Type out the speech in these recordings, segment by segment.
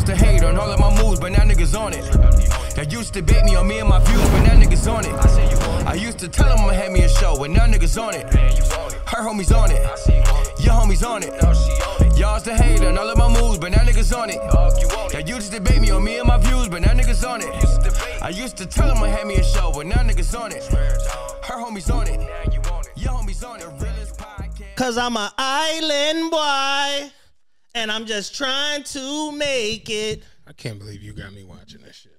Y'all's the hate on all of my moves, but now niggas on it. Y'all used to bait me on me and my views, but now niggas on it. I used to tell them I'ma me a show, but now niggas on it. Her homies on it. Your homies on it. Y'all's the hate on all of my moves, but now niggas on it. Y'all used to debate me on me and my views, but now niggas on it. I used to tell them I had me a show, but now niggas on it. Her homies on it. Your homies on it. Cause I'm an island boy. And I'm just trying to make it. I can't believe you got me watching this shit.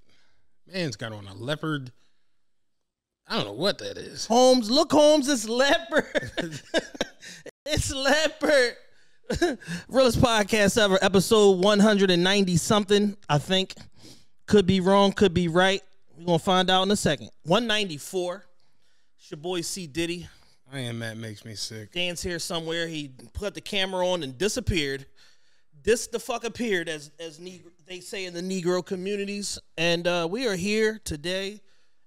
Man's got on a leopard. I don't know what that is. Holmes, look, Holmes, it's leopard. it's leopard. Realest podcast ever, episode 190 something, I think. Could be wrong, could be right. We're gonna find out in a second. 194. It's your boy C. Diddy. I am Matt makes me sick. Dan's here somewhere. He put the camera on and disappeared. This the fuck appeared, as as Negro, they say in the Negro communities. And uh, we are here today,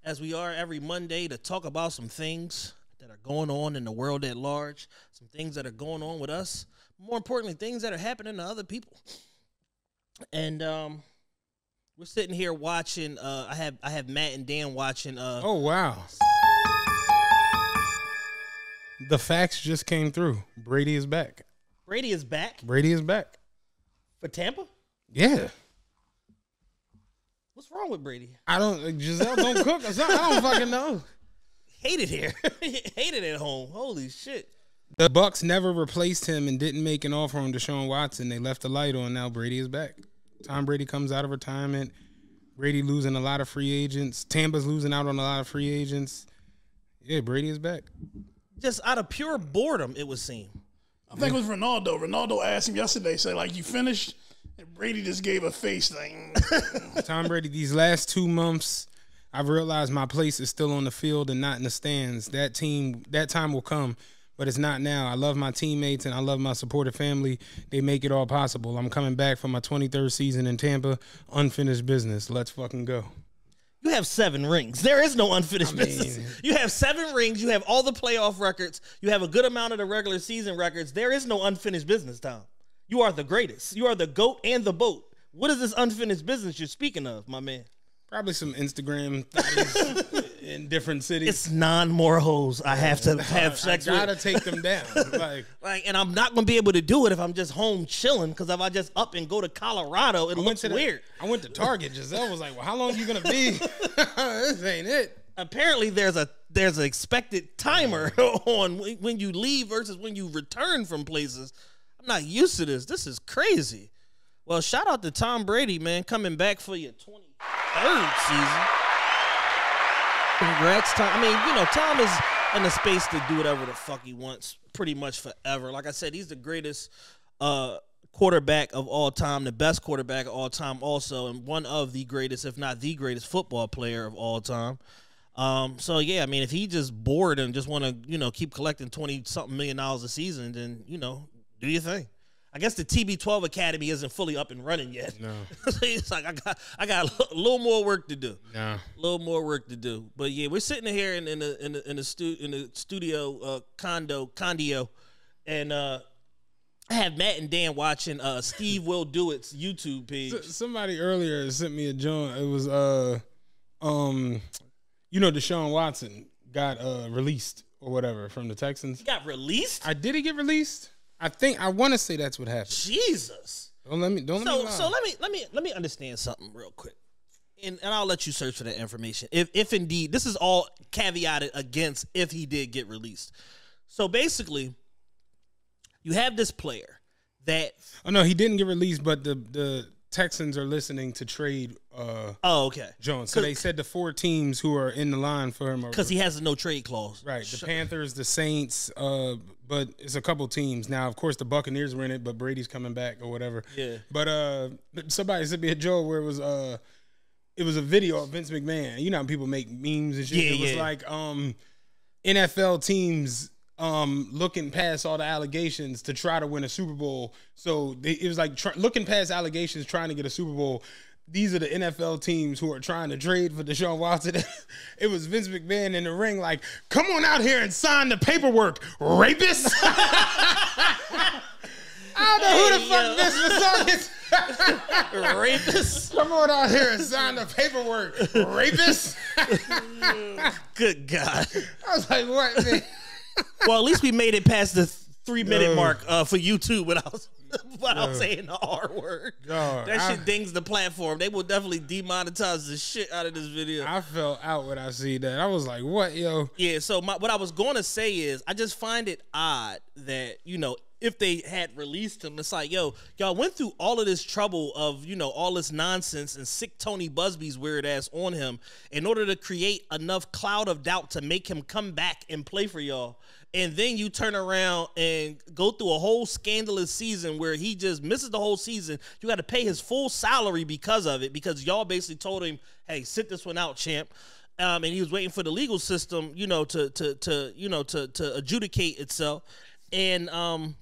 as we are every Monday, to talk about some things that are going on in the world at large, some things that are going on with us. More importantly, things that are happening to other people. And um, we're sitting here watching. Uh, I have I have Matt and Dan watching. Uh, Oh wow. The facts just came through. Brady is back. Brady is back Brady is back. For Tampa. Yeah. What's wrong with Brady? I don't Gisele don't cook or something. I don't fucking know. Hate it here. Hate it at home. Holy shit. The Bucks never replaced him and didn't make an offer on Deshaun Watson. They left the light on. Now Brady is back. Tom Brady comes out of retirement. Brady losing a lot of free agents. Tampa's losing out on a lot of free agents. Yeah, Brady is back. Just out of pure boredom, it would seem. I think it was Ronaldo. Ronaldo asked him yesterday, say like, "You finished?" And Brady just gave a face thing. Mm. Tom Brady, these last two months, I've realized my place is still on the field and not in the stands. That team, that time will come, but it's not now. I love my teammates and I love my supportive family. They make it all possible. I'm coming back for my 23rd season in Tampa. Unfinished business. Let's fucking go. You have seven rings. There is no unfinished I business. You have seven rings. You have all the playoff records. You have a good amount of the regular season records. There is no unfinished business, Tom. You are the greatest. You are the goat and the boat. What is this unfinished business you're speaking of, my man? Probably some Instagram in different cities. It's non more hoes. I have to have sex I gotta with. take them down. Like Like, and I'm not gonna be able to do it if I'm just home chilling. Because if I just up and go to Colorado, it I looks the- weird. I went to Target. Gisele was like, "Well, how long are you gonna be? this ain't it." apparently there's a there's an expected timer on when, when you leave versus when you return from places. I'm not used to this. This is crazy. Well, shout out to Tom Brady, man, coming back for your 23rd season. Congrats, Tom. I mean, you know, Tom is in the space to do whatever the fuck he wants pretty much forever. Like I said, he's the greatest uh quarterback of all time, the best quarterback of all time also, and one of the greatest, if not the greatest football player of all time. Um, so yeah, I mean, if he just bored and just want to, you know, keep collecting twenty something million dollars a season, then you know, do your thing. I guess the TB12 Academy isn't fully up and running yet. No. so it's like I got I got a little more work to do. No. A little more work to do. But yeah, we're sitting here in, in the in the in the, stu- in the studio uh, condo condio, and uh, I have Matt and Dan watching uh, Steve Will Do It's YouTube page. S- Somebody earlier sent me a joint. It was uh um you know Deshaun Watson got uh released or whatever from the Texans. He got released. I did he get released? I think I want to say that's what happened. Jesus. Don't let me don't let So me so let me let me let me understand something real quick. And, and I'll let you search for that information. If if indeed this is all caveated against if he did get released. So basically, you have this player that Oh no, he didn't get released, but the the Texans are listening to trade uh oh okay Jones. So they said the four teams who are in the line for him because he has a no trade clause. Right, the Panthers, the Saints, uh, but it's a couple teams now. Of course, the Buccaneers were in it, but Brady's coming back or whatever. Yeah. But uh, somebody sent me a joke where it was uh, it was a video of Vince McMahon. You know how people make memes and shit. Yeah, it was yeah. like um, NFL teams um looking past all the allegations to try to win a Super Bowl. So they, it was like looking past allegations, trying to get a Super Bowl. These are the NFL teams who are trying to trade for Deshaun Watson. it was Vince McMahon in the ring, like, "Come on out here and sign the paperwork, rapist." I don't know who the Hey, fuck this is. Rapist. Come on out here and sign the paperwork, rapist. Good God. I was like, what, man? Well, at least we made it past the three minute Yo. mark uh, for YouTube without without saying the R word. Yo, that I- shit dings the platform. They will definitely demonetize the shit out of this video. I fell out when I see that. I was like, what, yo? Yeah, so my, what I was going to say is, I just find it odd that you know if they had released him, it's like, yo, y'all went through all of this trouble of you know all this nonsense and sick Tony Buzbee's weird ass on him in order to create enough cloud of doubt to make him come back and play for y'all. And then you turn around and go through a whole scandalous season where he just misses the whole season. You got to pay his full salary because of it, because y'all basically told him, "Hey, sit this one out, champ." um, and he was waiting for the legal system, you know, to to to you know to to adjudicate itself, and um,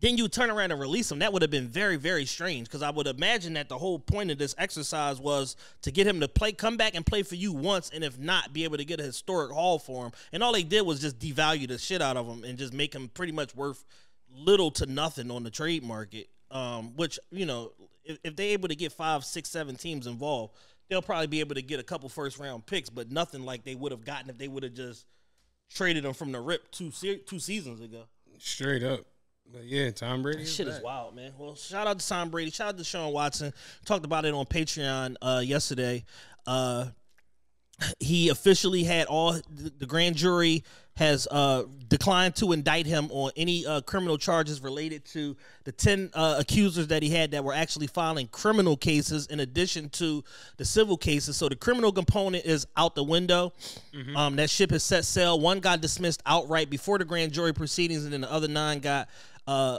then you turn around and release him. That would have been very very strange because I would imagine that the whole point of this exercise was to get him to play, come back and play for you once, and if not, be able to get a historic haul for him. And all they did was just devalue the shit out of him and just make him pretty much worth little to nothing on the trade market. Um, which you know, if, if they're able to get five, six, seven teams involved, they'll probably be able to get a couple first round picks, but nothing like they would have gotten if they would have just traded him from the rip two two seasons ago. Straight up. But yeah, Tom Brady. Shit is wild, man. Well, shout out to Tom Brady. Shout out to Sean Watson. Talked about it on Patreon uh, yesterday. Uh, he officially had all the grand jury has uh, declined to indict him on any uh, criminal charges related to the 10 uh, accusers that he had that were actually filing criminal cases in addition to the civil cases. So the criminal component is out the window. Um, that ship has set sail. One got dismissed outright before the grand jury proceedings, and then the other nine got uh,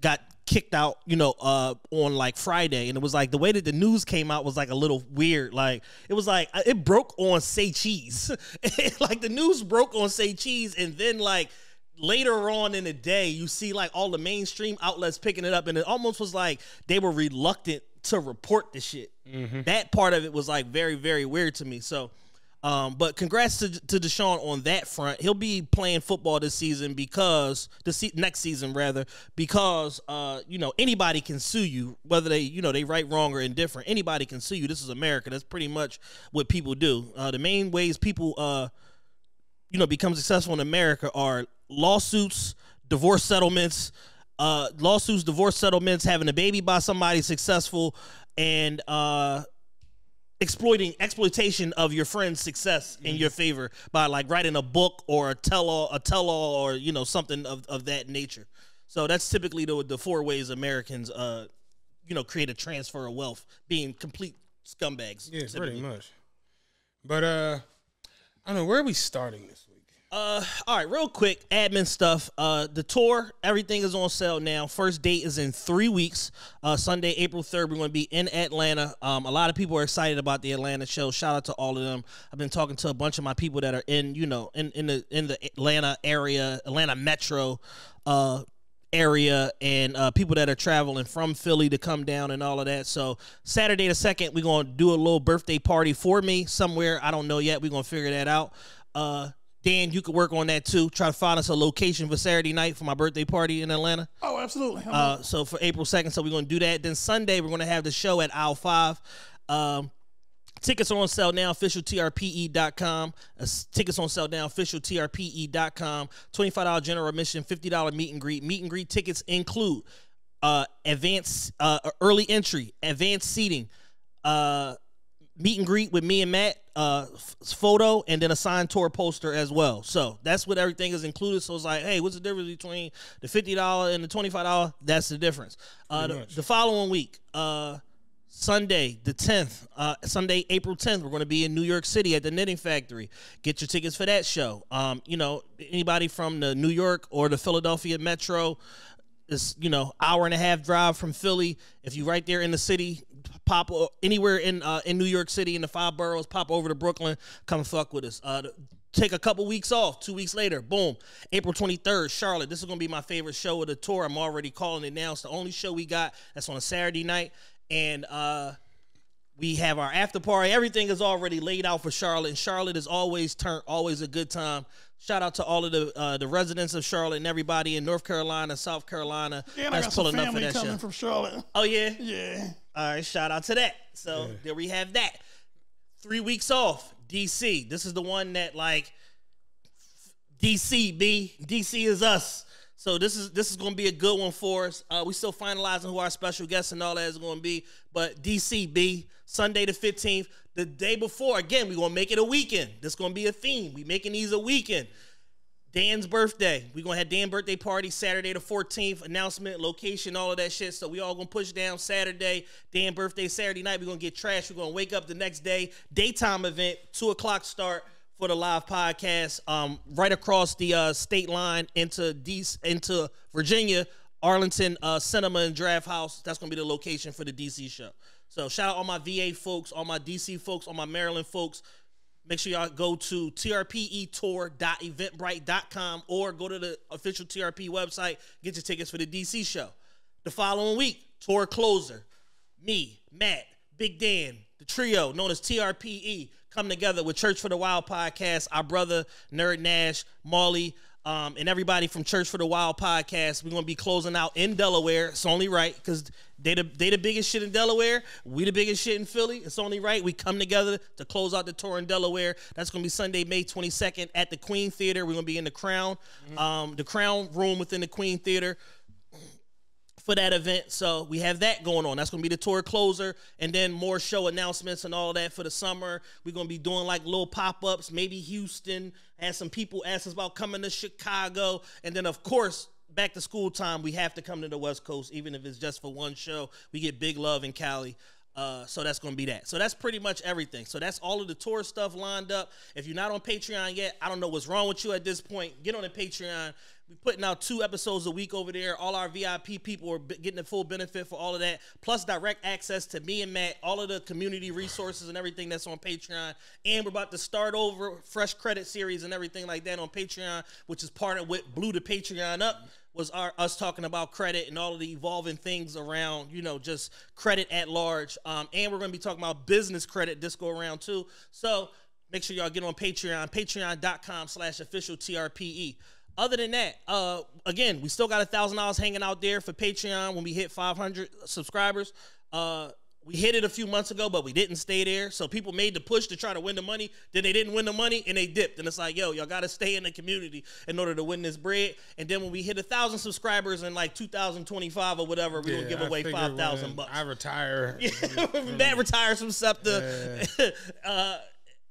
got kicked out, you know, uh, on like Friday, and it was like the way that the news came out was like a little weird. Like it was like uh, it broke on Say Cheese, like the news broke on Say Cheese, and then like later on in the day, you see like all the mainstream outlets picking it up, and it almost was like they were reluctant to report the shit. That part of it was like very, very weird to me. So. Um, but congrats to, to Deshaun on that front. He'll be playing football this season because the se- next season rather because uh, you know anybody can sue you whether they you know they right wrong or indifferent. Anybody can sue you. This is America. That's pretty much what people do. Uh, the main ways people uh, you know become successful in America are lawsuits, divorce settlements, uh, lawsuits, divorce settlements, having a baby by somebody successful, and uh, exploiting exploitation of your friend's success in your favor by like writing a book or a tell all a tell all or you know something of, of that nature. So that's typically the the four ways Americans uh you know create a transfer of wealth, being complete scumbags. Yeah, typically. pretty much. But uh I don't know, where are we starting this? Uh, all right, real quick, admin stuff. Uh, the tour, everything is on sale now. First date is in three weeks. Uh, Sunday, April third, we're going to be in Atlanta. Um, a lot of people are excited about the Atlanta show. Shout out to all of them. I've been talking to a bunch of my people that are in, you know, in in the in the Atlanta area, Atlanta metro, uh, area and uh, people that are traveling from Philly to come down and all of that. So Saturday the second, we're gonna do a little birthday party for me somewhere. I don't know yet. We're gonna figure that out. Uh, Dan, you could work on that too. Try to find us a location for Saturday night for my birthday party in Atlanta. Oh, absolutely. Uh, so for April second, so we're gonna do that. Then Sunday we're gonna have the show at Aisle Five. Um, tickets are on sale now. OfficialTRPE.com. Uh, tickets on sale now. OfficialTRPE.com. Twenty five dollar general admission. Fifty dollar meet and greet. Meet and greet tickets include uh, advance, uh, early entry, advanced seating. Uh, meet and greet with me and Matt, uh, photo, and then a signed tour poster as well. So that's what everything is included. So it's like, hey, what's the difference between the fifty dollar and the twenty five dollar? That's the difference. Uh, the, the following week, uh, Sunday the tenth, uh, Sunday April tenth, we're going to be in New York City at the Knitting Factory. Get your tickets for that show. Um, you know, anybody from the New York or the Philadelphia Metro it's you know hour and a half drive from Philly. If you right there in the city, pop anywhere in uh, in New York City in the five boroughs, pop over to Brooklyn, come fuck with us. Uh, take a couple weeks off. Two weeks later, boom, April twenty third, Charlotte. This is gonna be my favorite show of the tour. I'm already calling it now. It's the only show we got that's on a Saturday night, and uh, we have our after party. Everything is already laid out for Charlotte, and Charlotte is always turn always a good time. Shout out to all of the uh, the residents of Charlotte and everybody in North Carolina, South Carolina And I got some pulling up for family that coming from Charlotte. oh yeah, Yeah. All right. Shout out to that. So there we have that. Three weeks off. DC. This is the one that like DC B. DC is us. So this is this is going to be a good one for us. Uh, we still finalizing who our special guests and all that is going to be, but DC B Sunday the fifteenth, the day before. Again, we gonna make it a weekend. This gonna be a theme. We making these a weekend. Dan's birthday. We're gonna have Dan birthday party Saturday the 14th. Announcement, location, all of that shit. So we all gonna push down Saturday. Dan birthday Saturday night. We're gonna get trash. We're gonna wake up the next day. Daytime event, two o'clock start for the live podcast. Um, right across the uh, state line into D into Virginia, Arlington uh, Cinema and Draft House. That's gonna be the location for the DC show. So shout out all my VA folks, all my DC folks, all my Maryland folks. Make sure y'all go to trpetour.eventbrite.com or go to the official TRP website, get your tickets for the DC show. The following week, tour closer. Me, Matt, Big Dan, the trio known as TRPE come together with Church for the Wild podcast. Our brother, Nerd Nash, Molly, um, and everybody from Church for the Wild podcast. We're gonna be closing out in Delaware. It's only right because they the they the biggest shit in Delaware. We the biggest shit in Philly. It's only right we come together to close out the tour in Delaware. That's gonna be Sunday, May twenty second at the Queen Theater. We're gonna be in the Crown, um, the Crown room within the Queen Theater for that event. So we have that going on. That's gonna be the tour closer, and then more show announcements and all that for the summer. We're gonna be doing like little pop ups, maybe Houston. Had some people ask us about coming to Chicago, and then of course. Back to school time, we have to come to the West Coast, even if it's just for one show. We get big love in Cali. Uh, so that's going to be that. So that's pretty much everything. So that's all of the tour stuff lined up. If you're not on Patreon yet, I don't know what's wrong with you at this point. Get on the Patreon. We're putting out two episodes a week over there. All our VIP people are getting the full benefit for all of that, plus direct access to me and Matt, all of the community resources and everything that's on Patreon. And we're about to start over fresh credit series and everything like that on Patreon, which is part of what blew the Patreon up was our us talking about credit and all of the evolving things around, you know, just credit at large. Um, and we're going to be talking about business credit this go around too. So make sure y'all get on Patreon, patreon.com slash official TRPE. Other than that, uh, again, we still got a thousand dollars hanging out there for Patreon when we hit 500 subscribers. Uh, we hit it a few months ago, but we didn't stay there. So people made the push to try to win the money. Then they didn't win the money and they dipped. And it's like, yo, y'all got to stay in the community in order to win this bread. And then when we hit a thousand subscribers in like 2025 or whatever, we're gonna give I away five thousand when bucks. I retire. Matt retires from SEPTA. uh,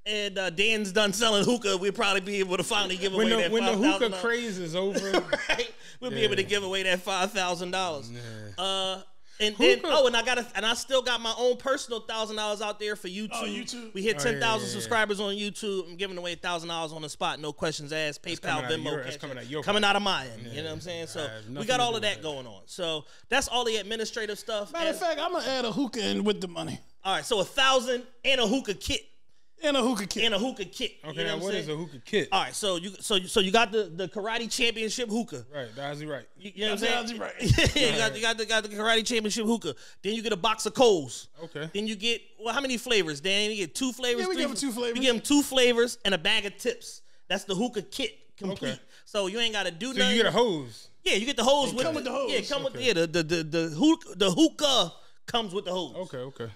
and uh, Dan's done selling hookah. We'll probably be able to finally give away when the that when the hookah craze is over, right? We'll be able to give away that five thousand dollars. Uh, and then oh, and I got a, and I still got my own personal thousand dollars out there for YouTube. Oh, YouTube. We hit Oh, ten yeah, thousand yeah, yeah. subscribers on YouTube. I'm giving away thousand dollars on the spot, no questions asked. PayPal, coming out of Venmo, your- Cash coming out coming out of my end. You know what I'm saying? So we got all of that that. going on. So that's all the administrative stuff. Matter of fact, I'm gonna add a hookah in with the money all right, so a thousand and a hookah kit and a hookah kit. and a hookah kit. okay, you know now what, what is a hookah kit? All right, so you so you, so you got the the karate championship hookah. Right, that's right. You, you know what I'm That's saying? right. yeah, you got, you got the got the karate championship hookah. Then you get a box of coals. Okay. Then you get well, how many flavors? Dan, you get two flavors. Yeah, we three- give 'em two flavors. We give them two flavors and a bag of tips. That's the hookah kit complete. Okay. So you ain't got to do So nothing. you get a hose. yeah, you get the hose with come the, with the hose. Yeah, come with yeah the the the the hookah, the hookah comes with the hose. Okay, okay.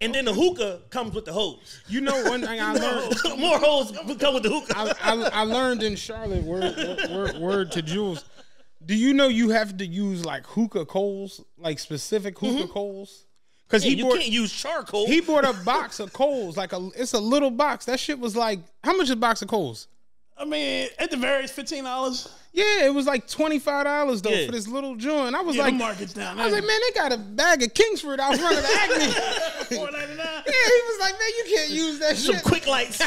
And then the hookah comes with the hose. You know one thing I learned. More hose come with the hookah. I, I, I learned in Charlotte. Word, word, word, word to Jules. Do you know you have to use like hookah coals, like specific hookah mm-hmm. coals? Because Yeah, he you bought can't use charcoal. he bought a box of coals, like a it's a little box. That shit was like how much is a box of coals? I mean, at the very fifteen dollars. Yeah, it was like twenty five dollars though Yeah. for this little joint. I was Yeah, like, market's down. I was like, man, they got a bag of Kingsford out front of the Acme. four ninety nine. yeah, he was like, man, you can't use that some shit. Some quick lights.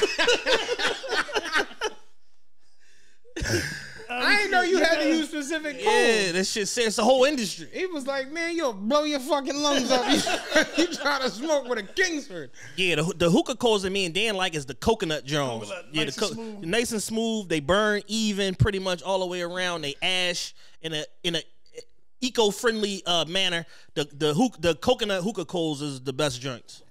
I didn't know you had to use specific coals. yeah, that shit says the whole industry. He was like, man, you'll blow your fucking lungs up. You, you try to smoke with a Kingsford. Yeah, the, the hookah coals that me and Dan like is the coconut Jones. Coconut, yeah, nice the and smooth. nice and smooth. They burn even pretty much all the way around. They ash in a in a eco friendly uh, manner. The the hook the coconut hookah coals is the best joints.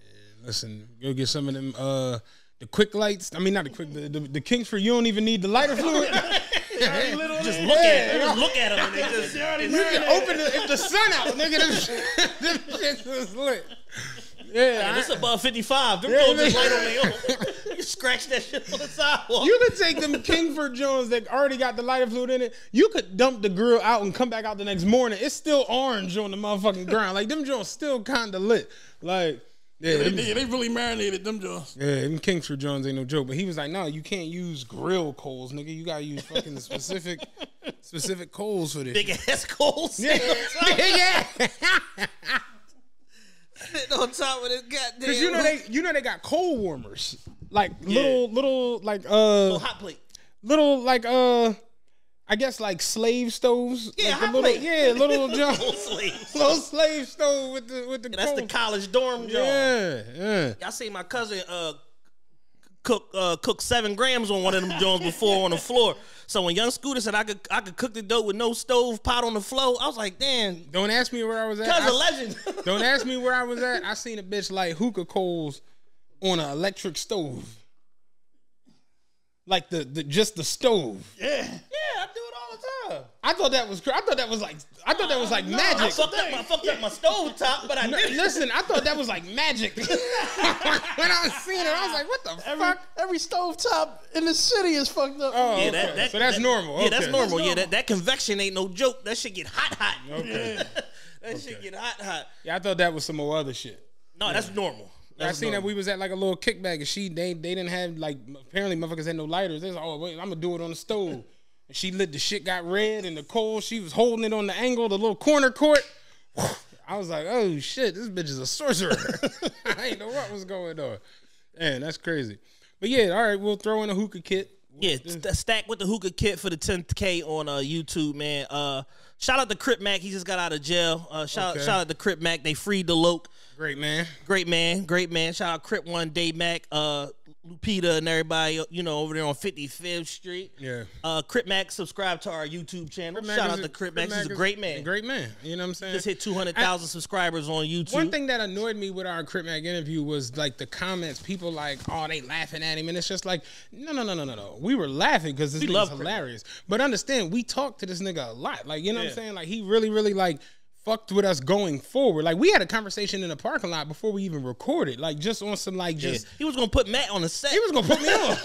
Listen, go get some of them uh the quick lights. I mean, not the quick. The, the, the Kingsford. You don't even need the lighter fluid. Just look at it. Just look at them. And they just, You can open if the sun out, nigga. Them, them shits was lit. Yeah, This I- above 55. Them Yeah, yeah, just light on their own. you scratch that shit on the sidewalk. you could take them Kingsford Jones that already got the lighter fluid in it. You could dump the grill out and come back out the next morning. It's still orange on the motherfucking ground. Like them Jones still kind of lit. Like yeah, They, they, they really marinated them Jones. yeah, them Kingsford Jones ain't no joke. But he was like, no, you can't use grill coals, nigga. You gotta use fucking specific specific coals for this. Big ass coals. yeah, yeah. Sitting on top of this goddamn Cause you know they, you know they got coal warmers, like little, little, like uh, little hot plate. little, like uh, I guess like slave stoves. Yeah, like the little, plate. yeah, little Little John, slaves. little slave stove with the with the. That's the college dorm job. Yeah, yeah. I seen my cousin uh cook uh cook seven grams on one of them joints before on the floor. So when young Scooter said I could I could cook the dough with no stove pot on the floor, I was like, damn, Don't ask me where I was at. cousin I- legend. don't ask me where I was at. I seen a bitch like hookah coals on an electric stove, like the, the just the stove. Yeah. yeah, I do it all the time. I thought that was cra- I thought that was like I thought that was like I magic. fucked up my fucked up my stove top, but I No, did. listen, I thought that was like magic. when I was seeing it, I was like, "What the Every, fuck?" every stove top in the city is fucked up. Oh, Yeah, okay. that, that, so that's that- normal. Yeah, that's Okay. normal. Yeah, that, that convection ain't no joke. That shit get hot, hot. Okay. That shit get hot, hot. Yeah, I thought that was some more other shit. No, that's normal. I seen that we was at like a little kickback, and she they they didn't have like apparently motherfuckers had no lighters. They was oh wait, I'm gonna do it on the stove. And she lit the shit got red and the coal. She was holding it on the angle, the little corner court. I was like, oh shit, this bitch is a sorcerer. I ain't know what was going on. Man, that's crazy. But yeah, all right, we'll throw in a hookah kit. Yeah, st- stack with the hookah kit for the 10k on uh, YouTube, man. Uh, shout out to Crip Mac. He just got out of jail. Uh, shout Okay. shout out to Crip Mac. They freed the Loke. Great man. Great man, great man. Shout out Crip One Day Mac, uh, Lupita, and everybody you know over there on 55th Street. Yeah. Uh, Crip Mac, subscribe to our YouTube channel. Mac Shout out to Crip Crip Mac. He's a great man. Great man. You know what I'm saying? Just hit 200,000 subscribers on YouTube. One thing that annoyed me with our Crip Mac interview was like the comments. People like, oh, they laughing at him, and it's just like, no, no, no, no, no, no. We were laughing because this is Crip hilarious. But understand, we talked to this nigga a lot. Like, you know what I'm saying? Like, he really, really like fucked with us going forward. Like, we had a conversation in the parking lot before we even recorded. Like, just on some like Yeah. just. He was gonna put Matt on the set. He was gonna put me on.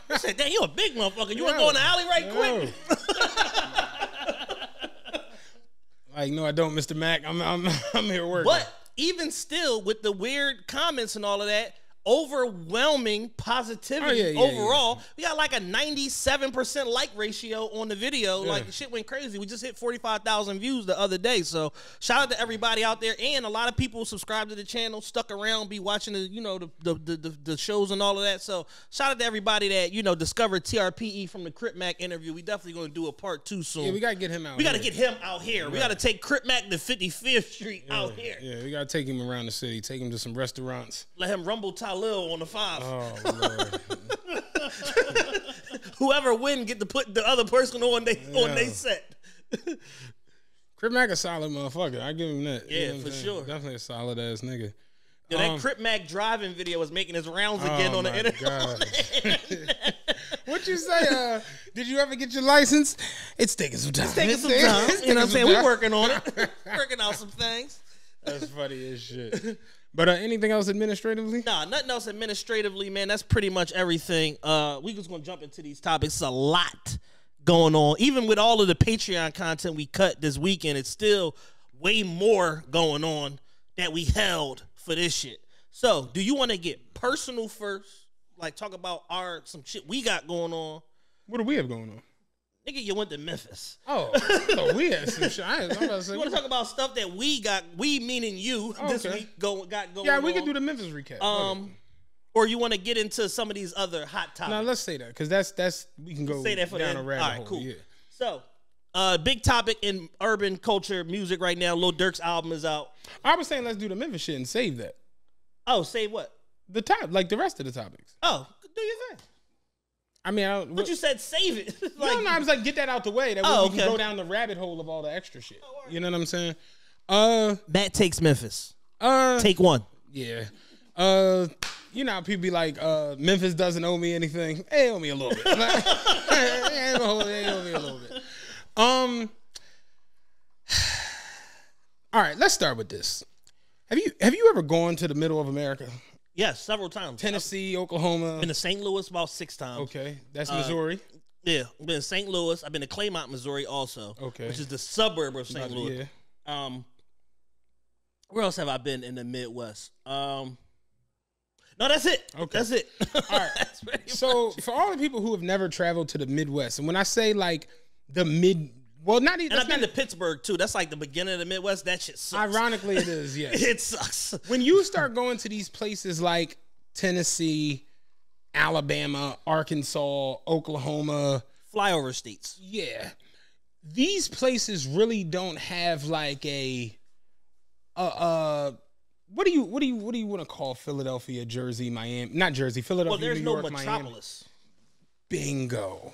I said, "Damn, you a big motherfucker. You want to go in the alley right quick?" like, no, I don't, Mr. Mac. I'm, I'm, I'm here working. But even still, with the weird comments and all of that, overwhelming positivity Oh, yeah, yeah, overall. We got like a 97% like ratio on the video. Like shit went crazy. We just hit 45,000 views the other day. So shout out to everybody out there. And a lot of people subscribe to the channel, stuck around, be watching the, you know, the the, the, the, the shows and all of that. So shout out to everybody that, you know, discovered TRPE from the Crip Mac interview. We definitely gonna do a part two soon. Yeah, we gotta get him out. We got to get him out here. We got to take Crip Mac to 55th Street out here. Yeah, we gotta take him around the city. Take him to some restaurants. Let him rumble Talil on the five. Oh. Whoever win get to put the other person on they on they set. Crip Mac a solid motherfucker. I give him that. Yeah, what I'm for saying? sure. Definitely a solid ass nigga. Yo, that Um, Crip Mac driving video was making his rounds again Oh on the internet. What you say? Uh, did you ever get your license? It's taking some time. It's Taking some time. You know what I'm saying? We're working on it. working out some things. That's funny as shit. But uh, anything else administratively? Nah, nothing else administratively, man. That's pretty much everything. Uh, we just gonna jump into these topics. It's a lot going on. Even with all of the Patreon content we cut this weekend, it's still way more going on that we held for this shit. So, do you want to get personal first? Like talk about our some shit we got going on. What do we have going on? Nigga, you went to Memphis. Oh, so we had some shit. I, I'm about to say, You want to talk about stuff that we got? We meaning you this Okay. week go got going. yeah, we on. can do the Memphis recap. Um, or you want to get into some of these other hot topics? no, let's say that because that's that's we can go say that for down the a rabbit All right, hole. cool. Yeah. So, uh, big topic in urban culture music right now. Lil Durk's album is out. I was saying let's do the Memphis shit and save that. Oh, say what? The top, like the rest of the topics. Oh, do your thing. I mean, I don't, But you said save it. like, no, no, I was like, get that out the way. That way Oh, we can go down the rabbit hole of all the extra shit. You know what I'm saying? Uh, Matt takes Memphis. uh, Take one. yeah. Uh, you know, how people be like, uh, Memphis doesn't owe me anything. They owe me a little bit. Like, they they owe me a little bit. Um. All right, let's start with this. Have you have you ever gone to the middle of America? Yes, several times. Tennessee, Oklahoma. I've been to St. Louis about six times. Okay, that's Uh, Missouri. Yeah, I've been to St. Louis. I've been to Claymont, Missouri, also. Okay. Which is the suburb of St. Louis. yeah. Um, where else have I been in the Midwest? Um, no, that's it. Okay. that's it. All right. So much for all the people who have never traveled to the Midwest, and when I say like the mid, well, not even and I've been to Pittsburgh too. That's like the beginning of the Midwest. That shit sucks. ironically it is. Yes. it sucks. when you start going to these places like Tennessee, Alabama, Arkansas, Oklahoma, Flyover states. yeah, these places really don't have like a, uh, uh what do you what do you what do you want to call Philadelphia, Jersey, Miami? Not Jersey, Philadelphia, Well, there's New no York, Miami. metropolis. Bingo.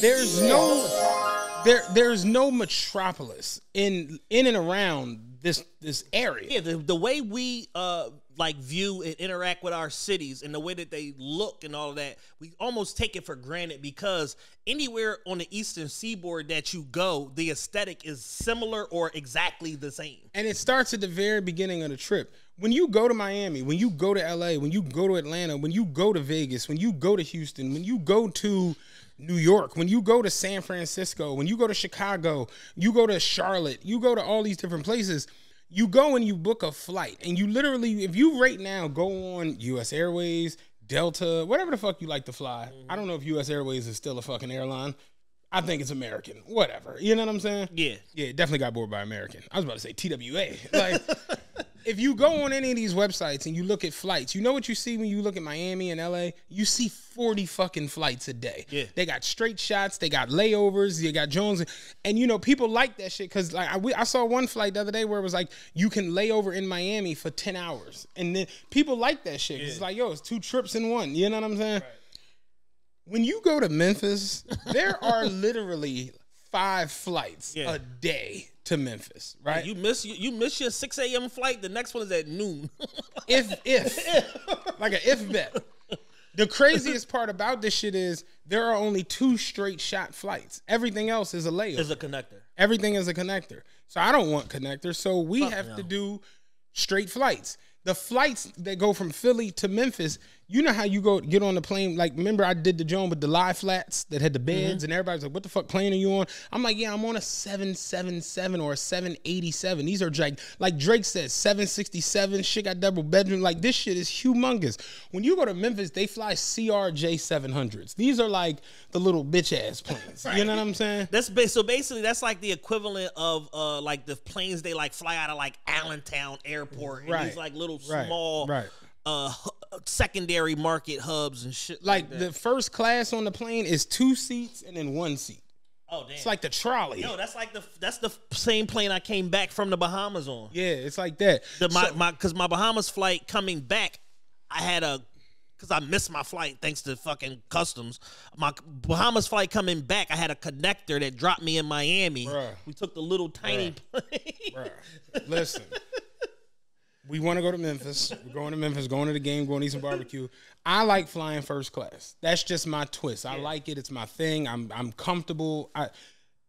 There's no there there's no metropolis in in and around this this area. Yeah, the, the way we uh like view and interact with our cities and the way that they look and all of that, we almost take it for granted because anywhere on the eastern seaboard that you go, the aesthetic is similar or exactly the same. And it starts at the very beginning of the trip. When you go to Miami, when you go to LA, when you go to Atlanta, when you go to Vegas, when you go to Houston, when you go to New York, when you go to San Francisco, when you go to Chicago, you go to Charlotte, you go to all these different places, you go and you book a flight. And you literally, if you right now go on US Airways, Delta, whatever the fuck you like to fly. Mm-hmm. I don't know if US Airways is still a fucking airline. I think it's American. Whatever. You know what I'm saying? Yeah. Yeah, definitely got bored by American. I was about to say TWA. Like, if you go on any of these websites and you look at flights, you know what you see when you look at Miami and LA? You see 40 fucking flights a day. Yeah. They got straight shots, they got layovers, they got Jones. And you know, people like that shit because like I, we, I saw one flight the other day where it was like you can lay over in Miami for 10 hours. And then people like that shit. 'cause It's like, yo, it's two trips in one. You know what I'm saying? When you go to Memphis, there are literally five flights Yeah. a day to Memphis, right? You miss you, you miss your six a.m. flight. The next one is at noon. if if like an if bet. The craziest part about this shit is there are only two straight shot flights. Everything else is a layover. is a connector. Everything is a connector. So I don't want connectors. So we have to do straight flights. The flights that go from Philly to Memphis, you know how you go get on the plane. Like, remember I did the joint with the lie flats that had the beds, and everybody's like, "What the fuck plane are you on?" I'm like, "Yeah, I'm on a 777 or a 787. These are like, like Drake says, 767. Shit got double bedroom. Like this shit is humongous. When you go to Memphis, they fly CRJ 700s. These are like the little bitch ass planes. You know what I'm saying? That's ba- so basically that's like the equivalent of uh like the planes they like fly out of like Allentown Airport and Right. these like little Right. small Right. uh secondary market hubs and shit like like, the first class on the plane is two seats and then one seat. oh damn. It's like the trolley. no, that's like the that's the same plane I came back from the Bahamas on. yeah, it's like that. The my So- my because my Bahamas flight coming back, I had a because I missed my flight thanks to fucking customs. My Bahamas flight coming back, I had a connector that dropped me in Miami. Bruh. We took the little tiny plane. Bruh, listen, we want to go to Memphis. We're going to Memphis, going to the game, going to eat some barbecue. I like flying first class. That's just my twist. I like it. It's my thing. I'm I'm comfortable. I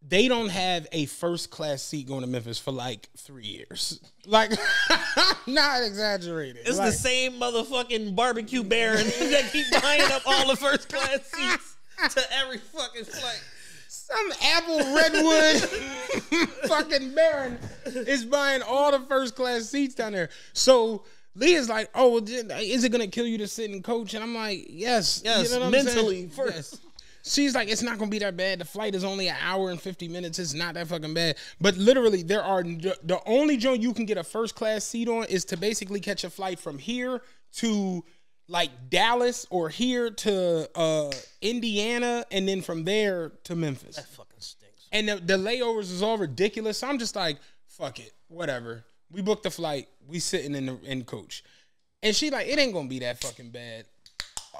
they don't have a first class seat going to Memphis for like three years. Like, I'm not exaggerating. It's Like- the same motherfucking barbecue baron that keep buying up all the first class seats to every fucking flight. Some Apple Redwood fucking Baron is buying all the first class seats down there. So Leah's like, "Oh, well, is it gonna kill you to sit and coach?" And I'm like, "Yes, Yes, what I'm mentally first. Yes. She's like, "It's not gonna be that bad. The flight is only an hour and fifty minutes. It's not that fucking bad." But literally, there are the only joint you can get a first class seat on is to basically catch a flight from here to like Dallas or here to uh Indiana, and then from there to Memphis That fucking stinks. and the, the layovers is all ridiculous. So I'm just like, fuck it, whatever. We booked the flight. We sitting in the in coach, and she like, it ain't gonna be that fucking bad.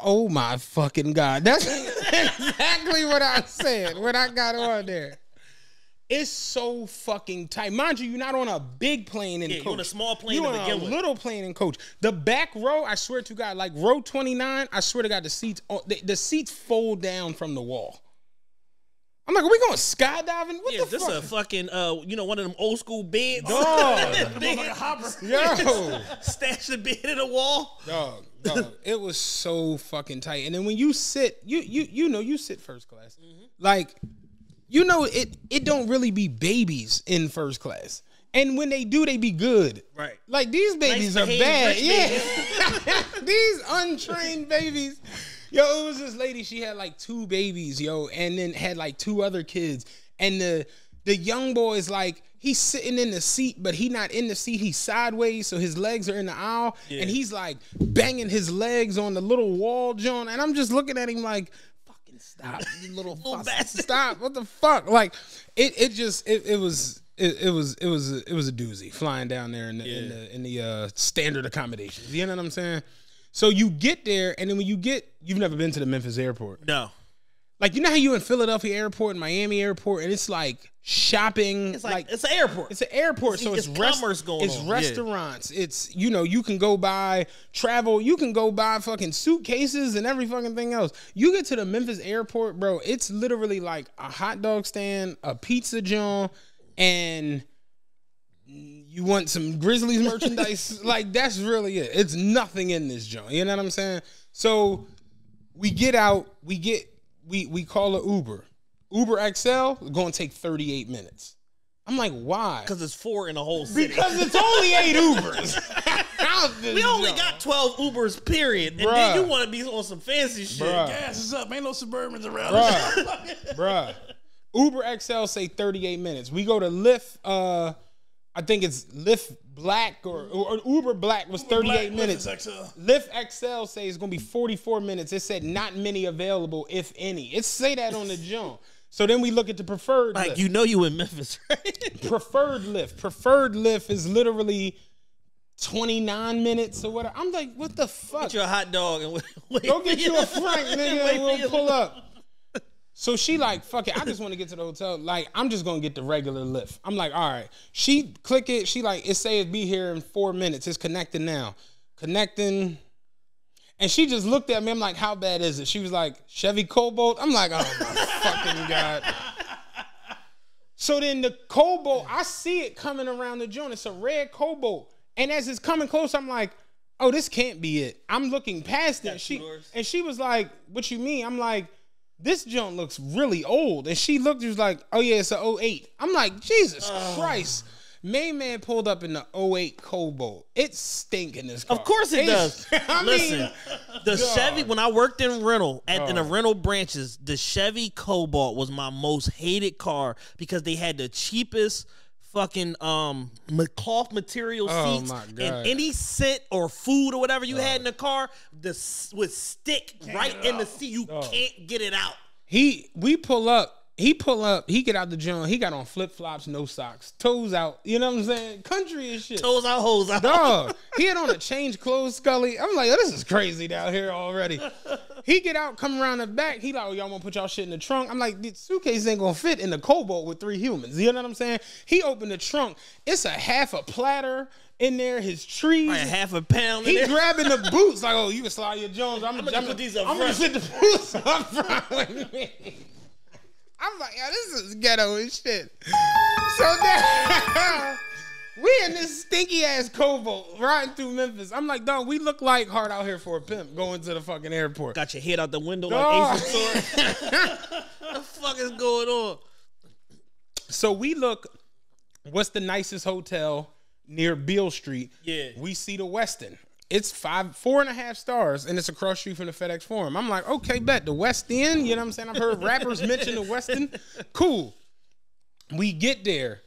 Oh my fucking god, that's exactly what I said when I got on there. It's so fucking tight. Mind you, you're not on a big plane in Yeah, coach. you're on a small plane You're on a with. little plane in coach. The back row, I swear to God, like row 29, I swear to God, the seats oh, the, the seats fold down from the wall. I'm like, are we going skydiving? What Yeah, the this fuck? a fucking uh, you know, one of them old school beds. Dog. Big- Like hopper. Yo. Stash the bed in the wall. dog, dog. It was so fucking tight. And then when you sit, you you you know you sit first class. Mm-hmm. Like, you know it it don't really be babies in first class. And when they do, they be good. Right. Like these babies are bad. Yeah. these untrained babies. Yo, it was this lady, she had like two babies, yo, and then had like two other kids. And the the young boy is like, he's sitting in the seat, but he not in the seat. He's sideways, so his legs are in the aisle. And he's like banging his legs on the little wall, John. And I'm just looking at him like, stop, you little, fuck, bastard. stop. What the fuck? Like, it it just it, it was it, it was it was a, it was a doozy flying down there in the in the in the uh, standard accommodations. You know what I'm saying? So you get there, and then when you get, you've never been to the Memphis airport. No. Like you know how you in Philadelphia airport and Miami airport, and it's like shopping. It's like, it's an airport. It's an airport, so it's it's, rest- commerce going It's on, yeah. restaurants. It's you know you can go buy travel. You can go buy fucking suitcases and every fucking thing else. You get to the Memphis airport, bro. It's literally like a hot dog stand, a pizza joint, and you want some Grizzlies merchandise. like that's really it. It's nothing in this joint. You know what I'm saying? So we get out. We get we we call it Uber. Uber XL going to take 38 minutes. I'm like, why? because it's four in the whole city. Because it's only eight Ubers. We only joint? got 12 Ubers, period. And Bruh. then you want to be on some fancy shit. Bruh. Gas is up. Ain't no Suburbans around. Bruh, bruh. Uber XL say 38 minutes. We go to Lyft. Uh, I think it's Lyft Black or, or Uber Black was 38 minutes. XL. Lyft XL say it's gonna be 44 minutes. It said not many available, if any. It say that on the jump. So then we look at the preferred. Like, Lyft. you know you in Memphis, right? preferred Lyft. Preferred Lyft is literally 29 minutes or whatever. I'm like, what the fuck? Get you a hot dog and wait. Go get you a Frank, nigga, we'll pull up. So she like, fuck it. I just want to get to the hotel. Like, I'm just gonna get the regular Lyft. I'm like, all right. She click it. She like, it say it be here in four minutes. It's connecting now. Connecting. And she just looked at me. I'm like, how bad is it? She was like, Chevy Cobalt. I'm like, oh my fucking god. So then the Cobalt, I see it coming around the joint. It's a red Cobalt. And as it's coming close, I'm like, oh, this can't be it. I'm looking past it. She yours? and she was like, what you mean? I'm like, this joint looks really old. And she looked, she was like, oh yeah, it's a 08. I'm like, Jesus Christ. Main man pulled up in the 08 Cobalt. It stink in this car. Of course it does. I Listen, mean, the dog. Chevy when I worked in rental at in the rental branches, the Chevy Cobalt was my most hated car because they had the cheapest fucking um ma- cloth material Oh, seats and any scent or food or whatever you had in the car the s- would stick right get it in the seat you can't get it out He we pull up. He pull up. He get out the joint. He got on flip flops, no socks, toes out. You know what I'm saying? Country and shit. toes out hoes out Dog. He had on a change clothes Scully. I'm like, oh, this is crazy down here already. He get out, come around the back. He like, oh, y'all want to put y'all shit in the trunk? I'm like, the suitcase ain't gonna fit in the cobalt with three humans. You know what I'm saying? He opened the trunk. It's a half a platter in there. His trees. like half a pound in He grabbing the boots like, oh, you can slide your Jones. I'm, gonna put these up I'm gonna front. sit the boots up front with me. I'm like, yeah, this is ghetto as shit. So now we in this stinky ass cobalt riding through Memphis. I'm like, dog, we look like hard out here for a pimp going to the fucking airport. got your head out the window Dog. like Ace the fuck is going on So we look. What's the nicest hotel near Beale Street? Yeah. We see the Westin. It's five, four and a half stars, and it's across street from the FedEx Forum. I'm like, okay, bet the Westin. You know what I'm saying? I've heard rappers mention the Westin. Cool. We get there.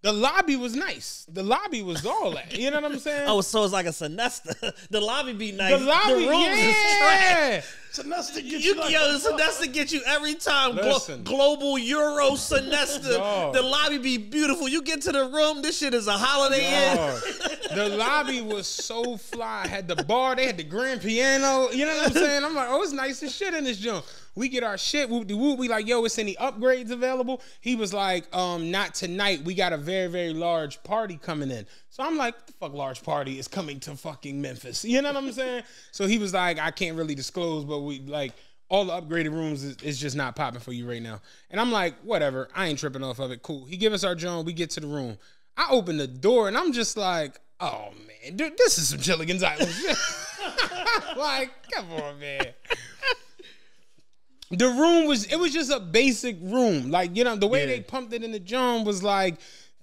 The lobby was nice. The lobby was all that. You know what I'm saying? Oh, so it's like a Sonesta. The lobby be nice. the lobby, the rooms is trash. yeah. So that's to get You, you, like, yo, Sonesta get you every time. Glo- Listen. global Euro Sonesta. Dog. The lobby be beautiful. You get to the room, this shit is a holiday Inn. The lobby was so fly. Had the bar, they had the grand piano. You know what I'm saying? I'm like, oh, it's nice as shit in this joint. We get our shit. Whoop de whoop. We like, yo, it's any upgrades available? He was like, um, not tonight. We got a very, very large party coming in. So I'm like, the fuck large party is coming to fucking Memphis. You know what I'm saying? So he was like, I can't really disclose, but we like all the upgraded rooms is, is just not popping for you right now. And I'm like, whatever. I ain't tripping off of it. Cool. He give us our joint. We get to the room. I open the door and I'm just like, oh man, dude, this is some Chilligan's Island shit. like, come on, man. The room was it was just a basic room. Like, you know, the way Yeah. they pumped it in the joint was like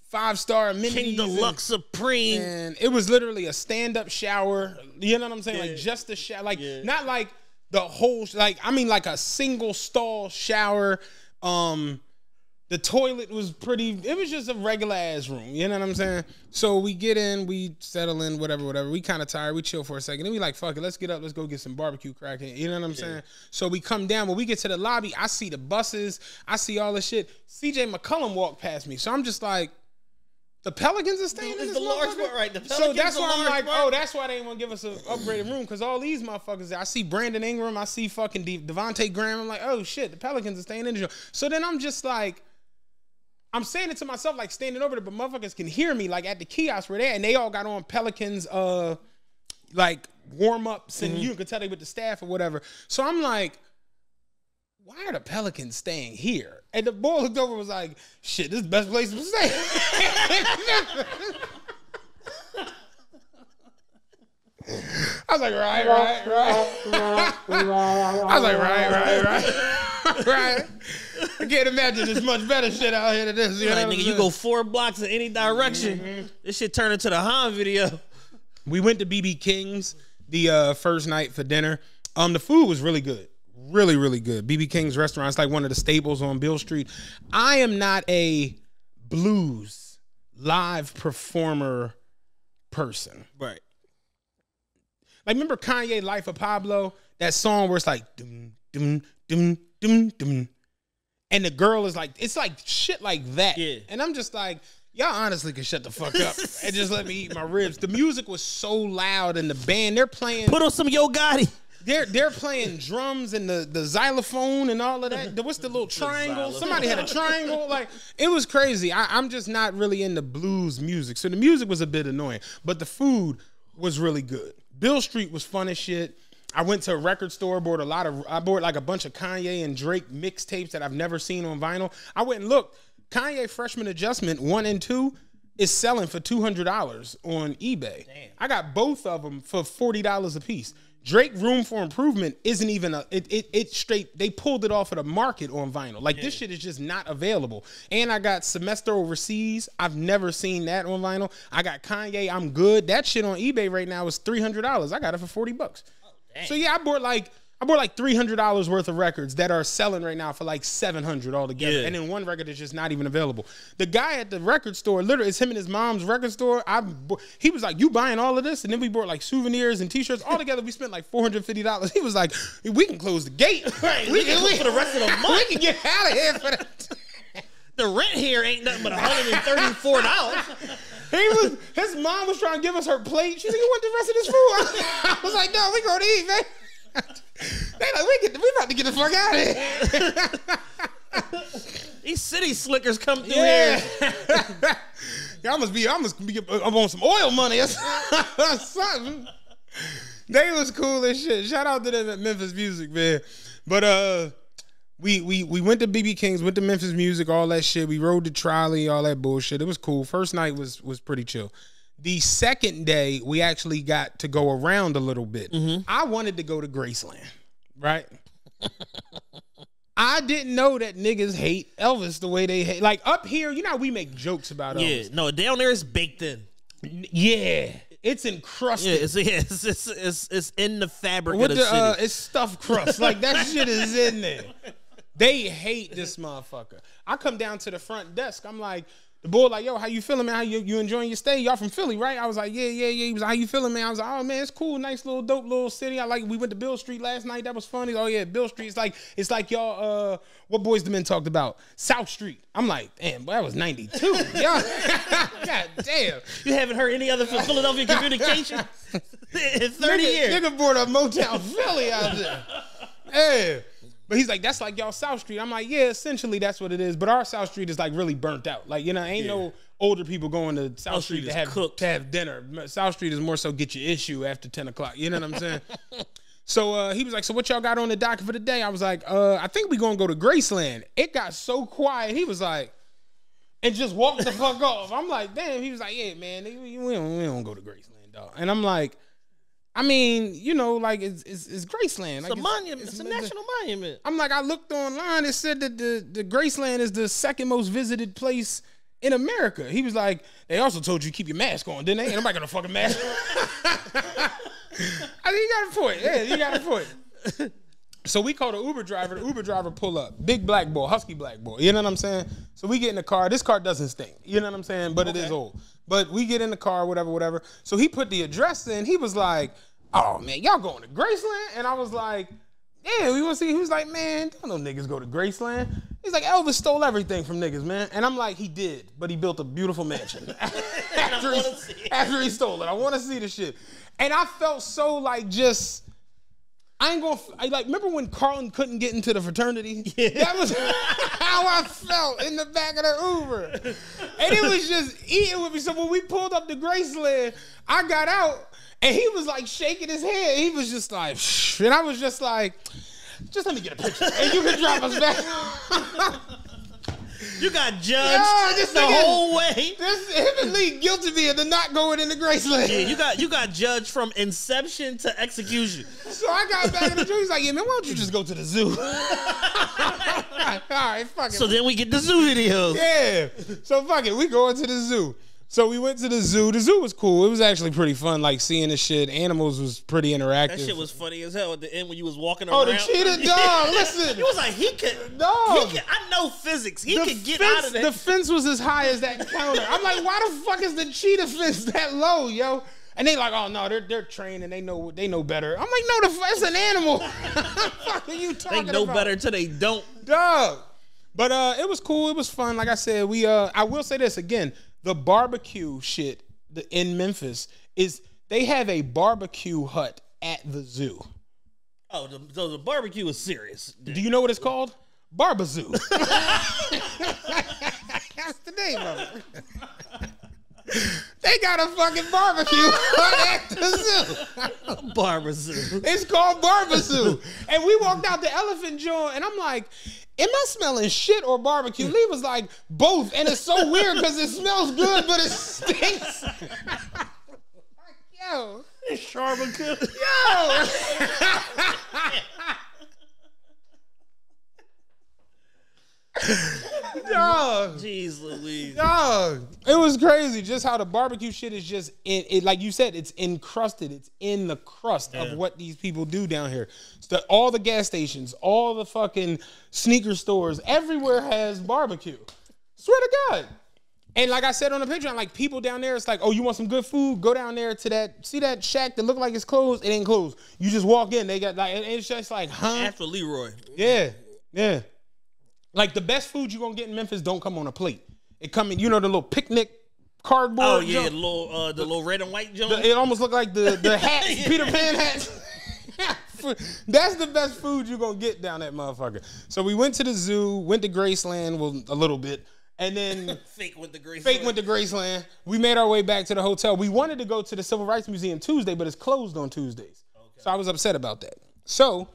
five star King amenities. Deluxe Supreme. And it was literally a stand up shower. You know what I'm saying? Yeah. Like just a shower. Like Yeah. not like the whole like I mean like a single stall shower. Um the toilet was pretty it was just a regular ass room. You know what I'm saying? So we get in, we settle in, whatever, whatever. We kind of tired. We chill for a second. Then we like, fuck it, let's get up, let's go get some barbecue cracking. You know what I'm saying? So we come down. When we get to the lobby, I see the buses, I see all the shit. CJ McCollum walked past me. So I'm just like, the Pelicans are staying in this the large part, right. The so that's why I'm like, part. oh, that's why they didn't want to give us an upgraded room because all these motherfuckers. I see Brandon Ingram, I see fucking De- Devontae Graham. I'm like, oh shit, the Pelicans are staying in the show. So then I'm just like, I'm saying it to myself, like standing over there, but motherfuckers can hear me, like at the kiosk where they at, and they all got on Pelicans, uh, like warm ups, and you can tell they with the staff or whatever. So I'm like, why are the Pelicans staying here? And the boy looked over and was like, shit, this is the best place to stay. I was like, right, right, right. I was like, right, right, right. right. I can't imagine there's much better shit out here than this. You know Like, what I'm nigga, you saying? go four blocks in any direction. Mm-hmm. This shit turned into the Han video. We went to BB King's the uh, first night for dinner. Um, the food was really good, really, really good. BB King's restaurant. It's like one of the staples on Beale Street. I am not a blues live performer person. Right. Like, remember Kanye "Life of Pablo"? That song where it's like dum dum dum dum dum, and the girl is like, it's like shit like that. Yeah. And I'm just like, y'all honestly can shut the fuck up and just let me eat my ribs. The music was so loud, and the band they're playing, Put on some Yo Gotti. they're they're playing drums and the the xylophone and all of that. The- What's the little triangle? xylophone. Somebody had a triangle. Like it was crazy. I, I'm just not really into blues music, so the music was a bit annoying, but the food was really good. Beale Street was fun as shit. I went to a record store, bought a lot of, I bought like a bunch of Kanye and Drake mixtapes that I've never seen on vinyl. I went and looked. Kanye Freshman Adjustment one and two is selling for two hundred dollars on eBay. I got both of them for forty dollars a piece. Drake Room for Improvement isn't even a it, it it straight they pulled it off of the market on vinyl. Like this shit is just not available. And I got Semester Overseas. I've never seen that on vinyl. I got Kanye, I'm good. That shit on eBay right now is three hundred dollars. I got it for forty bucks. So yeah, I bought like I bought like three hundred dollars worth of records that are selling right now for like seven hundred altogether, Yeah. and then one record is just not even available. The guy at the record store, literally, it's him and his mom's record store. I he was like, "You buying all of this?" And then we bought like souvenirs and T-shirts. All together, we spent like four hundred fifty dollars. He was like, "We can close the gate. Right, we can for the rest of the month. we can get out of here for that." The rent here ain't nothing but $134. He was his mom was trying to give us her plate. She said, "You want the rest of this food?" I was like, "No, we gonna eat, man." they like, "We get, we about to get the fuck out of here." These city slickers come through Yeah. here. yeah, I must be. I must be. I'm on some oil money or something. They was cool as shit. Shout out to them at Memphis Music, man. But uh, we we we went to BB King's, went to Memphis Music, all that shit. We rode the trolley, all that bullshit. It was cool. First night was was pretty chill. The second day, we actually got to go around a little bit. I wanted to go to Graceland, right? I didn't know that niggas hate Elvis the way they hate. Like up here, you know, how we make jokes about Yeah, Elvis. no, down there it's baked in. Yeah, it's encrusted. Yeah, it's, yeah, it's, it's, it's, it's in the fabric With of the, the uh, it's stuffed crust. Like that shit is in there. They hate this motherfucker. I come down to the front desk. I'm like, The boy like, yo, how you feeling, man? How you, you enjoying your stay? Y'all from Philly, right? I was like, yeah, yeah, yeah. He was like, how you feeling, man? I was like, oh man, it's cool, nice little dope little city. I like. We went to Beale Street last night. That was funny. Oh yeah, Beale Street. It's like it's like y'all. Uh, what boys the men talked about? South Street. I'm like, damn, boy, that was '92. Y'all, god damn. You haven't heard any other Philadelphia communication in 30 nigga, years. Nigga brought up Motown Philly out there. Yeah. But he's like, that's like y'all South Street. I'm like, yeah, essentially that's what it is. But our South Street is like really burnt out. Like, you know, ain't no older people going to South South Street, Street to have cooked. to have dinner. South Street is more so get your issue after 10 o'clock. You know what I'm saying? so uh, he was like, so what y'all got on the docket for the day? I was like, uh, I think we gonna go to Graceland. It got so quiet. He was like, and just walked the fuck off. I'm like, damn. He was like, yeah, man, we don't, we don't go to Graceland, dog. And I'm like, I mean, you know, like it's it's, it's Graceland. Like, It's a monument. It's, a national monument. I'm like, I looked online. It said that the the Graceland is the second most visited place in America. He was like, they also told you keep your mask on, didn't they? Ain't nobody got a fucking mask. I think you got a point. Yeah, you got a point. So we called the Uber driver. The Uber driver pull up, big black boy, husky black boy. You know what I'm saying? So we get in the car. This car doesn't stink. You know what I'm saying? But it is old. But we get in the car, whatever, whatever. So he put the address in. He was like, "Oh man, y'all going to Graceland?" And I was like, "Yeah, we want to see." He was like, "Man, don't no niggas go to Graceland." He's like, "Elvis stole everything from niggas, man." And I'm like, "He did, but he built a beautiful mansion after, he, after he stole it. I want to see the shit." And I felt so like just. I ain't gonna. I like. Remember when Carlton couldn't get into the fraternity? Yeah. That was how I felt in the back of the Uber, and it was just eating with me. So when we pulled up to Graceland, I got out, and he was like shaking his head. He was just like, "Shh," and I was just like, "Just let me get a picture, and you can drive us back." You got judged Yeah, this the whole way. this him and Lee guilty me into not going into Graceland. Yeah, you got you got judged from inception to execution. So I got back in the dream. He's like, "Yeah, man, why don't you just go to the zoo?" All right, fuck it. So then we get the zoo videos. Yeah. So fuck it. We going to the zoo. So we went to the zoo. The zoo was cool. It was actually pretty fun, like seeing the shit. Animals was pretty interactive. That shit was funny as hell at the end when you was walking around. Oh, the cheetah dog. Listen. He was like, he could. Dog. He could, I know physics. He the could get fence, out of that. the fence was as high as that counter. I'm like, why the fuck is the cheetah fence that low, yo? And they like, oh no, they're they're trained and they know they know better. I'm like, no, the it's an animal. fuck are you talking? they know about? better till they don't. dog. But uh, it was cool. It was fun. Like I said, we uh, I will say this again: the barbecue shit the, in Memphis is they have a barbecue hut at the zoo. Oh, the, so the barbecue is serious. Do you know what it's called? Barbazoo. That's the name of it. they got a fucking barbecue hut at the zoo. Barber zoo. It's called Barbazoo. and we walked out the elephant joint, and I'm like, Am I smelling shit or barbecue? Lee was like, both. And it's so weird because it smells good, but it stinks. Yo. It's Barbecue. Yo. Dog. Jeez Louise. Dog. It was crazy just how the barbecue shit is just in it like you said, it's encrusted. It's in the crust of what these people do down here. So all the gas stations, all the fucking sneaker stores, everywhere has barbecue. Swear to God. And like I said on the picture, like people down there, it's like, oh, you want some good food? Go down there to that, see that shack that look like it's closed? It ain't closed. You just walk in, they got like, and it's just like, huh? After Leroy. Yeah, yeah. Like the best food you're gonna get in Memphis don't come on a plate. It come in, you know, the little picnic cardboard. Oh yeah, junk. the little uh, the little red and white joint. The- it almost looked like the the hats, Peter Pan hats. That's the best food you're gonna get down that motherfucker. So we went to the zoo, went to Graceland, well, a little bit, and then Fake with the grace. Fake went to Graceland. We made our way back to the hotel. We wanted to go to the Civil Rights Museum Tuesday, but it's closed on Tuesdays. So I was upset about that. So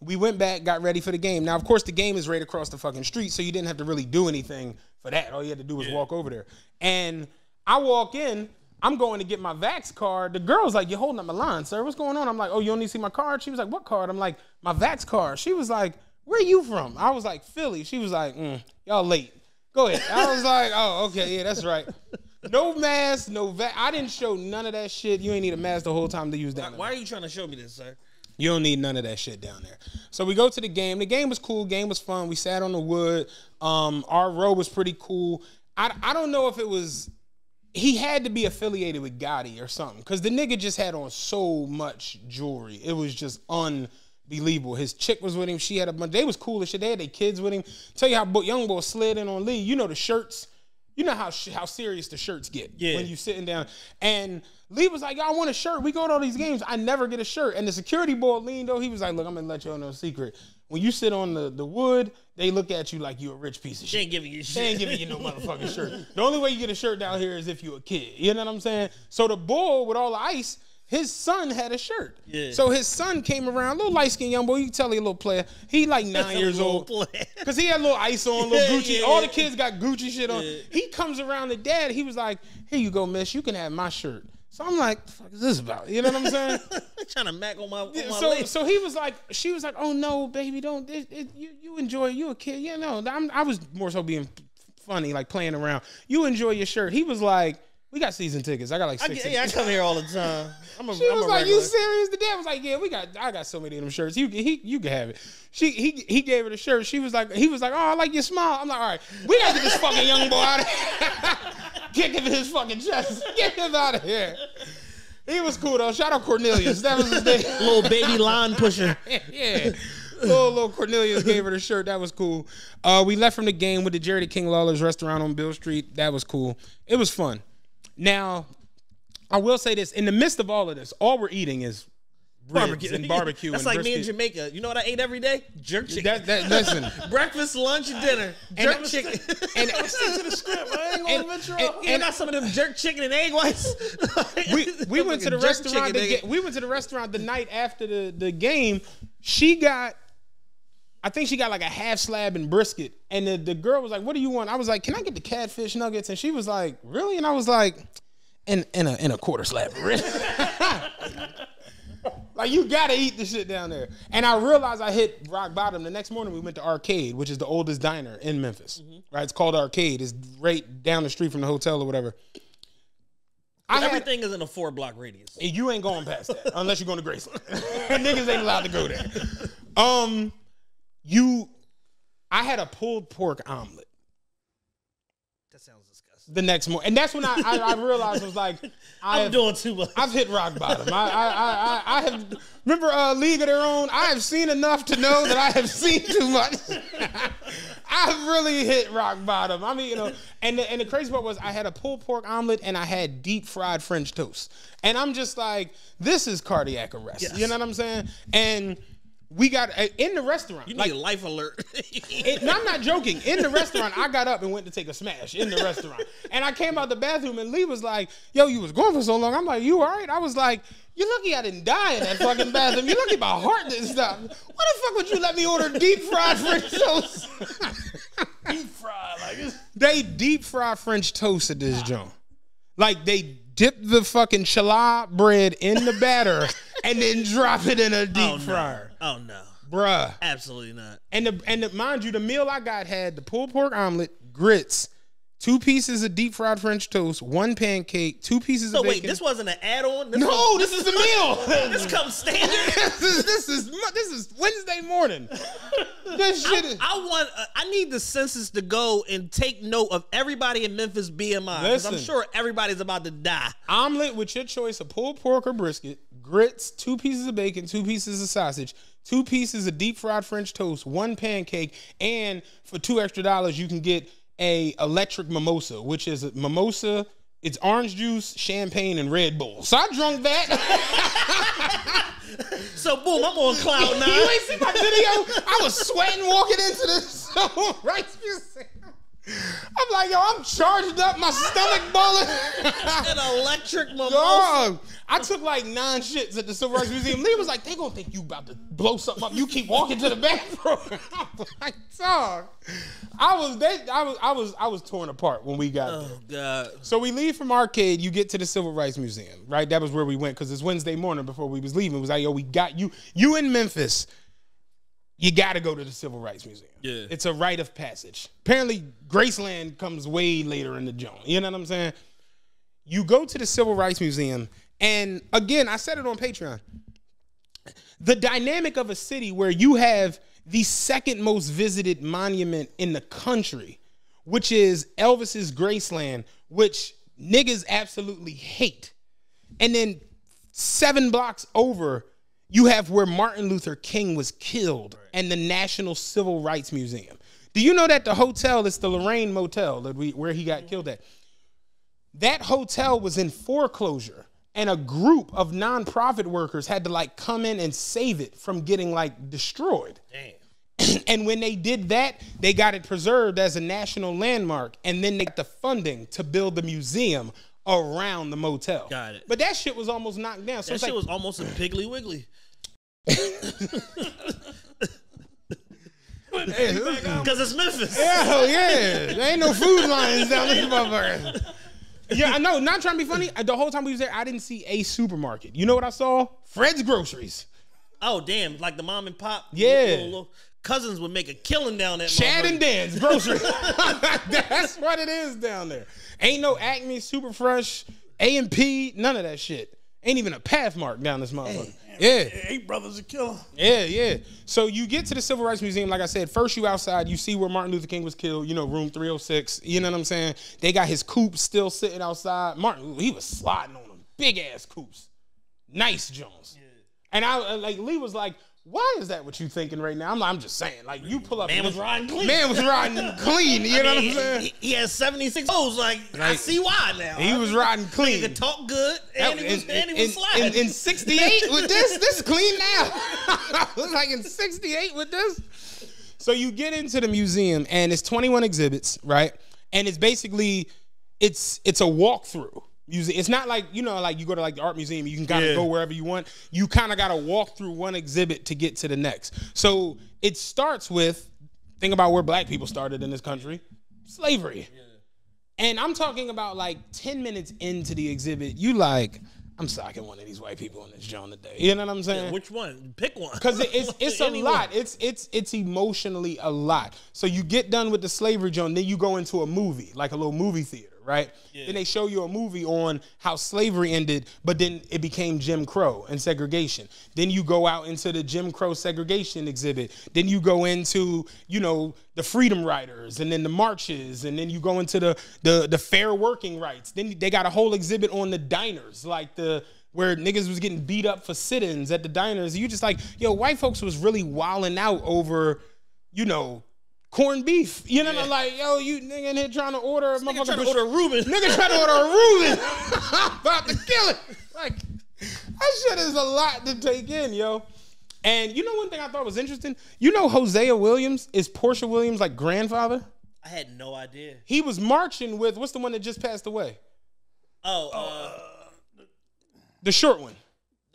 we went back, got ready for the game. Now, of course, the game is right across the fucking street, so you didn't have to really do anything for that. All you had to do was walk over there. And I walk in. I'm going to get my Vax card. The girl's like, "You're holding up my line, sir. What's going on?" I'm like, "Oh, you only see my card?" She was like, "What card?" I'm like, "My Vax card." She was like, "Where are you from?" I was like, "Philly." She was like, mm, "Y'all late." Go ahead. I was like, "Oh, okay, yeah, that's right." No mask, no vax. I didn't show none of that shit. You ain't need a mask the whole time to use that. Why are you trying to show me this, sir? You don't need none of that shit down there. So we go to the game. The game was cool. Game was fun. We sat on the wood. Um, our row was pretty cool. I I don't know if it was he had to be affiliated with Gotti or something because the nigga just had on so much jewelry. It was just unbelievable. His chick was with him. She had a bunch. They was cool as shit. They had their kids with him. Tell you how young boy slid in on Lee. You know the shirts. You know how how serious the shirts get Yeah. when you sitting down. And Lee was like, "Yo, I want a shirt. We go to all these games. I never get a shirt." And the security boy leaned over. He was like, "Look, I'm gonna let y'all know a secret. When you sit on the, the wood, they look at you like you a rich piece of She shit. ain't giving you shit. They ain't giving you no motherfucking shirt. The only way you get a shirt down here is if you a kid. You know what I'm saying? So the bull with all the ice, his son had a shirt. Yeah. So his son came around, little light skinned young boy. You can tell he a little player. He like nine years old. player. Cause he had a little ice on, little Gucci. yeah, All the kids got Gucci shit on. He comes around the dad. He was like, "Here you go, miss. You can have my shirt." So I'm like, "The fuck is this about?" You know what I'm saying? trying to mac on my, on my so so he was like, she was like, "Oh no, baby, don't. It, it, you you enjoy. You a kid. You know. I'm, I was more so being funny, like playing around. You enjoy your shirt." He was like, "We got season tickets. I got like I, six." yeah, I come here all the time. I'm a, She I'm was like, "You serious?" The dad was like, "Yeah, we got. I got so many of them shirts. You can- he you can have it." She he he gave her the shirt. She was like, he was like, "Oh, I like your smile." I'm like, "All right, we gotta get this fucking young boy out of here. Kick him in his fucking chest. Get him out of here." He was cool though. Shout out Cornelius. That was his name. little baby line pusher. yeah. Little, little Cornelius gave her the shirt. That was cool. Uh, we left from the game with the Jerry King Lawler's restaurant on Beale Street. That was cool. It was fun. Now, I will say this: in the midst of all of this, all we're eating is Barbecue and barbecue. That's and like me in. Jamaica. You know what I ate every day? Jerk chicken. That, that, listen, Breakfast, lunch, and dinner. Jerk And- chicken. and, Stick to the script. I ain't gonna and, and- got some of them jerk chicken and egg whites. we we went to the restaurant. chicken, get, we went to the restaurant the night after the the game. She got, I think she got like a half slab and brisket, and the, the girl was like, "What do you want?" I was like, "Can I get the catfish nuggets?" And she was like, "Really?" And I was like, "In in a in a quarter slab, of ribs." Like you gotta eat the shit down there. And I realized I hit rock bottom. The next morning we went to Arcade, which is the oldest diner in Memphis. Right? It's called Arcade. It's right down the street from the hotel or whatever. I had- Everything is in a four block radius. and you ain't going past that unless you're going to Graceland. Niggas ain't allowed to go there. Um, you, I had a pulled pork omelet That sounds disgusting. The next morning, and that's when I I, I realized I was like, I I'm have, doing too much. I've hit rock bottom. I I, I, I, I have remember uh, League of Their Own. I have seen enough to know that I have seen too much. I've really hit rock bottom. I mean, you know, and the, and the crazy part was I had a pulled pork omelet and I had deep fried French toast, and I'm just like, this is cardiac arrest. Yes. You know what I'm saying? And we got uh, in the restaurant. you need like, a life alert. it, I'm not joking. In the restaurant, I got up and went to take a smash in the restaurant. And I came out the bathroom and Lee was like, yo, you was going for so long. I'm like, you all right? I was like, you lucky I didn't die in that fucking bathroom. You lucky my heart didn't stop. Why the fuck would you let me order deep fried French toast? Deep fried. Like it's, they deep fry French toast at this joint. Like they dip the fucking challah bread in the batter and then drop it in a deep oh, no. Oh, no. Bruh. Absolutely not. And the and the, mind you, the meal I got had the pulled pork omelet, grits, two pieces of deep fried French toast, one pancake, two pieces So of wait, bacon. this wasn't an add-on? This no, was- this is the meal. this comes standard? this is this is this is Wednesday morning. This shit is. I want. Uh, I need the census to go and take note of everybody in Memphis BMI because I'm sure everybody's about to die. omelet with your choice of pulled pork or brisket, grits, two pieces of bacon, two pieces of sausage, two pieces of deep fried French toast, one pancake, and for two extra dollars you can get a electric mimosa, which is a mimosa. It's orange juice, champagne, and Red Bull. So I drunk that. So boom, I'm on cloud nine. you ain't see my video? I was sweating walking into this show. Right? I'm like, yo, I'm charged up, my stomach bullet. An electric mimosa. Dog, I took like nine shits at the Civil Rights Museum. Lee was like, they gonna think you about to blow something up. You keep walking to the bathroom. I was like, dog. I was they I was I was I was torn apart when we got oh, there. Oh God. So we leave from arcade, you get to the Civil Rights Museum, right? That was where we went because it's Wednesday morning before we was leaving. It was like, yo, we got you, you in Memphis. You gotta go to the Civil Rights Museum. Yeah. It's a rite of passage. Apparently, Graceland comes way later in the joint. You know what I'm saying? You go to the Civil Rights Museum, and again, I said it on Patreon. The dynamic of a city where you have the second most visited monument in the country which is Elvis's Graceland, which niggas absolutely hate. And then seven blocks over, you have where Martin Luther King was killed and the National Civil Rights Museum. Do you know that the hotel is the Lorraine Motel that we where he got mm-hmm. killed at? That hotel was in foreclosure and a group of nonprofit workers had to like come in and save it from getting like destroyed. Damn. And when they did that, they got it preserved as a national landmark. And then they got the funding to build the museum around the motel. Got it. But that shit was almost knocked down. So That shit like, was almost a Piggly Wiggly. Because it's Memphis. hell yeah. There ain't no food lines down this motherfucker. Yeah, I know. Not trying to be funny. The whole time we was there, I didn't see a supermarket. You know what I saw? Fred's groceries. Oh damn! Like the mom and pop. Yeah. little- little cousins would make a killing down that. Chad and Dan's grocery. That's what it is down there. Ain't no Acme, Super Fresh, A and P, none of that shit. Ain't even a Pathmark down this motherfucker. Yeah, Eight brothers a killer. yeah, yeah. So you get to the Civil Rights Museum, like I said, first you outside, you see where Martin Luther King was killed, you know, room 306. You know what I'm saying? They got his coupe still sitting outside. Martin, he was sliding on them. Big ass coupes. Nice Jones. And I uh, like Lee was like, why is that what you thinking right now? I'm, I'm just saying, like you pull up. Man was riding clean. Man was riding clean. You know what I'm He, saying? he, he has seventy six O's. Like, I see why now. He was riding clean. He could talk good, and he was, in, and he was in- sliding. in- in 68 with this, this is clean now. I like in 68 with this. So you get into the museum and it's 21 exhibits, right? And it's basically it's it's a walkthrough. Museum. It's not like you know, like you go to like the art museum, you can kind of Yeah. go wherever you want. You kind of got to walk through one exhibit to get to the next. So it starts with think about where black people started in this country, slavery. And I'm talking about like 10 minutes into the exhibit, you like, I'm socking one of these white people in this joint today. You know what I'm saying? Which one? Pick one. Because it, it's it's a lot. It's it's it's emotionally a lot. So you get done with the slavery joint, then you go into a movie, like a little movie theater, right? Then they show you a movie on how slavery ended, but then it became Jim Crow and segregation. Then you go out into the Jim Crow segregation exhibit. Then you go into, you know, the freedom riders and then the marches, and then you go into the the the fair working rights. Then they got a whole exhibit on the diners, like the where niggas was getting beat up for sit-ins at the diners. You just like, yo, white folks was really wilding out over, you know, corned beef. You know, yeah. I'm like, yo, you nigga in here trying to order a Nigga motherfucker. trying to order a Reuben. Nigga trying to order a Reuben. I'm about to kill it. Like, that shit is a lot to take in, yo. And you know one thing I thought was interesting? You know Hosea Williams is Porsha Williams' like grandfather? I had no idea. He was marching with what's the one that just passed away? Oh, uh, The short one.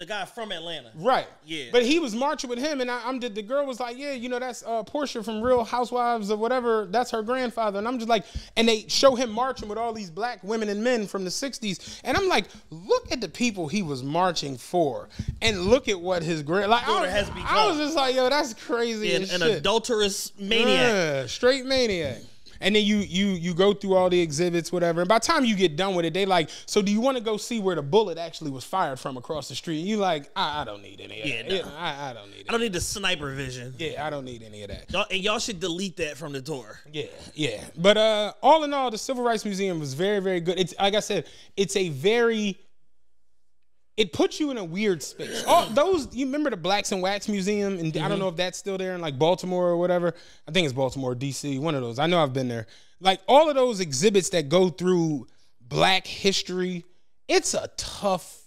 The guy from Atlanta. Right. Yeah. But he was marching with him, and I, I'm the, the girl was like, yeah, you know, that's uh, Porsha from Real Housewives or whatever. That's her grandfather, and I'm just like, and they show him marching with all these black women and men from the '60s, and I'm like, look at the people he was marching for, and look at what his grand like. I was, has I was just like, yo, that's crazy An, as an adulterous maniac. Yeah, straight maniac. And then you you you go through all the exhibits, whatever. And by the time you get done with it, they like, so do you want to go see where the bullet actually was fired from across the street? And you like, I, I don't need any of Yeah, that. no. I, I don't need it. I don't need the sniper vision. yeah, I don't need any of that. Y'all, and y'all should delete that from the tour. Yeah, yeah. But uh all in all, the Civil Rights Museum was very, very good. It's like I said, it's a very it puts you in a weird space. All those you remember the Blacks in Wax Museum, and I don't mm-hmm. know if that's still there in like Baltimore or whatever. I think it's Baltimore, DC, one of those. I know I've been there. Like all of those exhibits that go through black history, it's a tough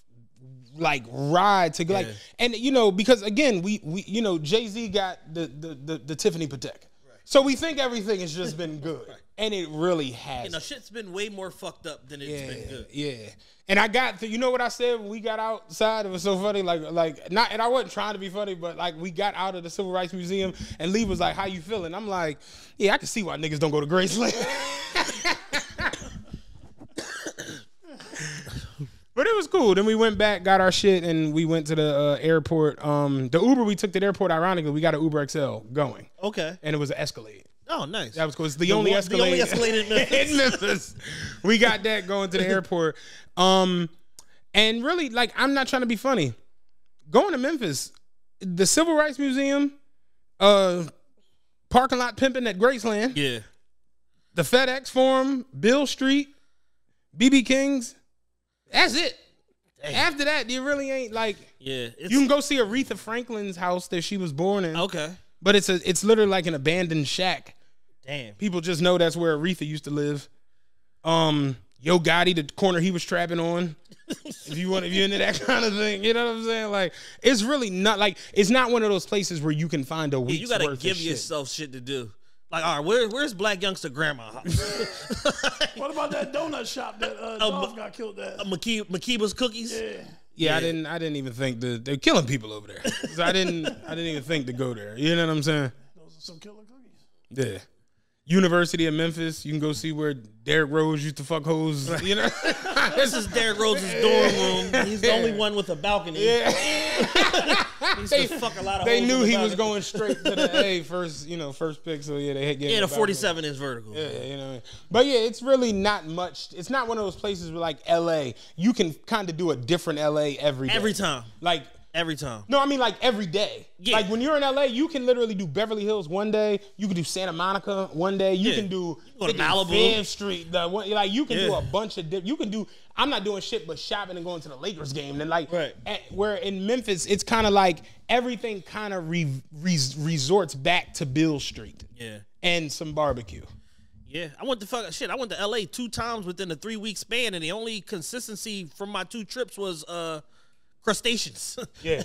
like ride to go like and you know because again we we you know Jay-Z got the the the, the Tiffany Patek. So we think everything has just been good. And it really has. You know, shit's been way more fucked up than it's been good. Yeah. And I got to, you know what I said when we got outside? It was so funny. Like, like not, and I wasn't trying to be funny, but like we got out of the Civil Rights Museum and Lee was like, how you feeling? I'm like, yeah, I can see why niggas don't go to Graceland. But it was cool. Then we went back, got our shit, and we went to the uh, airport. Um, the Uber we took to the airport, ironically, we got an Uber XL going, Okay. and it was an Escalade. Oh, nice. That was cool. It's the, only one- Escalade. the only in Memphis. in Memphis. We got that going to the airport. Um, and really, like, I'm not trying to be funny. Going to Memphis, the Civil Rights Museum, uh, parking lot pimping at Graceland, yeah. the FedEx Forum, Beale Street, BB King's. That's it. After that, you really ain't like. Yeah, You can go see Aretha Franklin's house that she was born in, okay. But it's a it's literally like an abandoned shack. Damn. People just know that's where Aretha used to live. Um, Yo Gotti, the corner he was trapping on. if you want, if you're into that kind of thing, you know what I'm saying? Like, it's really not like it's not one of those places where you can find a week's you gotta worth give of shit. yourself shit to do. Like, all right, where, where's Blac Youngsta Grandma house? What about that donut shop that uh, Dolph got killed at? Maki- Makeda's cookies. yeah. Yeah, I didn't. I didn't even think to, they're killing people over there. So I didn't. I didn't even think to go there. You know what I'm saying? Those are some killer cookies. Yeah. University of Memphis. You can go see where Derrick Rose used to fuck hoes. You know. This is Derrick Rose's dorm room. He's the only one with a balcony. yeah. To fuck a lot of They knew he was balcony. going straight to the A first. You know, first pick. So yeah, they had Yeah, the 47 is vertical. Yeah, you know. But yeah, it's really not much. It's not one of those places where like L.A. You can kind of do a different L.A. every day. Every time. Like Every time. No, I mean like every day. Yeah. Like when you're in LA, you can literally do Beverly Hills one day. You can do Santa Monica one day. You Yeah. can do to 55th Malibu. Street. The one, like you can do a bunch of. Di- you can do. I'm not doing shit but shopping and going to the Lakers game. And like, Right. at- where in Memphis, it's kind of like everything kind of re, re, resorts back to Beale Street Yeah. and some barbecue. Yeah. I went to fuck shit. I went to LA two times within a three week span, and the only consistency from my two trips was uh crustaceans. Yeah.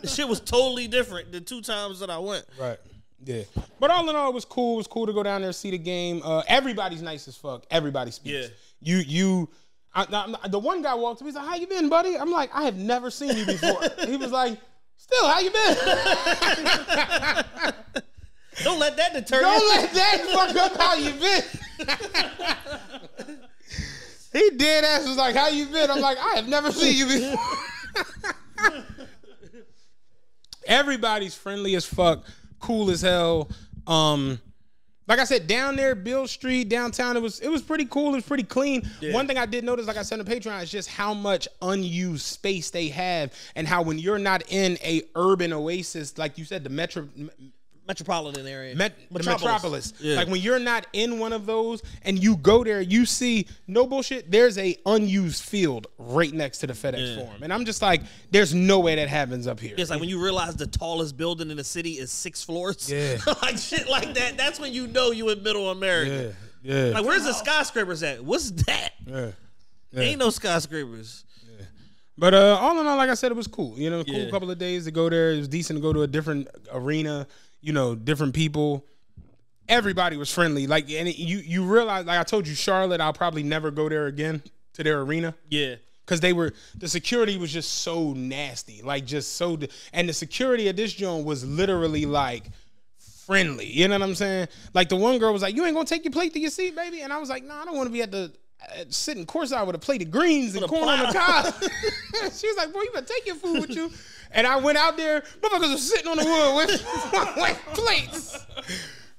the shit was totally different the two times that I went. Right. Yeah. But all in all, it was cool. It was cool to go down there and see the game. Uh, everybody's nice as fuck. Everybody speaks. Yeah. You you. I, I- the one guy walked up. He's like, "How you been, buddy?" I'm like, "I have never seen you before." he was like, "Still, how you been?" Don't let that deter you. Don't let that fuck up how you been. he dead ass was like, "How you been?" I'm like, "I have never seen you before." Everybody's friendly as fuck, cool as hell. Um, like I said, down there, Beale Street, downtown, it was it was pretty cool. It was pretty clean. One thing I did notice, like I said on Patreon, is just how much unused space they have, and how when you're not in a urban oasis, like you said, the metro. Metropolitan area. Met, the metropolis. Yeah. Like when you're not in one of those and you go there, you see no bullshit. There's a unused field right next to the FedEx Yeah. Forum, and I'm just like, there's no way that happens up here. It's like when you realize the tallest building in the city is six floors. Yeah. like shit like that. That's when you know you in middle America. yeah, Like where's the skyscrapers at? What's that? yeah. Ain't no skyscrapers. But uh, all in all, like I said, it was cool. You know, cool Yeah. couple of days to go there. It was decent to go to a different arena. You know, different people. Everybody was friendly. Like, and it, you you realize, like I told you, Charlotte, I'll probably never go there again to their arena. Yeah. Cause they were the security was just so nasty, like just so, and the security at this joint was literally like friendly. You know what I'm saying? Like the one girl was like, "You ain't gonna take your plate to your seat, baby," and I was like, "No, I don't want to be at the uh, sitting courtside with a plate of greens and corn on the cob." she was like, "Boy, you better take your food with you." And I went out there, motherfuckers were sitting on the wood with, with plates,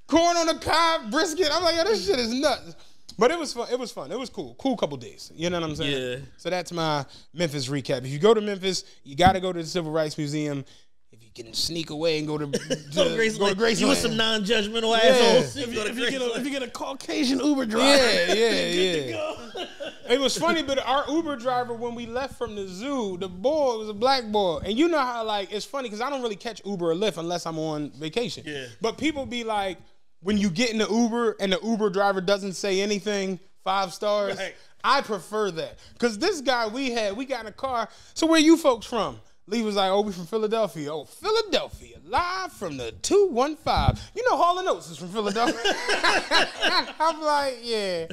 corn on the cob, brisket. I'm like, "Yo, this shit is nuts." But it was fun. It was fun. It was cool. Cool couple days. You know what I'm saying? Yeah. So that's my Memphis recap. If you go to Memphis, you got to go to the Civil Rights Museum. If you can sneak away and go to, to Go to Graceland. go to Graceland. You with some non-judgmental assholes. You If, to if you get a, if you get a Caucasian Uber driver, yeah, yeah, yeah. It was funny, but our Uber driver, when we left from the zoo, the boy was a black boy, and you know how like it's funny because I don't really catch Uber or Lyft unless I'm on vacation. Yeah. But people be like, when you get in the Uber and the Uber driver doesn't say anything, five stars. Right. I prefer that because this guy we had, we got in a car. So where you folks from? Lee was like, "Oh, we from Philadelphia. Oh, Philadelphia, live from the two one five. You know, Hall and Oates is from Philadelphia." I'm like, "Yeah."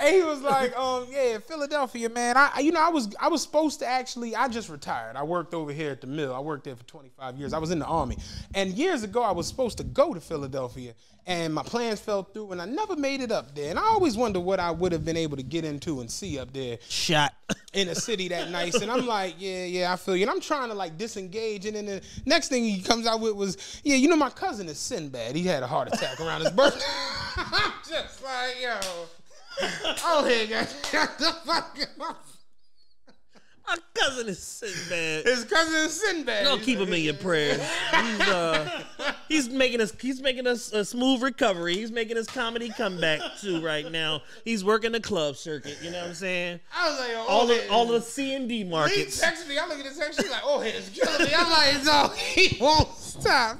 And he was like, "Um, yeah, Philadelphia, man. I- you know, I was, I was supposed to actually. I just retired. I worked over here at the mill. I worked there for 25 years. I was in the army, and years ago, I was supposed to go to Philadelphia, and my plans fell through, and I never made it up there. And I always wonder what I would have been able to get into and see up there Shot. in a city that nice. And I'm like, yeah, yeah, I feel you. And I'm trying to like disengage. And then the next thing he comes out with was, yeah, you know, my cousin is Sinbad. He had a heart attack around his birthday. I'm just like, yo. Oh, hey, guys. Shut the fuck. My cousin is Sinbad. His cousin is Sinbad. Don't keep him in your prayers. He's uh, he's making us he's making us a smooth recovery. He's making his comedy comeback too right now. He's working the club circuit. You know what I'm saying? I was like, oh, All the all the C and D markets. He texted me. I look at the text. She's like, "Oh, he's killing me." I'm like, "No, he won't stop."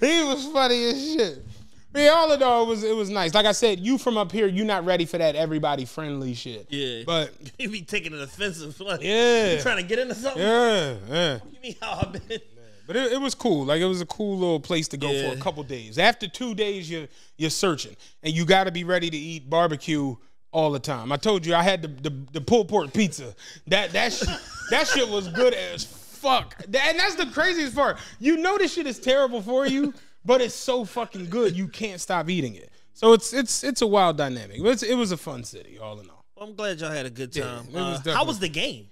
He was funny as shit. Yeah, all in all, it was it was nice. Like I said, you from up here, you not ready for that everybody friendly shit. Yeah. But He be taking an offensive. Like, yeah, You trying to get into something? yeah, yeah. You mean how I've been? But it, it was cool. Like it was a cool little place to go Yeah. for a couple days. After two days, you're you're searching, and you got to be ready to eat barbecue all the time. I told you I had the the, the pulled pork pizza. That that sh- that shit was good as fuck. And that's the craziest part. You know this shit is terrible for you, but it's so fucking good you can't stop eating it. So it's it's it's a wild dynamic. But it's, it was a fun city, all in all. Well, I'm glad y'all had a good time. was Uh, how was the game?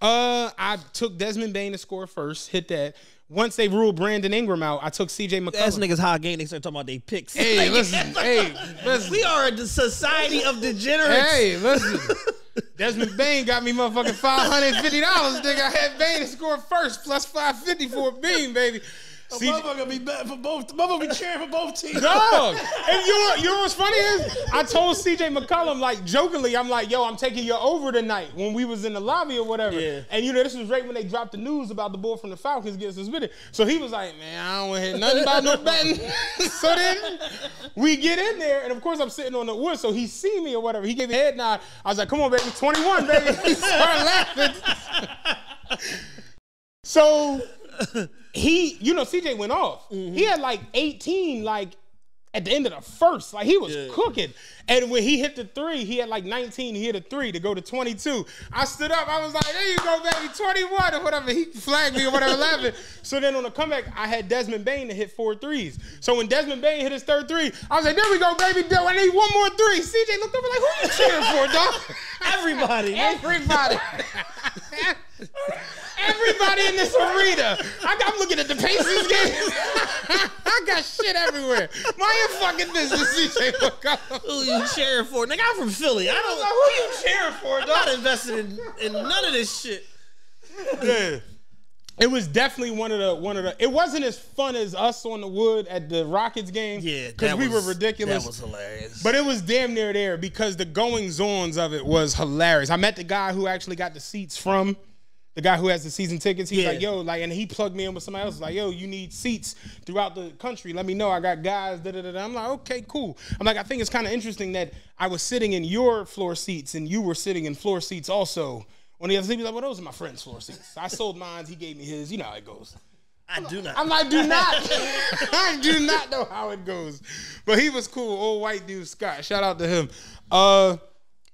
Uh, I took Desmond Bane to score first, hit that. Once they ruled Brandon Ingram out, I took C.J. McCollum. niggas how game they start talking about they picks. Hey, Like, listen, hey, listen. we are a society of degenerates. Hey, listen. Desmond Bane got me motherfucking five hundred fifty dollars, nigga. I had Bane to score first, plus five fifty for a beam, baby. CJ Motherfucker be bad for both. Motherfucker be cheering for both teams. Dog. And you know, you know what's funny is I told CJ McCollum like jokingly, I'm like, yo, I'm taking you over tonight when we was in the lobby or whatever. Yeah. And you know, this was right when they dropped the news about the boy from the Falcons getting suspended. So he was like, man, I don't want to hear nothing about no betting. so then we get in there, and of course I'm sitting on the wood, so he see me or whatever. He gave me a head nod. I was like, come on, baby, 21, baby. He started laughing. So he, you know, CJ went off. Mm-hmm. He had like 18, like at the end of the first. Like he was Yeah. cooking. And when he hit the three, he had like 19. He hit a three to go to 22. I stood up. I was like, there you go, baby, 21 or whatever. He flagged me or whatever, laughing. So then on the comeback, I had Desmond Bane to hit four threes. So when Desmond Bane hit his third three, I was like, there we go, baby. Bill, I need one more three. CJ looked over like, who you cheering for, dog? Everybody. Everybody. Everybody in this arena. I, I'm looking at the Pacers game. I got shit everywhere. My fucking business, CJ McCollum. Who you cheering for? Nigga, I'm from Philly. I I don't. like, who you cheering for, I'm not dog? invested in, in none of this shit. Yeah. It was definitely one of the one of the. It wasn't as fun as us on the wood at the Rockets game. Yeah, because we was- were ridiculous. That was hilarious. But it was damn near there because the goings ons of it was hilarious. I met the guy who actually got the seats from the guy who has the season tickets. He's Yeah. like, yo, like, and he plugged me in with somebody else. Like, yo, you need seats throughout the country. Let me know. I got guys. Da, da, da. I'm like, okay, cool. I'm like, I think it's kind of interesting that I was sitting in your floor seats and you were sitting in floor seats also. On the other side, he's like, well, those are my friend's floor seats. I sold mine. He gave me his. You know how it goes. I do not. I'm like, do not. I do not know how it goes. But he was cool. Old white dude, Scott. Shout out to him. Uh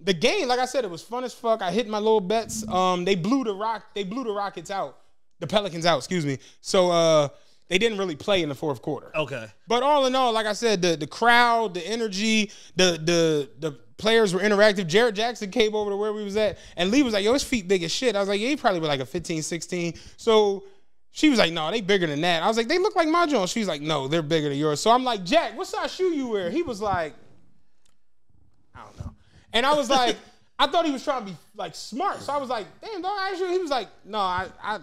the game, like I said, it was fun as fuck. I hit my little bets. Um, they blew the rock, they blew the Rockets out, the Pelicans out, excuse me. So uh they didn't really play in the fourth quarter. okay. But all in all, like I said, the the crowd, the energy, the the the players were interactive. Jaren Jackson came over to where we was at, and Lee was like, "Yo, his feet big as shit." I was like, "Yeah, he probably was like a 15, 16. So she was like, "No, they bigger than that." I was like, "They look like my Jones." She's like, "No, they're bigger than yours." So I'm like, "Jack, what size shoe you wear?" He was like, "I don't know," and I was like. I thought he was trying to be like smart. So I was like, damn, dog, I actually, he was like, no, I, I,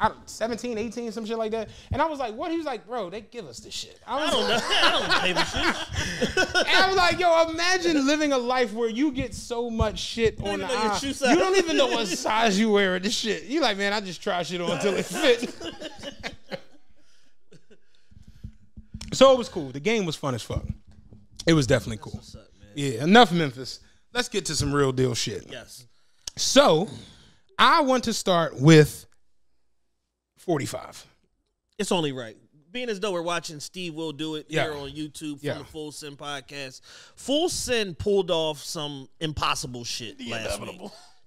I, 17, 18, some shit like that. And I was like, what? He was like, bro, they give us this shit. I, was I don't know. like, I don't pay shit. and I was like, yo, imagine living a life where you get so much shit on the eye. shoe size. You don't even know what size you wear this shit. You like, man, I just try shit on until it fits. so it was cool. The game was fun as fuck. It was definitely cool. What's up? Yeah, enough Memphis. Let's get to some real deal shit. Yes. So, I want to start with 45. It's only right. Being as though we're watching Steve will do it Yeah. here on YouTube from Yeah. the Full Send podcast. Full Send pulled off some impossible shit last week.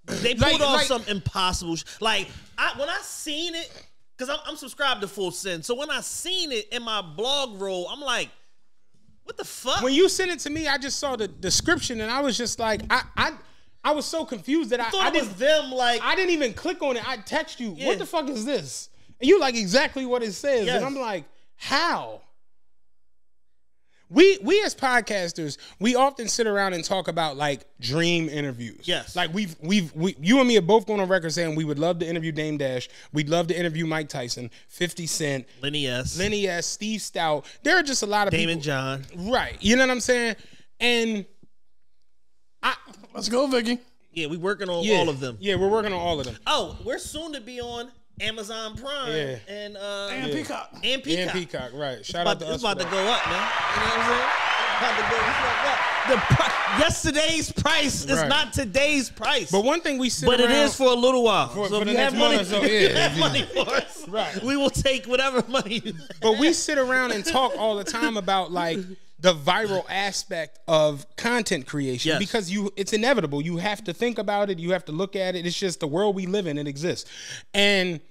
They pulled Like- off like- some impossible. Sh- like I, when I seen it, because I'm, I'm subscribed to Full Send. So when I seen it in my blog roll, I'm like, what the fuck? When you sent it to me, I just saw the description and I was just like, I I, I was so confused that I, thought I it was didn't them like I didn't even click on it. I text you, Yeah. what the fuck is this? And you like exactly what it says. Yes. And I'm like, how? We we as podcasters, we often sit around and talk about like dream interviews. Yes. Like we've we've we, you and me have both gone on record saying we would love to interview Dame Dash. We'd love to interview Mike Tyson, 50 Cent, Lenny S. Lenny S, Steve Stoute. There are just a lot of Damon people. John. Right. You know what I'm saying? And Let's go, Vicky. Yeah, we're working on yeah, all of them. Yeah, we're working on all of them. Oh, we're soon to be on Amazon Prime Yeah. and uh And Peacock. and Peacock. And Peacock, right. Shout It's out about, to it's about to go up, man. You know what I'm saying? About to go the up. The pri- yesterday's price is Right. not today's price. But one thing we sit But it around, is for a little while. For- so for if you have money, so, if you yeah. have money for us, Right. we will take whatever money. you but we sit around and talk all the time about like the viral aspect of content creation Yes. because you it's inevitable. You have to think about it. You have to look at it. It's just the world we live in it exists. And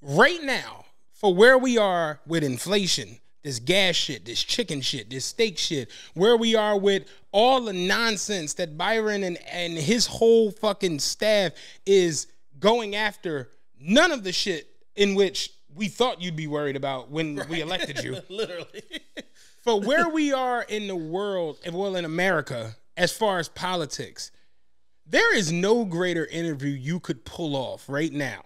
right now for where we are with inflation this gas shit this chicken shit this steak shit where we are with all the nonsense that byron and, and his whole fucking staff is going after none of the shit in which we thought you'd be worried about when we elected you. Literally. For where we are in the world, well, in America, as far as politics, there is no greater interview you could pull off right now,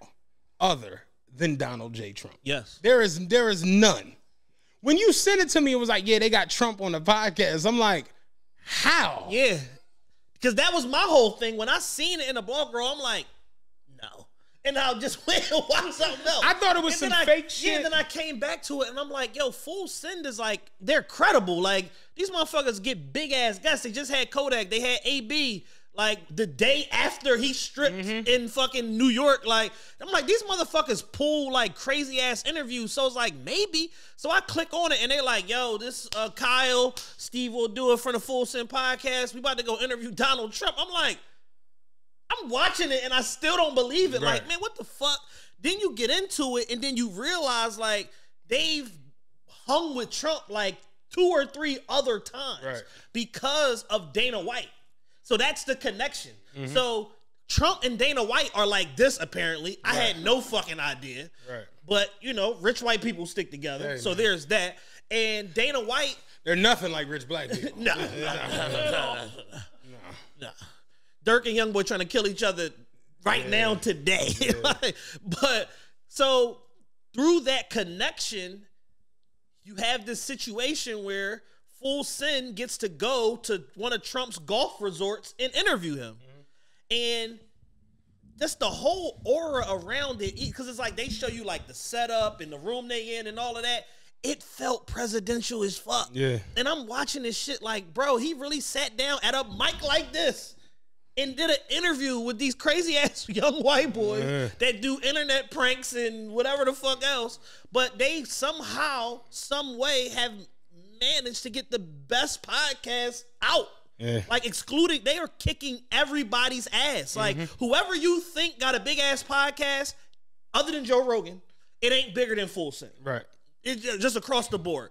other than Donald J. Trump. yes. There is there is none. When you sent it to me, it was like, yeah, they got Trump on the podcast. I'm like, how? Yeah. Because that was my whole thing. When I seen it in the blog girl, I'm like. And I just went and watched something else. I thought it was And some I- fake Yeah, shit. then I came back to it and I'm like, yo, Full Send is like, they're credible. Like, these motherfuckers get big ass guests. They just had Kodak, they had AB. Like the day after he stripped Mm-hmm. in fucking New York, like I'm like these motherfuckers pull like crazy ass interviews. So it's like maybe. So I click on it and they're like, "Yo, this uh, Kyle, Steve will do it for the Full Send podcast. We about to go interview Donald Trump." I'm like, I'm watching it and I still don't believe it. Like, man, what the fuck? Then you get into it and then you realize like they've hung with Trump like two or three other times Right. because of Dana White. So that's the connection. Mm-hmm. So Trump and Dana White are like this apparently. I had no fucking idea. Right. But you know, rich white people stick together. Hey, so man. there's that. And Dana White They're nothing like rich black people. no, no, no, no, no. Durk and Youngboy trying to kill each other right now today. Like, but so through that connection, you have this situation where Full Send gets to go to one of Trump's golf resorts and interview him. Mm-hmm. And just the whole aura around it, because it's like they show you like the setup and the room they in and all of that. It felt presidential as fuck. Yeah. And I'm watching this shit like, bro, he really sat down at a mic like this and did an interview with these crazy ass young white boys Yeah. that do internet pranks and whatever the fuck else. But they somehow, some way have managed to get the best podcast out. Yeah. Like excluding, they are kicking everybody's ass. Mm-hmm. Like whoever you think got a big ass podcast, other than Joe Rogan, it ain't bigger than Full Send. Right. It's just across the board.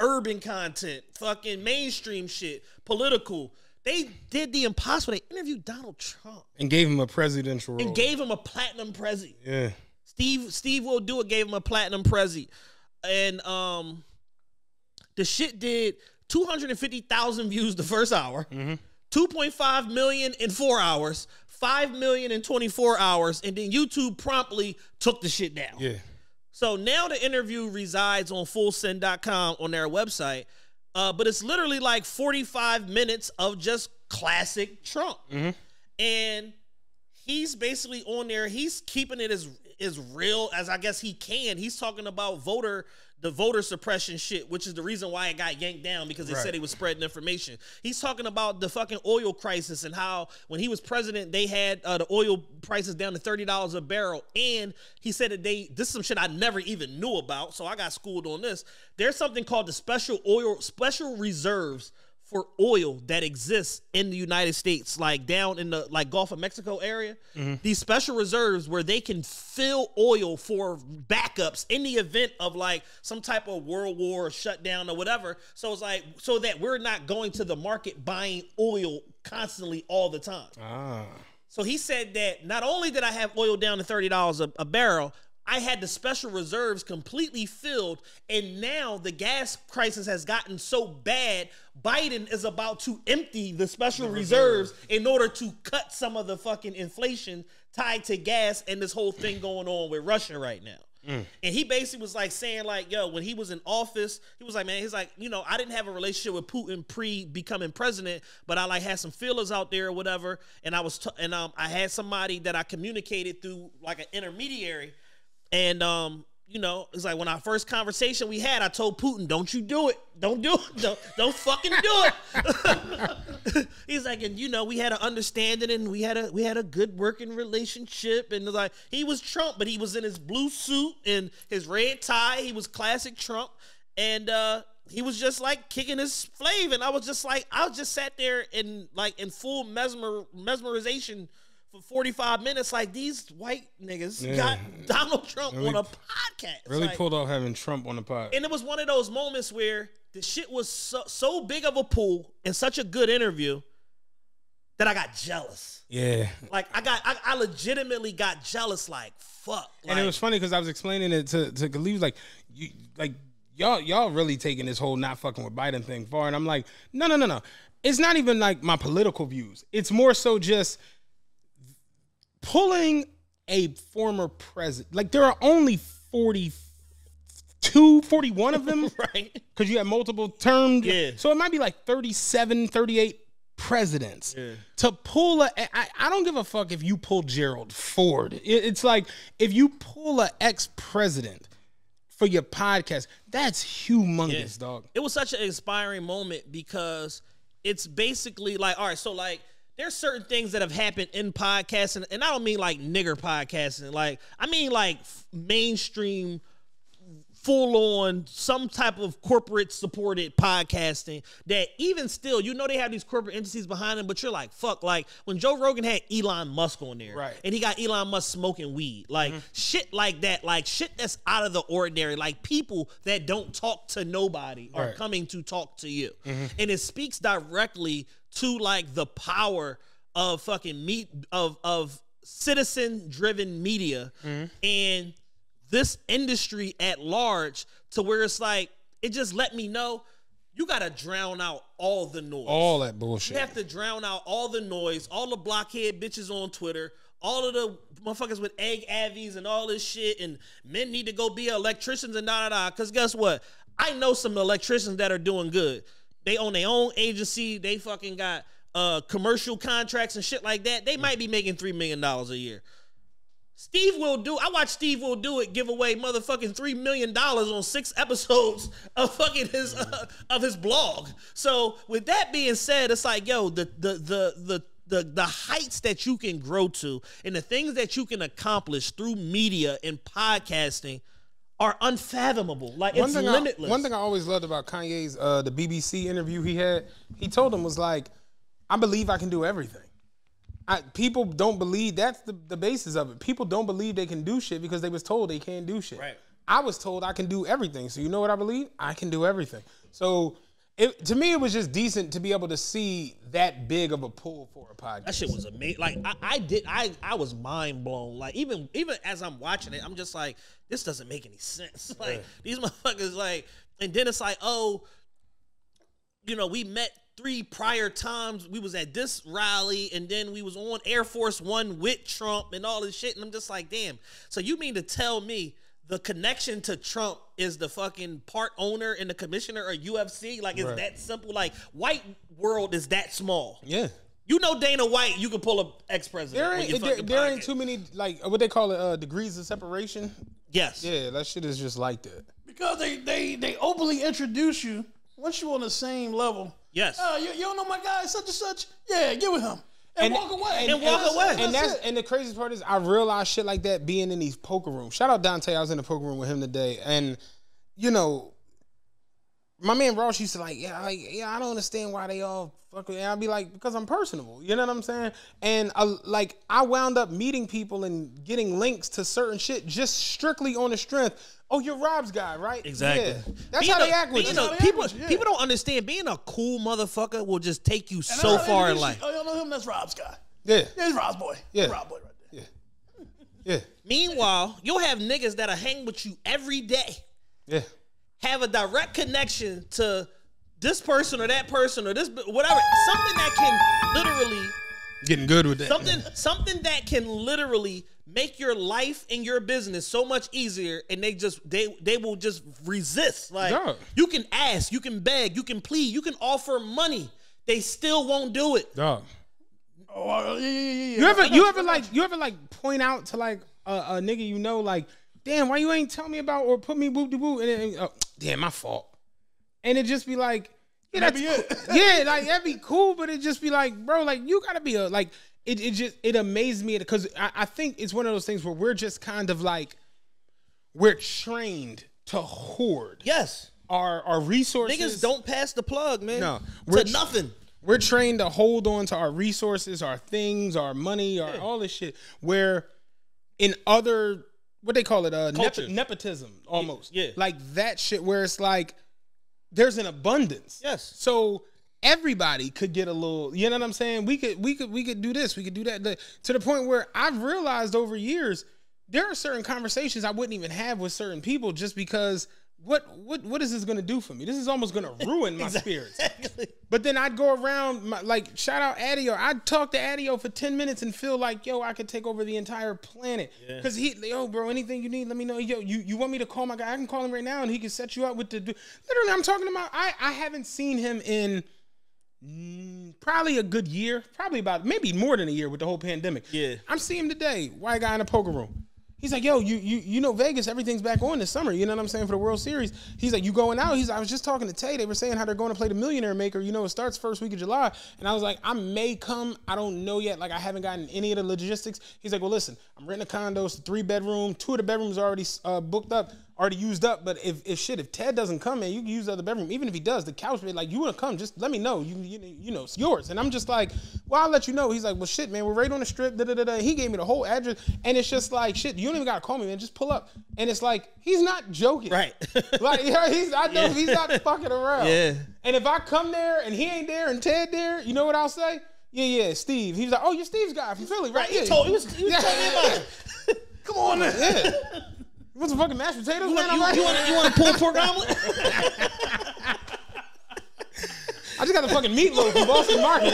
Urban content, fucking mainstream shit, political. They did the impossible. They interviewed Donald Trump And gave him a presidential role. and gave him a platinum prezi. yeah. Steve Steve will do it. Gave him a platinum prezi, and um, the shit did two hundred and fifty thousand views the first hour, point five million in four hours, five million in twenty four hours, and then YouTube promptly took the shit down. Yeah. So now the interview resides on fullsend.com on their website. Uh, but it's literally like 45 minutes of just classic Trump. And he's basically on there, he's keeping it as as real as I guess he can. He's talking about voter the voter suppression shit, which is the reason why it got yanked down because they Right. said he was spreading information. He's talking about the fucking oil crisis and how when he was president, they had uh, the oil prices down to thirty dollars a barrel, and he said that they this is some shit I never even knew about, so I got schooled on this. There's something called the special oil special reserves for oil that exists in the United States, like down in the like Gulf of Mexico area. These special reserves where they can fill oil for backups in the event of like some type of world war or shutdown or whatever. So it's like so that we're not going to the market buying oil constantly all the time. Ah. So he said that not only did I have oil down to thirty dollars a barrel, I had the special reserves completely filled, and now the gas crisis has gotten so bad. Biden is about to empty the special reserves in order to cut some of the fucking inflation tied to gas and this whole thing going on with Russia right now. And he basically was like saying, like, yo, when he was in office, he was like, man, he's like, you know, I didn't have a relationship with Putin pre becoming president, but I like had some feelers out there or whatever, and I was, t- and um, I had somebody that I communicated through like an intermediary, and um, you know, it's like when our first conversation we had, I told Putin, "Don't you do it? Don't do it. Don't, don't fucking do it." He's like, and you know, we had an understanding, and we had a we had a good working relationship, and like he was Trump, but he was in his blue suit and his red tie. He was classic Trump, and uh he was just like kicking his flave, and I was just like, I just sat there in like in full mesmer mesmerization for 45 minutes like these white niggas Yeah. got Donald Trump Really- on a podcast. Really Like, pulled off having Trump on the pod. and it was one of those moments where the shit was so, so big of a pull and such a good interview that I got jealous. yeah. Like I got, I, I legitimately got jealous. Like fuck. And it was funny because I was explaining it to to Khalid. Like, you like y'all y'all really taking this whole not fucking with Biden thing far, and I'm like, no no no no. It's not even like my political views. It's more so just pulling a former president. Like there are only 42, 41 of them. right. because you have multiple terms. Yeah. So it might be like 37, 38 presidents. To pull a, I, I don't give a fuck if you pull Gerald Ford. It- it's like if you pull a ex president for your podcast, that's humongous, dog. it was such an inspiring moment because it's basically like all right so like there's certain things that have happened in podcasting and i don't mean like nigger podcasting. Like i mean like f- mainstream full on some type of corporate supported podcasting that even still you know they have these corporate entities behind them but you're like fuck like when joe rogan had elon musk on there Right. and he got elon musk smoking weed like mm-hmm. shit like that like shit that's out of the ordinary like people that don't talk to nobody are coming to talk to you. Mm-hmm. And it speaks directly to like the power of fucking meat of of citizen driven media mm-hmm. and this industry at large to where it's like it just let me know you gotta drown out all the noise All that bullshit. you have to drown out all the noise, all the blockhead bitches on Twitter, all of the motherfuckers with egg avies and all this shit, and men need to go be electricians and da da da. Cause guess what? I know some electricians that are doing good. They own their own agency. They fucking got uh commercial contracts and shit like that. They might be making three million dollars a year. Steve will do. I watched Steve will do it give away motherfucking three million dollars on six episodes of fucking his uh, of his blog. So with that being said, it's like yo, the the the the the the heights that you can grow to and the things that you can accomplish through media and podcasting are unfathomable. Like it's thing limitless. I, one thing I always loved about Kanye's uh, the BBC interview he had, he told him was like, I believe I can do everything. I, people don't believe that's the, the basis of it. People don't believe they can do shit because they was told they can't do shit. Right. I was told I can do everything. So you know what I believe? I can do everything. So it, to me, it was just decent to be able to see that big of a pull for a podcast. That shit was amazing. Like I, I did, I, I was mind blown. Like even, even as I'm watching it, I'm just like, this doesn't make any sense. Like these motherfuckers, like, and then it's like, oh, you know, we met three prior times. We was at this rally, and then we was on Air Force One with Trump and all this shit. And I'm just like, damn. So you mean to tell me? The connection to Trump is the fucking part owner and the commissioner of UFC. Like it's Right. that simple. Like white world is that small. yeah. You know Dana White, you can pull a ex president. There ain't, there, there ain't too many like what they call it uh, degrees of separation. Yes. Yeah, that shit is just like that. because they they they openly introduce you once you're on the same level. Yes. Oh, you, you don't know my guy, such and such. Yeah, get with him and, walk away and walk away. And that's it. and the craziest part is I realized shit like that being in these poker rooms. Shout out Dante, I was in the poker room with him today, and you know, my man Ross used to like, yeah, like, yeah, I don't understand why they all fuck with. And I'd be like, because I'm personable. You know what I'm saying? And uh, like, I wound up meeting people and getting links to certain shit just strictly on the strength. Oh, you're Rob's guy, right? Exactly. Yeah. That's Being how they act with you. a- people, act with you, yeah. people don't understand. Being a cool motherfucker will just take you And so far in life. Oh, y'all know him? That's Rob's guy. Yeah. Yeah, it's Rob's boy. Yeah. Rob boy right there. Yeah. Yeah. Meanwhile, you'll have niggas that'll hang with you every day, Yeah. have a direct connection to this person or that person or this whatever, something that can literally Getting good with that. something something that can literally make your life and your business so much easier and they just they they will just resist like Dog. you can ask you can beg you can plead you can offer money they still won't do it Dog. Oh, uh, yeah, yeah, yeah, yeah. You ever you ever like you ever like point out to like a, a nigga you know like damn why you ain't tell me about or put me whoop de whoop and then, oh, damn my fault and it just be like yeah That that's be cool. yeah like that'd be cool but it just be like bro like you gotta be a like it, it just it amazed me because I, I think it's one of those things where we're just kind of like we're trained to hoard yes our our resources niggas don't pass the plug man No, we're- nothing we're trained to hold on to our resources, our things, our money, our all this shit. Where in other what they call it, uh, Cultures. nepotism, almost, yeah. like that shit. Where it's like there's an abundance, Yes. So everybody could get a little. You know what I'm saying? We could, we could, we could do this, we could do that. To the point where I've realized over years there are certain conversations I wouldn't even have with certain people just because. What what what is this gonna do for me? This is almost gonna ruin my spirits. But then I'd go around, my, like shout out Adio. I'd talk to Adio for ten minutes and feel like, yo, I could take over the entire planet. Cause he, yo, bro, anything you need, let me know. Yo, you, you want me to call my guy? I can call him right now, and he can set you up with the. Literally, I'm talking about. I I haven't seen him in mm, probably a good year, probably about maybe more than a year with the whole pandemic. Yeah. I'm seeing today. White guy in the poker room. He's like, yo, you you you know Vegas, everything's back on this summer. You know what I'm saying for the World Series. He's like, you going out? He's. like, I was just talking to Tay. They were saying how they're going to play the Millionaire Maker. You know, it starts first week of July. And I was like, I may come. I don't know yet. Like, I haven't gotten any of the logistics. He's like, well, listen, I'm renting a condo. It's a three bedroom. Two of the bedrooms are already uh, booked up, already used up. But if, if shit, if Ted doesn't come, man, you can use the other bedroom. Even if he does, the couch, like, you want to come, just let me know. You you you know, it's yours. And I'm just like, well, I'll let you know. He's like, well, shit, man, we're right on the strip. Da, da, da, da. He gave me the whole address, and it's just like, shit, you don't even gotta call me, man. Just pull up. And it's like, he's not joking, Right. like, yeah, he's I know Yeah. he's not fucking around. Yeah. And if I come there and he ain't there and Ted there, you know what I'll say? Yeah, yeah, Steve. He was like, oh, you're Steve's guy from Philly, right? he yeah. told he was, he was Yeah. telling me about it Come on, man. Yeah. You want some fucking mashed potatoes, you man? want, you, like, you want, you want a pulled pork omelet I just got the fucking meatloaf from Boston Market.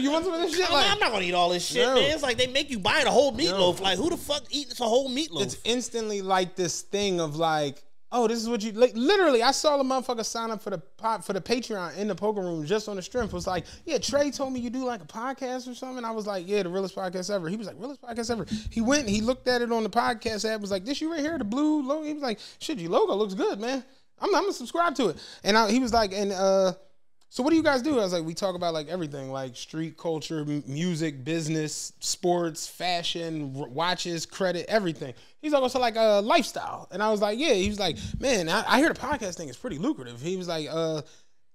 You, want some of this shit? I'm, not- Like, I'm not gonna eat all this shit No. man it's like they make you buy the whole meatloaf like who the fuck eats a whole meatloaf it's instantly like this thing of like, oh, this is what you like. Literally, I saw the motherfucker sign up for the for the Patreon in the poker room just on the strength. Was like, yeah, Trey told me you do like a podcast or something. I was like, yeah, the realest podcast ever. He was like, realest podcast ever. He went, he looked at it on the podcast app. Was like, this you right here, the blue logo. He was like, shit, your logo looks good, man. I'm, I'm gonna subscribe to it. And I, he was like, and uh. So what do you guys do? I was like, we talk about like everything, like street culture, m- music, business, sports, fashion, r- watches, credit, everything. He's like, also like a uh, lifestyle, and I was like, yeah. He was like, man, I, I hear the podcast thing is pretty lucrative. He was like, uh,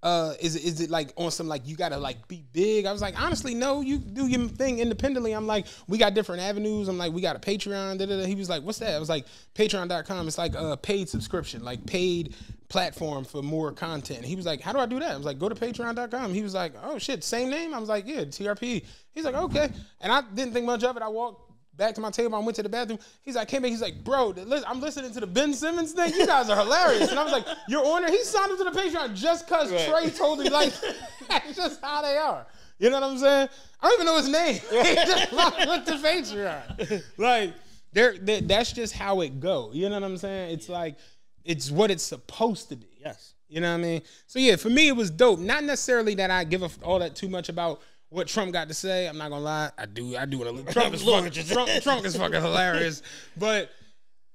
uh, is it is it like on some like you gotta like be big? I was like, honestly, no. You do your thing independently. I'm like, we got different avenues. I'm like, we got a Patreon. Da, da, da. He was like, what's that? I was like, Patreon.com. It's like a paid subscription, like paid platform for more content. He was like, how do I do that? I was like, go to Patreon.com. He was like, oh shit, same name. I was like, yeah, TRP. He's like, okay. And I didn't think much of it. I walked back to my table. I went to the bathroom. He's like, came back. He's like, bro, I'm listening to the Ben Simmons thing. You guys are hilarious. And I was like, you're on there. He signed up to the Patreon just because Trey told him. Like, that's just how they are. You know what I'm saying? I don't even know his name. he just went to Patreon. Like, they that's just how it go. You know what I'm saying? It's like, it's what it's supposed to be. yes You know what I mean? So yeah, for me it was dope. Not necessarily that I give a, all that too much about what Trump got to say. I'm not gonna lie. I do. I do. want to Trump is fucking. Trump, Trump is fucking hilarious. But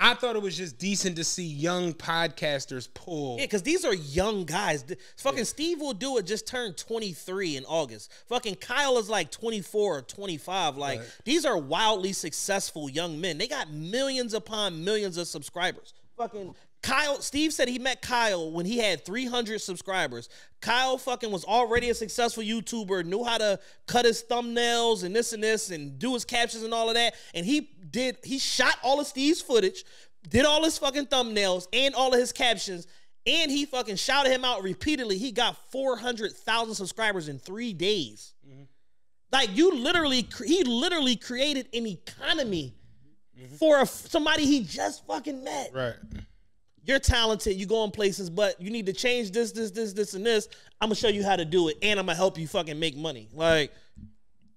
I thought it was just decent to see young podcasters pull. Yeah, because these are young guys. Fucking Steve will do it. Just turned 23 in August. Fucking Kyle is like 24 or 25. Like these are wildly successful young men. They got millions upon millions of subscribers. Fucking Kyle. Steve said he met Kyle when he had 300 subscribers. Kyle fucking was already a successful YouTuber. Knew how to cut his thumbnails and this and this and do his captions and all of that. And he did. He shot all of Steve's footage. Did all his fucking thumbnails and all of his captions and he fucking shouted him out repeatedly. He got 400,000 subscribers in three days. Mm-hmm. Like, you literally, he literally created an economy mm-hmm. for a, somebody he just fucking met. Right. You're talented. You go in places, but you need to change this, this, this, this, and this. I'm gonna show you how to do it, and I'm gonna help you fucking make money. Like,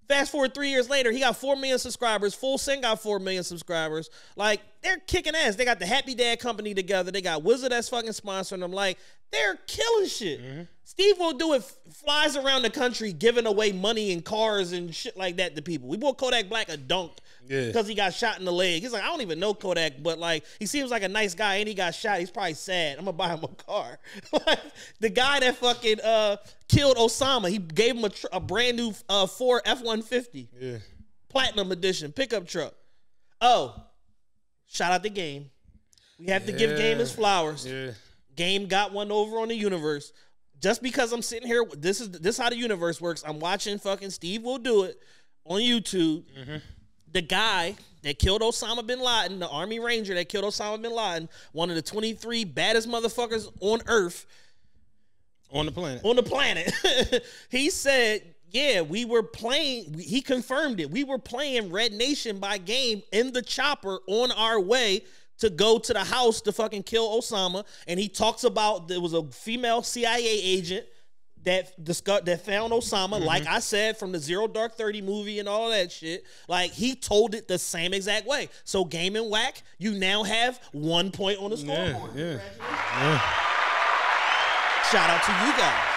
fast forward three years later, he got four million subscribers. Full Send got four million subscribers. Like, they're kicking ass. They got the Happy Dad company together. They got Wizard that's fucking sponsoring them. Like, they're killing shit. Mm-hmm. Steve will do it. Flies around the country giving away money and cars and shit like that to people. We bought Kodak Black a dunk Yeah. because he got shot in the leg. He's like, I don't even know Kodak, but like, he seems like a nice guy, and he got shot. He's probably sad. I'm gonna buy him a car. like, the guy that fucking uh killed Osama, he gave him a, tr- a brand new uh Ford F one fifty Yeah. platinum edition pickup truck. Oh, shout out the game. We have to give Game his flowers. Yeah. Game got one over on the universe. Just because I'm sitting here, this is this how the universe works. I'm watching fucking Steve will do it on YouTube. The guy that killed Osama bin Laden, the Army Ranger that killed Osama bin Laden, one of the 23 baddest motherfuckers on earth, On the planet. on the planet. he said, "Yeah, we were playing. He confirmed it. We were playing Red Nation by game in the chopper on our way." To go to the house to fucking kill Osama, and he talks about there was a female CIA agent that discussed that found Osama, like I said from the Zero Dark Thirty movie and all that shit. Like he told it the same exact way. So game and Wack, you now have one point on the Yeah. scoreboard. Yeah. Shout out to you guys.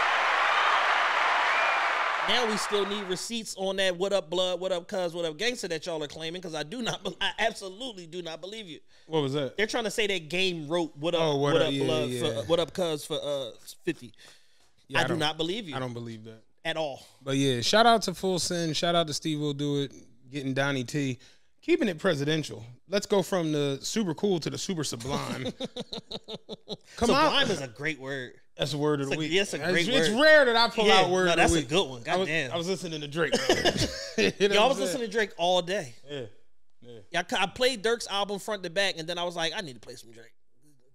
Now we still need receipts on that what up blood, what up cuz, what up gangster that y'all are claiming because I do not, be- I absolutely do not believe you. What was that? They're trying to say that game wrote what up, Oh, what, what up up, yeah, blood, yeah. for what up cuz for uh fifty. Yeah, I, do don't- believe you I don't believe that. at all. But yeah, shout out to Full Send. Shout out to Steve will do it. Getting Donnie T. Keeping it presidential. Let's go from the super cool to the super sublime. Come Sublime on. is a great word. That's a word of the a- week. yeah, it's a great it's, word. rare that I pull Yeah, out word no, that's a week. good one. I was, Goddamn. I was listening to Drake. You know Yeah, I was listening to Drake all day. Yeah. Yeah, I, I played Durk's album front to back, and then I was like, I need to play some Drake.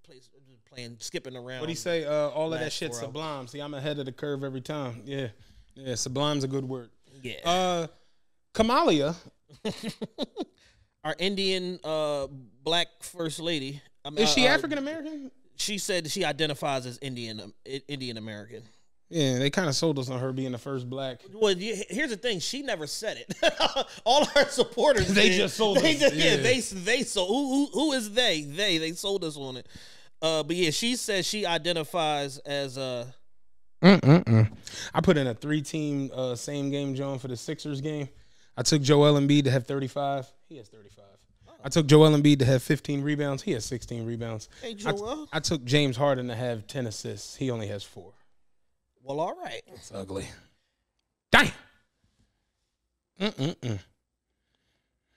Play, playing, skipping around. What do you say? Uh, all of that shit sublime. See, I'm ahead of the curve every time. Yeah. Yeah, sublime's a good word. Yeah. Uh Kamalia, Our Indian uh, black first lady. I mean, is she uh, uh, African American? She said she identifies as Indian um, I- Indian American. Yeah, they kind of sold us on her being the first black. Well, you, here's the thing: she never said it. All her supporters, They did. just sold They us, just- yeah. yeah. they they sold. Who, who who is they? They they sold us on it. Uh, but yeah, she says she identifies as uh Mm-mm-mm. I put in a three-team uh, same game Joan for the Sixers game. I took Joel Embiid to have 35. He has 35. I took Joel Embiid to have 15 rebounds. He has 16 rebounds. Hey, I, Joel. I took James Harden to have 10 assists. He only has four. Well, all right. It's ugly. Damn. Mm-mm-mm.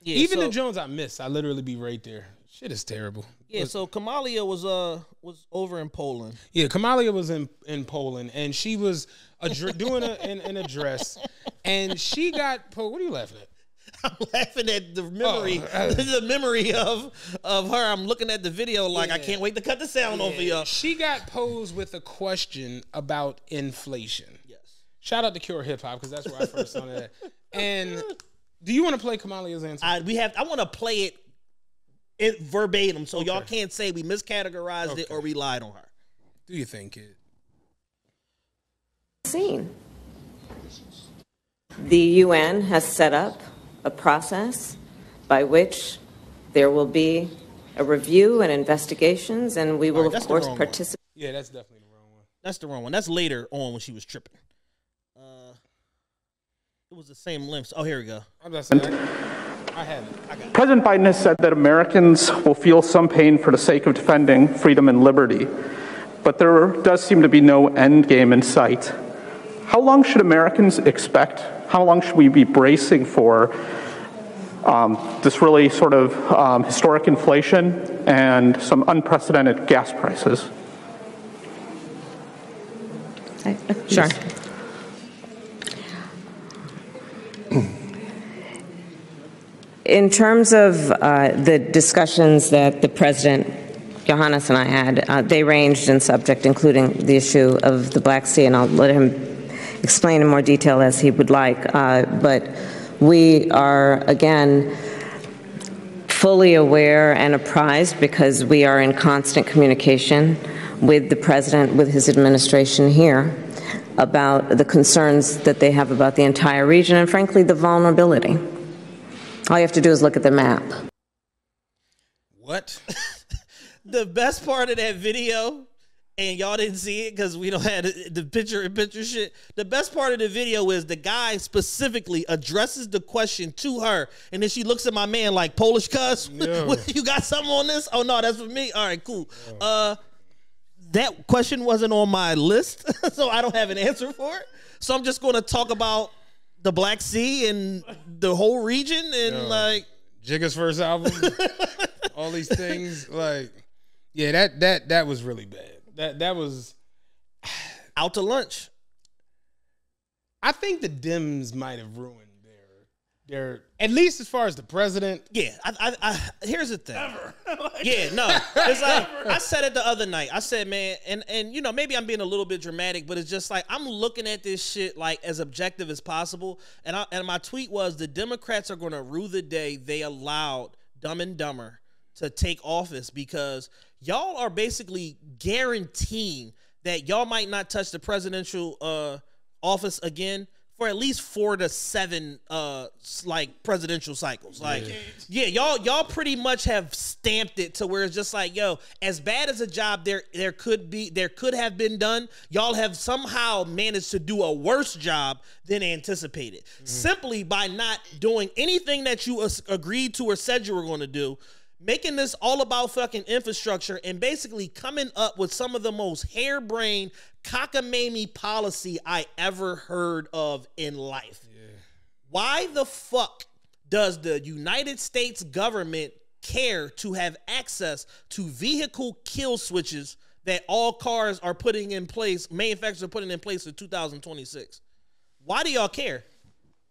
Yeah, Even so, the Jones I missed, I literally be right there. Shit is terrible. yeah. So Kamalia was uh was over in Poland. Yeah, Kamalia was in, in Poland and she was addre- doing a, an, an address and she got what are you laughing at? I'm laughing at the memory, Oh, uh, the memory of of her. I'm looking at the video like I can't wait to cut the sound off of y'all. She got posed with a question about inflation. Yes. Shout out to Cure Hip Hop because that's where I first saw that. And do you want to play Kamalia's answer? I we have I want to play it it verbatim so y'all can't say we miscategorized it or we lied on her. do you think it? seen. The UN has set up a process by which there will be a review and investigations, and we will, Alright, that's of course, participate. Yeah, that's definitely the wrong one. That's the wrong one. That's later on when she was tripping. It was the same length. Oh, here we go. I'm just saying, I, I had it. I got it. President Biden has said that Americans will feel some pain for the sake of defending freedom and liberty, but there does seem to be no end game in sight. How long should Americans expect? How long should we be bracing for um, this really sort of um, historic inflation and some unprecedented gas prices? Sure. In terms of uh, the discussions that the President, Johannes, and I had, uh, they ranged in subject, including the issue of the Black Sea, and I'll let him explain in more detail as he would like. Uh, but we are, again, fully aware and apprised because we are in constant communication with the president, with his administration here, about the concerns that they have about the entire region and, frankly, the vulnerability. All you have to do is look at the map. What? the best part of that video, and y'all didn't see it because we don't have the picture in picture shit. The best part of the video is the guy specifically addresses the question to her, and then she looks at my man like Polish cuss. you got something on this? Oh no, that's for me. All right, cool. Uh, that question wasn't on my list, so I don't have an answer for it. So I'm just going to talk about the Black Sea and the whole region and like Jigga's first album, all these things. Like, yeah, that that that was really bad. That that was. out to lunch. I think the Dems might have ruined their their at least as far as the president. Yeah, I, I, I here's the thing. yeah, no, it's like I said it the other night. I said, man, and and you know maybe I'm being a little bit dramatic, but it's just like I'm looking at this shit like as objective as possible. And I, and my tweet was the Democrats are going to rue the day they allowed Dumb and Dumber to take office because y'all are basically guaranteeing that y'all might not touch the presidential uh, office again for at least four to seven uh like presidential cycles. Like yeah, y'all y'all pretty much have stamped it to where it's just like, yo, as bad as a job there there could be there could have been done, y'all have somehow managed to do a worse job than anticipated. Simply by not doing anything that you as- agreed to or said you were going to do making this all about fucking infrastructure and basically coming up with some of the most harebrained cockamamie policy I ever heard of in life. Why the fuck does the United States government care to have access to vehicle kill switches that all cars are putting in place, manufacturers are putting in place for 2026? Why do y'all care?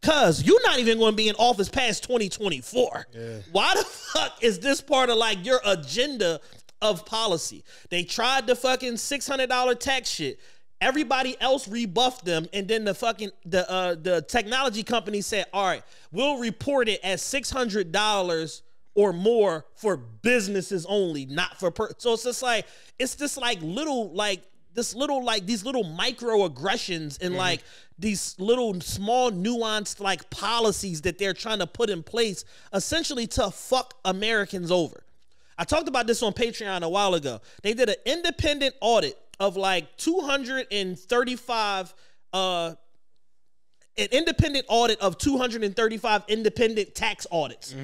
Cause you're not even going to be in office past 2024. Why the fuck is this part of like your agenda of policy? They tried the fucking $600 tax shit. Everybody else rebuffed them, and then the fucking the uh the technology company said, "All right, we'll report it as six hundred dollars or more for businesses only, not for per." So it's just like it's just like little like this little like these little microaggressions and like these little small nuanced like policies that they're trying to put in place essentially to fuck Americans over. I talked about this on Patreon a while ago. They did an independent audit of like 235 uh an independent audit of 235 independent tax audits.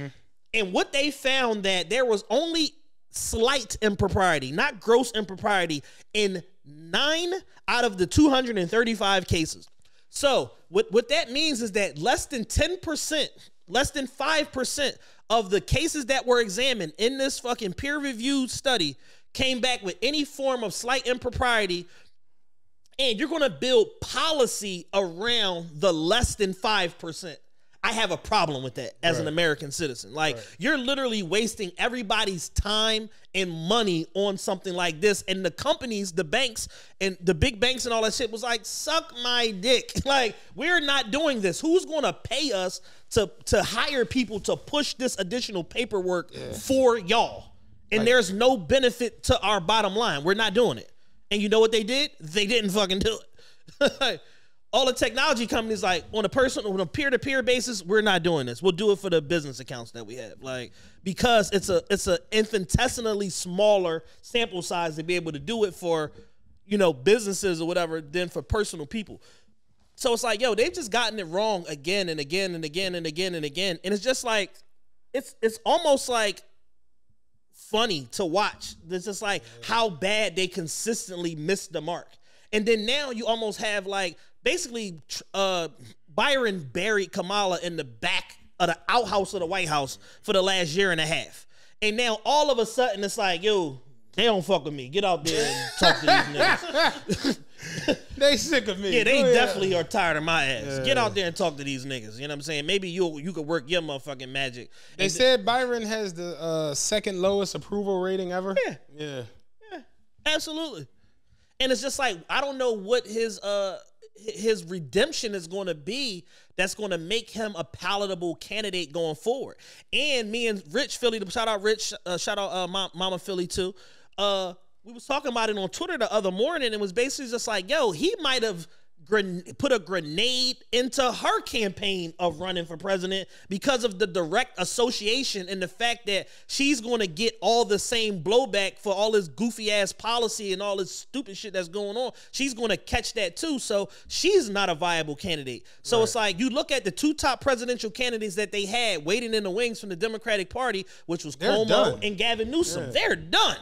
And what they found that there was only slight impropriety, not gross impropriety, in nine out of the 235 cases. So what, what that means is that less than 10%, less than 5% of the cases that were examined in this fucking peer-reviewed study came back with any form of slight impropriety and you're going to build policy around the less than 5%. I have a problem with that as an American citizen. Like, you're literally wasting everybody's time and money on something like this. And the companies, the banks, and the big banks and all that shit was like, suck my dick. Like, we're not doing this. Who's going to pay us to, to hire people to push this additional paperwork for y'all? And there's no benefit to our bottom line. We're not doing it. And you know what they did? They didn't fucking do it. All the technology companies, like on a personal, on a peer-to-peer basis, we're not doing this. We'll do it for the business accounts that we have, like because it's a it's a infinitesimally smaller sample size to be able to do it for, you know, businesses or whatever than for personal people. So it's like, yo, they've just gotten it wrong again and again and again and again and again, and it's just like, it's it's almost like funny to watch. It's just like how bad they consistently miss the mark. And then now you almost have like basically uh Byron buried Kamala in the back of the outhouse of the White House for the last year and a half. And now all of a sudden it's like, yo, they don't fuck with me. Get out there and talk to these niggas. They sick of me. Yeah, they Go ahead. definitely are tired of my ass. Get out there and talk to these niggas. You know what I'm saying? Maybe you you could work your motherfucking magic. They And- said Byron has the uh, second lowest approval rating ever. Yeah. Yeah. Absolutely. And it's just like I don't know what his uh his redemption is going to be that's going to make him a palatable candidate going forward. And me and Rich Philly, shout out Rich, uh, shout out uh, Mama Philly too. Uh, we was talking about it on Twitter the other morning, and it was basically just like, yo, he might have put a grenade into her campaign of running for president because of the direct association and the fact that she's going to get all the same blowback for all this goofy ass policy and all this stupid shit that's going on. She's going to catch that too. So she's not a viable candidate. So right. it's like you look at the two top presidential candidates that they had waiting in the wings from the Democratic Party, which was They're Cuomo done. and Gavin Newsom. Yeah. They're done.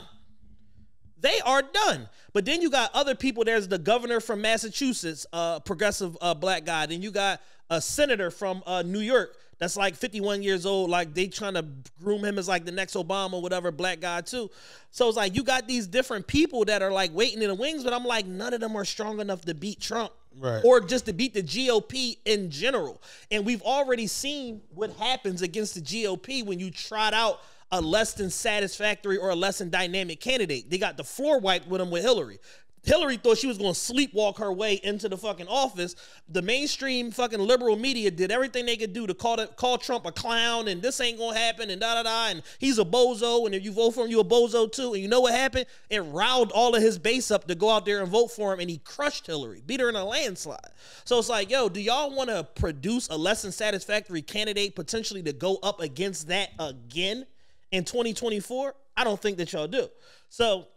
They are done. But then you got other people. There's the governor from Massachusetts, uh, progressive uh, black guy. Then you got a senator from uh, New York that's like 51 years old. Like they trying to groom him as like the next Obama, whatever, black guy too. So it's like you got these different people that are like waiting in the wings, but I'm like, none of them are strong enough to beat Trump. Right. Or just to beat the GOP in general. And we've already seen what happens against the GOP when you trot out a less than satisfactory or a less than dynamic candidate. They got the floor wiped with him with Hillary. Hillary thought she was going to sleepwalk her way into the fucking office. The mainstream fucking liberal media did everything they could do to call it, call Trump a clown and this ain't going to happen and da da da and he's a bozo and if you vote for him you a bozo too. And you know what happened? It riled all of his base up to go out there and vote for him and he crushed Hillary, beat her in a landslide. So it's like, yo, do y'all want to produce a less than satisfactory candidate potentially to go up against that again? In 2024? I don't think that y'all do. So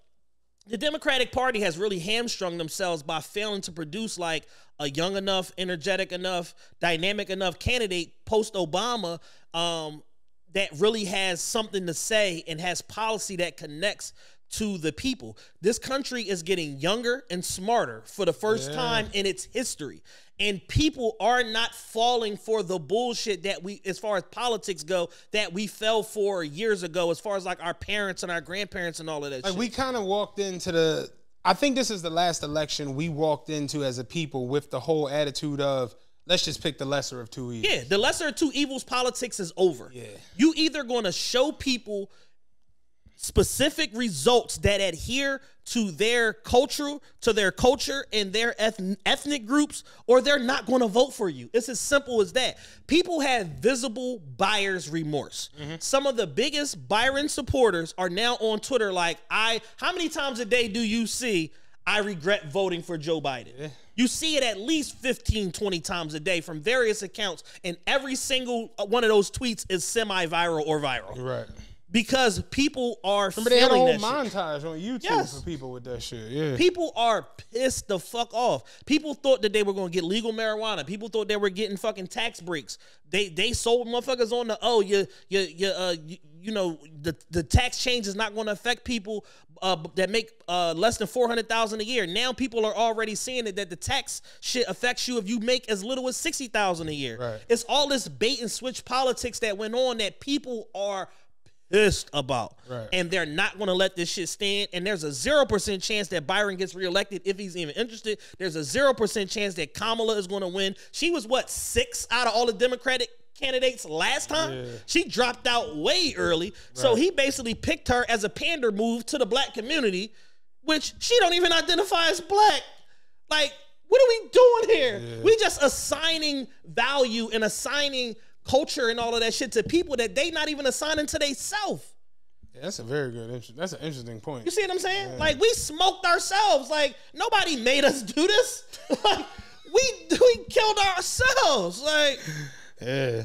the Democratic Party has really hamstrung themselves by failing to produce like a young enough, energetic enough, dynamic enough candidate post Obama um, that really has something to say and has policy that connects to the people. This country is getting younger and smarter for the first yeah. time in its history. And people are not falling for the bullshit that we, as far as politics go, that we fell for years ago, as far as like our parents and our grandparents and all of that like shit. We kind of walked into the, I think this is the last election we walked into as a people with the whole attitude of, let's just pick the lesser of two evils. Yeah, the lesser of two evils politics is over. Yeah. You either going to show people specific results that adhere to their culture, to their culture and their ethnic groups, or they're not going to vote for you. It's as simple as that. People have visible buyer's remorse. Mm-hmm. Some of the biggest Byron supporters are now on Twitter like, I how many times a day do you see I regret voting for Joe Biden? Yeah. You see it at least 15, 20 times a day from various accounts, and every single one of those tweets is semi-viral or viral. Right because people are Remember they had a whole montage on YouTube yes. for people with that shit. Yeah, people are pissed the fuck off. People thought that they were going to get legal marijuana. People thought they were getting fucking tax breaks. They they sold motherfuckers on the oh you you you uh you, you know the the tax change is not going to affect people uh, that make uh, less than four hundred thousand a year. Now people are already seeing it that the tax shit affects you if you make as little as sixty thousand a year. Right. It's all this bait and switch politics that went on that people are pissed about. Right. And they're not going to let this shit stand. And there's a 0% chance that Byron gets reelected if he's even interested. There's a 0% chance that Kamala is going to win. She was what, six out of all the Democratic candidates last time? Yeah. She dropped out way early. Right. So he basically picked her as a pander move to the black community, which she don't even identify as black. Like, what are we doing here? Yeah. We just assigning value and assigning culture and all of that shit to people that they not even assigning to themselves. Yeah, that's a very good. That's an interesting point. You see what I'm saying? Yeah. Like we smoked ourselves. Like nobody made us do this. like we we killed ourselves. Like yeah.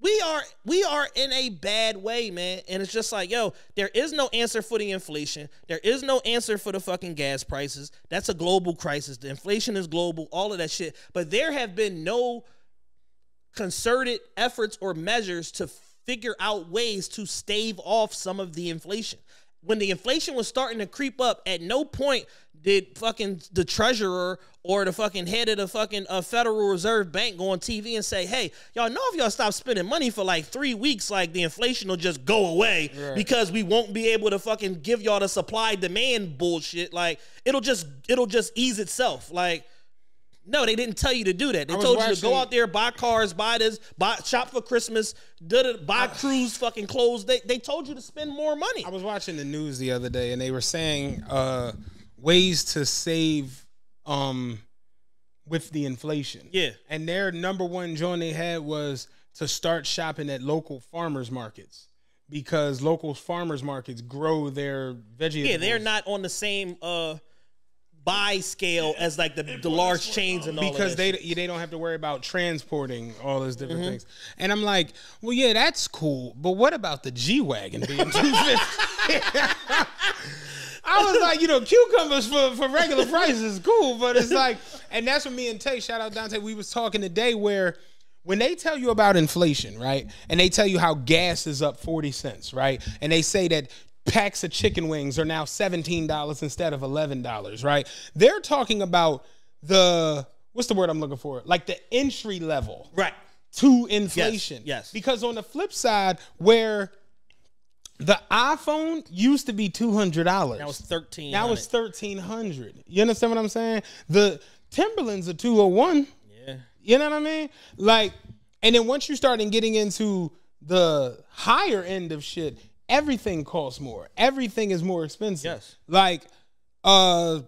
We are we are in a bad way, man. And it's just like, yo, there is no answer for the inflation. There is no answer for the fucking gas prices. That's a global crisis. The inflation is global, all of that shit. But there have been no concerted efforts or measures to figure out ways to stave off some of the inflation. When the inflation was starting to creep up, at no point did fucking the treasurer or the fucking head of the fucking uh, Federal Reserve Bank go on TV and say, "Hey, y'all know if y'all stop spending money for like three weeks, like the inflation will just go away right. because we won't be able to fucking give y'all the supply demand bullshit. Like it'll just it'll just ease itself. Like no, they didn't tell you to do that. They told watching, you to go out there, buy cars, buy this, buy shop for Christmas, buy cruise fucking clothes. They they told you to spend more money. I was watching the news the other day and they were saying uh, ways to save um, with the inflation. Yeah. And their number one joint they had was to start shopping at local farmers markets because local farmers markets grow their vegetables. Yeah, they're not on the same uh buy scale as like the, the large chains and all because they shit. they don't have to worry about transporting all those different Mm-hmm. things. And I'm like, well, yeah, that's cool, but what about the G wagon being 250? I was like, you know, cucumbers for, for regular prices is cool, but it's like, and that's what me and Tay, shout out Dante, we was talking today where when they tell you about inflation, right, and they tell you how gas is up 40 cents, right, and they say that packs of chicken wings are now $17 instead of $11, right, they're talking about the, what's the word I'm looking for? Like the entry level right. to inflation. yes. Because on the flip side, where the iPhone used to be two hundred dollars, That was thirteen. now it's thirteen hundred. You understand what I'm saying? The Timberlands are two hundred one. yeah. You know what I mean? Like, and then once you start in getting into the higher end of shit, everything costs more. Everything is more expensive. Yes. Like, uh,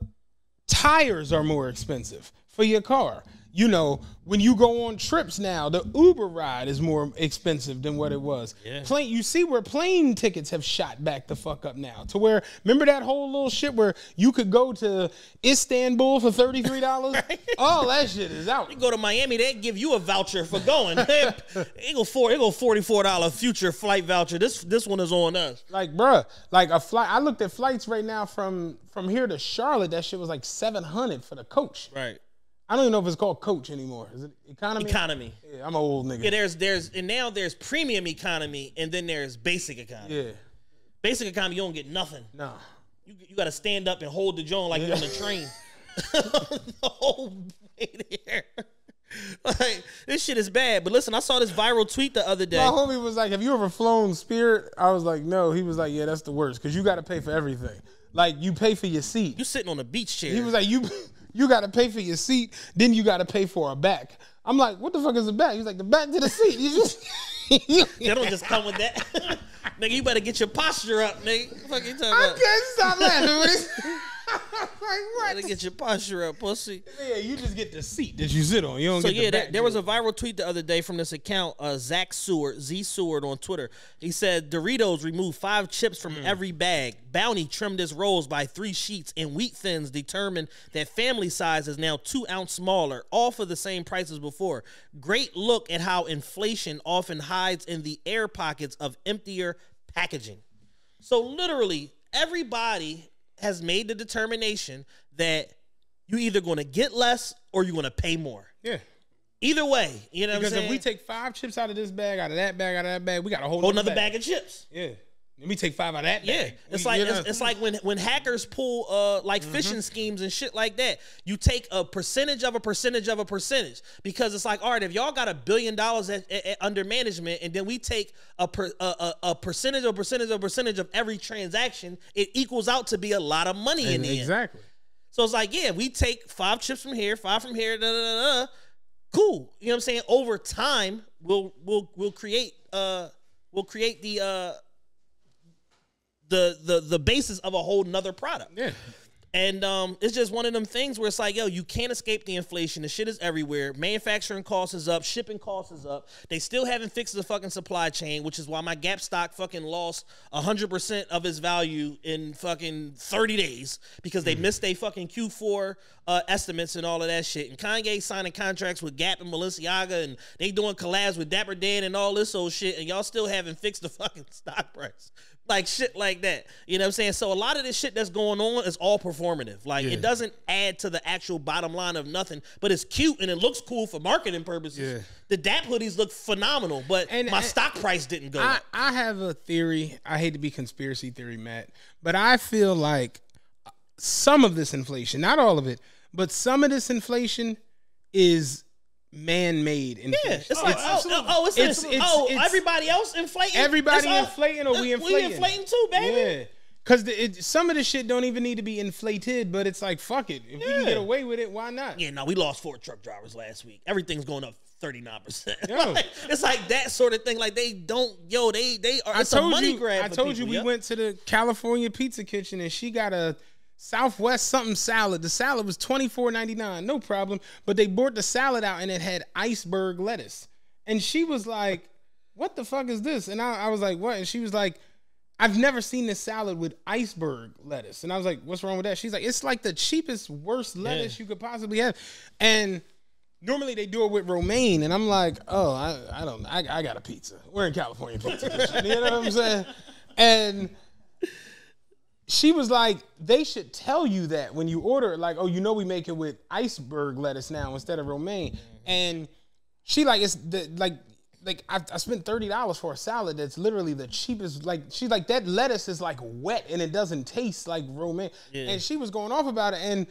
tires are more expensive for your car. You know, when you go on trips now, the Uber ride is more expensive than what it was. Yeah. Plane, you see where plane tickets have shot back the fuck up now to where remember that whole little shit where you could go to Istanbul for thirty three dollars. All that shit is out. You go to Miami, they give you a voucher for going. it go for it go forty four dollar future flight voucher. This this one is on us. Like, bruh, like a flight. I looked at flights right now from from here to Charlotte. That shit was like seven hundred for the coach. Right. I don't even know if it's called coach anymore. Is it economy? Economy. Yeah, I'm an old nigga. Yeah, there's there's and now there's premium economy and then there's basic economy. yeah. Basic economy, you don't get nothing. No. You, you got to stand up and hold the joint like you're on the train. the whole way there. like this shit is bad. But listen, I saw this viral tweet the other day. My homie was like, "Have you ever flown Spirit?" I was like, "No." He was like, "Yeah, that's the worst because you got to pay for everything. Like you pay for your seat." You sitting on a beach chair. He was like, "You you got to pay for your seat, then you got to pay for a back." I'm like, "What the fuck is a back?" He's like, "The back to the seat." You just they don't just come with that. nigga, you better get your posture up, nigga. What the fuck you talking I about? can't stop laughing when it's like what? Better get your posture up, pussy. Yeah, you just get the seat that you sit on. You don't So get yeah, the there, back there was a viral tweet the other day from this account, uh, Zach Seward, Z Seward on Twitter. He said Doritos removed five chips from every bag. Bounty trimmed its rolls by three sheets, and Wheat Thins determined that family size is now two ounce smaller, all for the same price as before. Great look at how inflation often hides in the air pockets of emptier packaging. So literally, everybody has made the determination that you're either going to get less or you're going to pay more. yeah. Either way, you know what I'm Because if we take five chips out of this bag, out of that bag, out of that bag, we got a whole, whole nother another bag of chips. Yeah. Let me take five out of that Yeah, bag. it's We- like it's, it's like when when hackers pull uh like Mm-hmm. phishing schemes and shit like that. You take a percentage of a percentage of a percentage because it's like all right, if y'all got a billion dollars at, at- at- under management and then we take a, per, a, a a percentage of percentage of percentage of every transaction, it equals out to be a lot of money in the end. exactly. So it's like, yeah, we take five chips from here, five from here, da da da. da. Cool. You know what I'm saying? Over time, we'll we'll we'll create uh we'll create the uh the the the basis of a whole nother product. Yeah. And um, it's just one of them things where it's like, yo, you can't escape the inflation. The shit is everywhere. Manufacturing costs is up. Shipping costs is up. They still haven't fixed the fucking supply chain, which is why my Gap stock fucking lost 100% of its value in fucking 30 days because they missed their fucking Q4 uh, estimates and all of that shit. And Kanye signing contracts with Gap and Balenciaga and they doing collabs with Dapper Dan and all this old shit. And y'all still haven't fixed the fucking stock price like shit like that. You know what I'm saying? So a lot of this shit that's going on is all performative. Like it doesn't add to the actual bottom line of nothing, but it's cute and it looks cool for marketing purposes. Yeah. The DAP hoodies look phenomenal, but And- my and- stock price didn't go I, up. I have a theory. I hate to be conspiracy theory, Matt, but I feel like some of this inflation, not all of it, but some of this inflation is man-made inflation. Yeah, it's oh, like oh, oh, oh, it's, It's- it's, it's- oh, it's- everybody else inflating. Everybody It's all- inflating or we We inflating? inflating too, baby. Yeah. Cause the, it, some of the shit don't even need to be inflated, but it's like fuck it. If we can get away with it, why not? Yeah, no, we lost four truck drivers last week. Everything's going up thirty nine percent. Yo. It's like that sort of thing. Like they don't, yo, they they are. I It's a told money you. grab. I told people, you we yo. went to the California Pizza Kitchen and she got a Southwest something salad. The salad was twenty four ninety nine, no problem. But they brought the salad out and it had iceberg lettuce, and she was like, "What the fuck is this?" And I, I was like, "What?" And she was like. I've never seen this salad with iceberg lettuce. And I was like, what's wrong with that? She's like, it's like the cheapest, worst lettuce you could possibly have. And normally they do it with romaine. And I'm like, oh, I, I don't I, I got a pizza. We're in California pizza. you know what I'm saying? And she was like, they should tell you that when you order it, like, oh, you know, we make it with iceberg lettuce now instead of romaine. And she like, it's the like, like I, I spent thirty dollars for a salad that's literally the cheapest. Like she's like that lettuce is like wet and it doesn't taste like romaine. And she was going off about it, and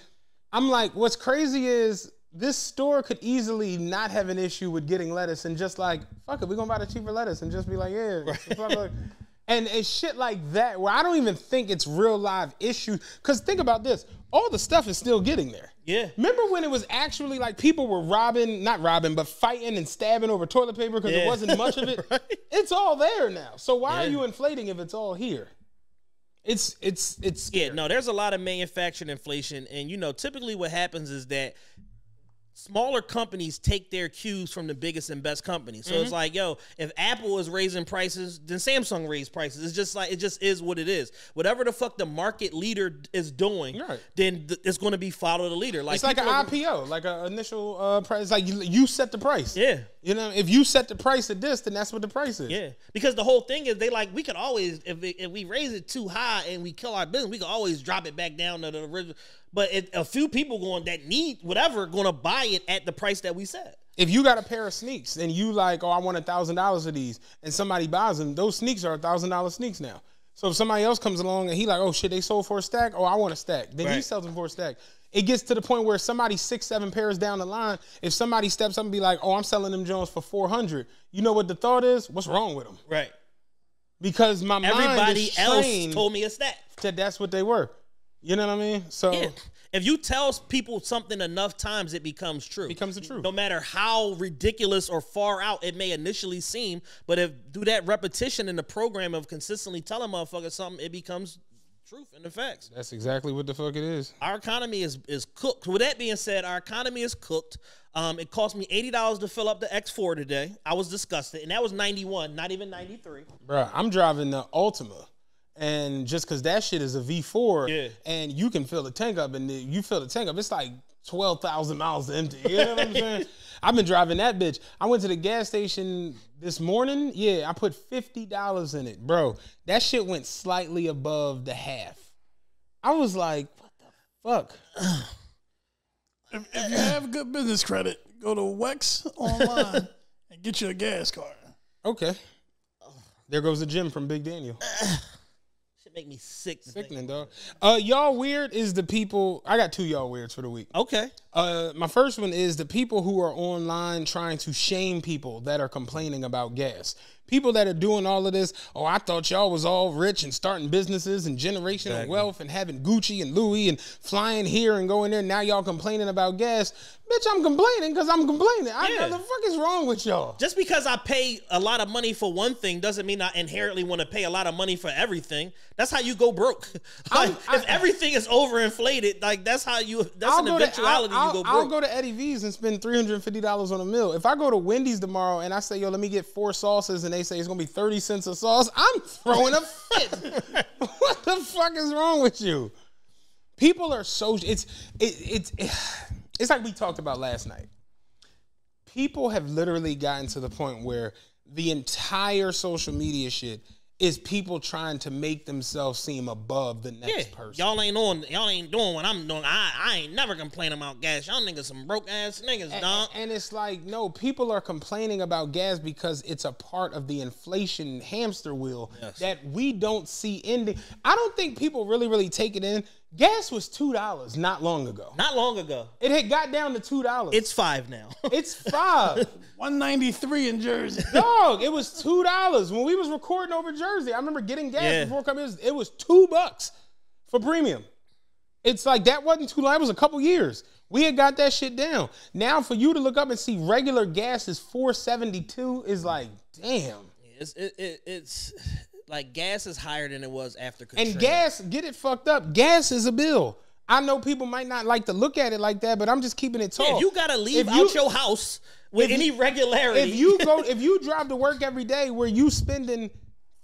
I'm like, what's crazy is this store could easily not have an issue with getting lettuce and just like fuck it, we're gonna buy the cheaper lettuce and just be like, yeah. it. And it's shit like that where I don't even think it's real live issues. Cause think about this, all the stuff is still getting there. Yeah. Remember when it was actually like people were robbing, not robbing, but fighting and stabbing over toilet paper because there wasn't much of it? It's all there now. So why are you inflating if it's all here? It's it's it's Yeah, no, there's a lot of manufacturing inflation, and you know, typically what happens is that smaller companies take their cues from the biggest and best companies. So Mm-hmm. it's like, yo, if Apple is raising prices, then Samsung raised prices. It's just like it just is what it is. Whatever the fuck the market leader is doing, Right. then th- it's going to be follow the leader. Like It's like an are- IPO, like an initial uh, price. It's like you, you set the price. Yeah. You know, if you set the price at this, then that's what the price is. Yeah, because the whole thing is they like we could always if it, if we raise it too high and we kill our business, we can always drop it back down to the original. But it, a few people going that need whatever going to buy it at the price that we set. If you got a pair of sneaks and you like, oh, I want a thousand dollars of these, and somebody buys them, those sneaks are a thousand dollar sneaks now. So if somebody else comes along and he like, oh shit, they sold for a stack, oh, I want a stack, then he sells them for a stack. It gets to the point where somebody six, seven pairs down the line, if somebody steps up and be like, oh, I'm selling them Jones for four hundred, you know what the thought is? What's wrong with them? Right. Because my mind Everybody else told me it's that. that that's what they were. You know what I mean? So Yeah. If you tell people something enough times, it becomes true. becomes the truth. No matter how ridiculous or far out it may initially seem, but if do that repetition in the program of consistently telling motherfuckers something, it becomes truth and the facts. That's exactly what the fuck it is. our economy is is cooked. With that being said, our economy is cooked. Um, it cost me eighty dollars to fill up the X4 today. I was disgusted, and that was ninety one, not even ninety three. Bruh, I'm driving the Altima. And just cause that shit is a V4 Yeah. and you can fill the tank up and you fill the tank up, it's like 12,000 miles empty. You know what I'm saying? I've been driving that bitch. I went to the gas station this morning. Yeah, I put $50 in it. Bro, that shit went slightly above the half. I was like, what the fuck? If, if you have good business credit, go to Wex online and get you a gas card. Okay. There goes the gym from Big Daniel. Should make me sick. Sickening, dog. Uh, y'all weird is the people. I got two y'all weirds for the week. Okay. Uh, my first one is the people who are online trying to shame people that are complaining about gas. People that are doing all of this. Oh, I thought y'all was all rich and starting businesses and generational wealth and having Gucci and Louis and flying here and going there. Now y'all complaining about gas. Bitch, I'm complaining because I'm complaining. I, Yeah. What the fuck is wrong with y'all? Just because I pay a lot of money for one thing doesn't mean I inherently want to pay a lot of money for everything. That's how you go broke. Like, I'm- I- if everything is overinflated, like that's how you. That's I'll an go, to, eventuality I'll, you go I'll, I'll go to Eddie V's and spend three hundred and fifty dollars on a meal. If I go to Wendy's tomorrow and I say, "Yo, let me get four sauces," and they say it's gonna be thirty cents a sauce, I'm throwing a fit. what the fuck is wrong with you? People are so it's it, it's it's like we talked about last night. People have literally gotten to the point where the entire social media shit is people trying to make themselves seem above the next Yeah, person. y'all ain't on. Y'all ain't doing what I'm doing. I, I ain't never complaining about gas. Y'all niggas some broke ass niggas, dog. And it's like, no, people are complaining about gas because it's a part of the inflation hamster wheel that we don't see ending. I don't think people really, really take it in. Gas was two dollars not long ago. Not long ago. It had got down to two dollars. It's five now. it's five. 193 in Jersey. Dog, it was two dollars when we was recording over Jersey. I remember getting gas Yeah. before coming. It was, it was two bucks for premium. It's like that wasn't too long. It was a couple years. We had got that shit down. Now for you to look up and see regular gas is four seventy two is like damn. it's it, it, it's like gas is higher than it was after Katrina. And gas, get it fucked up. Gas is a bill. I know people might not like to look at it like that, but I'm just keeping it tall. Yeah, you gotta leave If out you- your house with any you- regularity. If you go, if you drive to work every day where you spending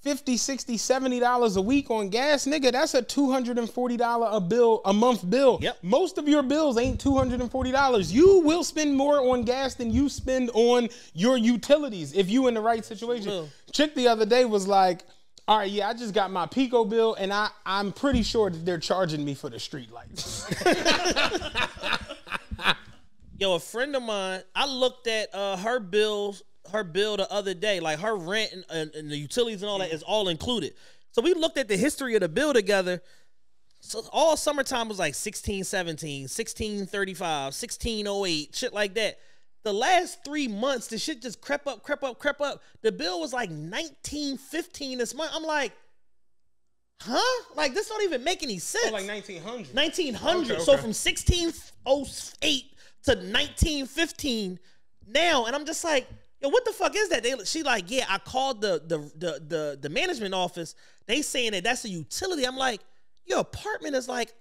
50 60 70 dollars a week on gas nigga that's a 240 dollar a bill a month bill Yep. most of your bills ain't 240 dollars you will spend more on gas than you spend on your utilities if you in the right situation chick the other day was like all right, yeah, I just got my PECO bill, and I I'm pretty sure that they're charging me for the street lights. Yo, a friend of mine, I looked at uh, her bills, her bill the other day, like her rent and, and, and the utilities and all that is all included. So we looked at the history of the bill together. So all summertime was like 16, 17, 16, 35, 16, 08, shit like that. The last three months, the shit just crept up, crept up, crept up. The bill was like 19, 15 this month. I'm like, huh? Like, this don't even make any oh, sense. like 1900. 1900. Okay, So from 1608 to 1915 now, and I'm just like, yo, what the fuck is that? They, she like, yeah, I called the the the the, the management office. They saying that that's a utility. I'm like, your apartment is like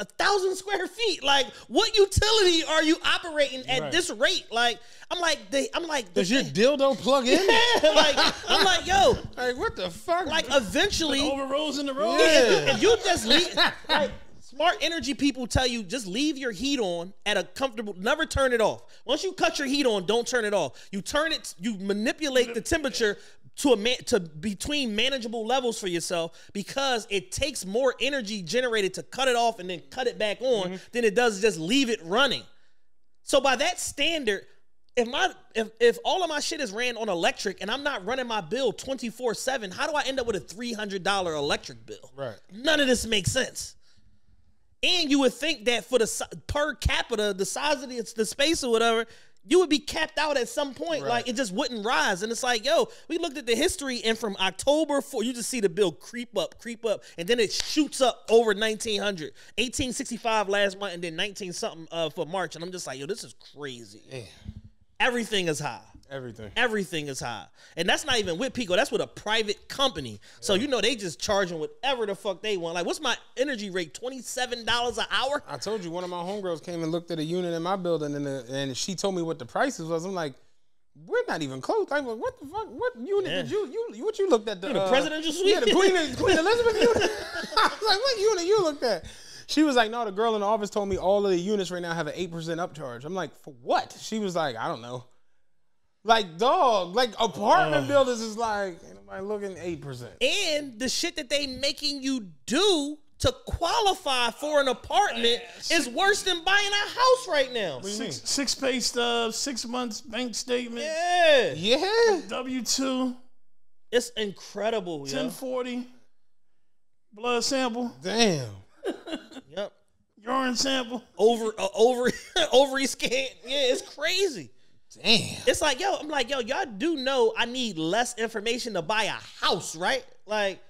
a thousand square feet. Like, what utility are you operating at Right. this rate? Like, I'm like, they, I'm like, Does your dildo plug in? like, I'm like, yo, like what the fuck? like eventually, Overrose in the road. Yeah. if you just leave, like smart energy people tell you, just leave your heat on at a comfortable. Never turn it off. Once you cut your heat on, don't turn it off. You turn it. You manipulate the temperature to a man to between manageable levels for yourself because it takes more energy generated to cut it off and then cut it back on mm-hmm. than it does just leave it running. So by that standard, if my if if all of my shit is ran on electric and I'm not running my bill 24/7, how do I end up with a $300 electric bill? Right. None of this makes sense. And you would think that for the per capita, the size of the, the space or whatever, you would be capped out at some point. Like it just wouldn't rise. And it's like, yo, we looked at the history, and from October 4, you just see the bill creep up, creep up, and then it shoots up over 1900, 1865 last month, and then 19 something uh, for March. And I'm just like, yo, this is crazy. Everything is high. Everything. Everything is high. And that's not even with PECO. That's with a private company. So you know they just charging whatever the fuck they want. Like what's my energy rate? $27 an hour? I told you one of my homegirls came and looked at a unit in my building and the, and she told me what the prices was. I'm like, we're not even close. I'm like, what the fuck? What unit Yeah. did you you what you looked at? The, the uh, presidential suite? Yeah, the Queen Queen Elizabeth unit. I was like, what unit you looked at? She was like, no, the girl in the office told me all of the units right now have an eight percent upcharge. I'm like, for what? She was like, I don't know. Like dog, like apartment builders is like, ain't nobody looking eight percent. And the shit that they making you do to qualify for an apartment is worse than buying a house right now. Six, six pay stubs, six months bank statement, Yeah. Yeah. W two, It's incredible, 1040, blood sample, Damn. Yep. urine sample. Over uh, over ovary scan. Yeah, it's crazy. Damn. It's like, yo, I'm like, yo, y'all do know I need less information to buy a house, right? Like,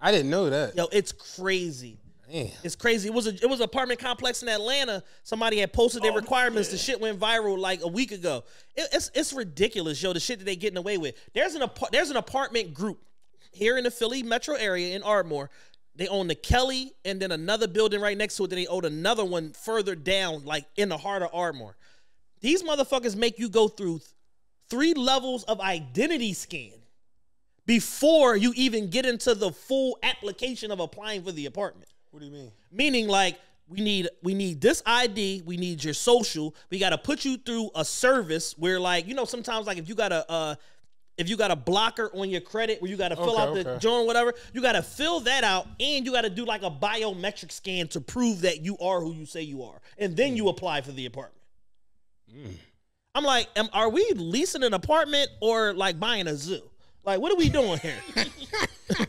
I didn't know that. yo, it's crazy. Damn. It's crazy. It was a it was an apartment complex in Atlanta. Somebody had posted their oh, requirements. The shit went viral like a week ago. It- it's it's ridiculous, yo. The shit that they getting away with. There's an apart there's an apartment group here in the Philly metro area in Ardmore. They own the Kelly and then another building right next to it. Then they own another one further down, like in the heart of Ardmore. These motherfuckers make you go through th- three levels of identity scan before you even get into the full application of applying for the apartment What do you mean? meaning like we need we need this id we need your social we got to put you through a service where like you know sometimes like if you got a uh if you got a blocker on your credit where you got to fill Okay, out the okay. join whatever you got to fill that out and you got to do like a biometric scan to prove that you are who you say you are and then you apply for the apartment i'm like am, are we leasing an apartment or like buying a zoo like what are we doing here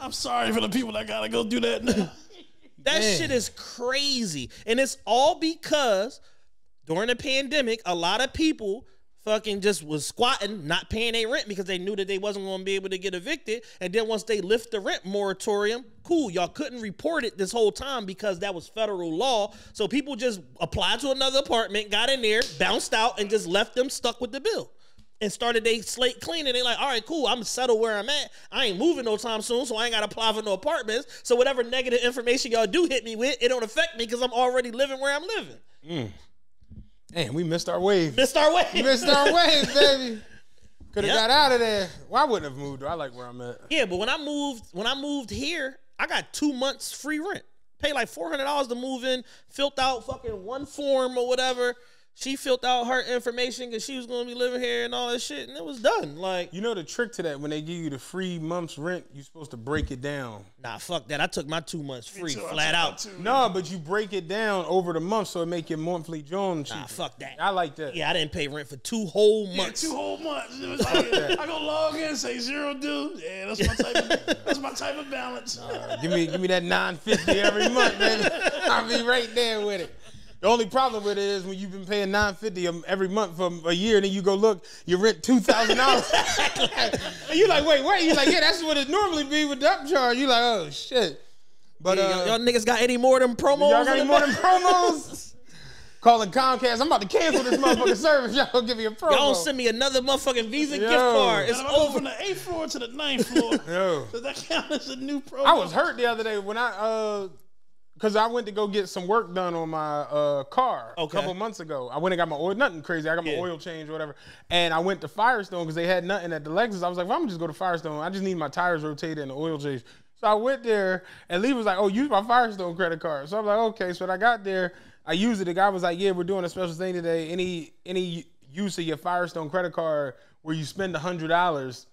I'm sorry for the people that gotta go do that now. That shit is crazy. And it's all because during the pandemic, a lot of people fucking just was squatting, not paying their rent because they knew that they wasn't going to be able to get evicted. And then once they lift the rent moratorium, cool, y'all couldn't report it this whole time because that was federal law. So people just applied to another apartment, got in there, bounced out, and just left them stuck with the bill. and started they slate cleaning. They like, all right, cool. I'm settled where I'm at. I ain't moving no time soon, so I ain't got to apply for no apartments. So whatever negative information y'all do hit me with, it don't affect me because I'm already living where I'm living. Mm. Damn, we missed our wave. Missed our way. missed our wave, baby. Could have Yep. got out of there. Well, I wouldn't have moved. though. I like where I'm at. Yeah, but when I moved, when I moved here, I got two months free rent. Pay like four hundred dollars to move in. Filled out fucking one form or whatever. She filled out her information because she was gonna be living here and all that shit, and it was done. Like, You know the trick to that when they give you the free month's rent, you're supposed to break it down. nah, fuck that. I took my two months free, too, flat out. mine too. No, but you break it down over the month so it make your monthly Jones. Nah, fuck that. I like that. Yeah, I didn't pay rent for two whole Yeah, months. two whole months. It was like, I go log in, and say zero due. Yeah, that's my type. Of, that's my type of balance. give me give me that nine fifty every month, baby. I'll be right there with it. The only problem with it is when you've been paying nine fifty every month for a year, and then you go look, you rent two thousand dollars. and you like, wait, wait. You like, yeah, that's what it normally be with the upcharge. You like, oh shit. But Yeah, uh, y'all, y'all niggas got any more of them promos? Y'all got any more than promos? Calling Comcast. I'm about to cancel this motherfucking service. Y'all gonna give me a promo. Y'all don't send me another motherfucking Visa Yo. gift card. It's And I'm over. from the eighth floor to the ninth floor. Yo. Does that count as a new promo? I was hurt the other day when I uh because I went to go get some work done on my uh car Okay. a couple months ago. I went and got my oil, nothing crazy. I got my Yeah. oil change or whatever. And I went to Firestone because they had nothing at the Lexus. I was like, well, I'm gonna just go to Firestone. I just need my tires rotated and the oil change. So I went there and Lee was like, oh, use my Firestone credit card. So I'm like, okay. So when I got there, I used it. The guy was like, yeah, we're doing a special thing today. Any any use of your Firestone credit card where you spend a hundred dollars,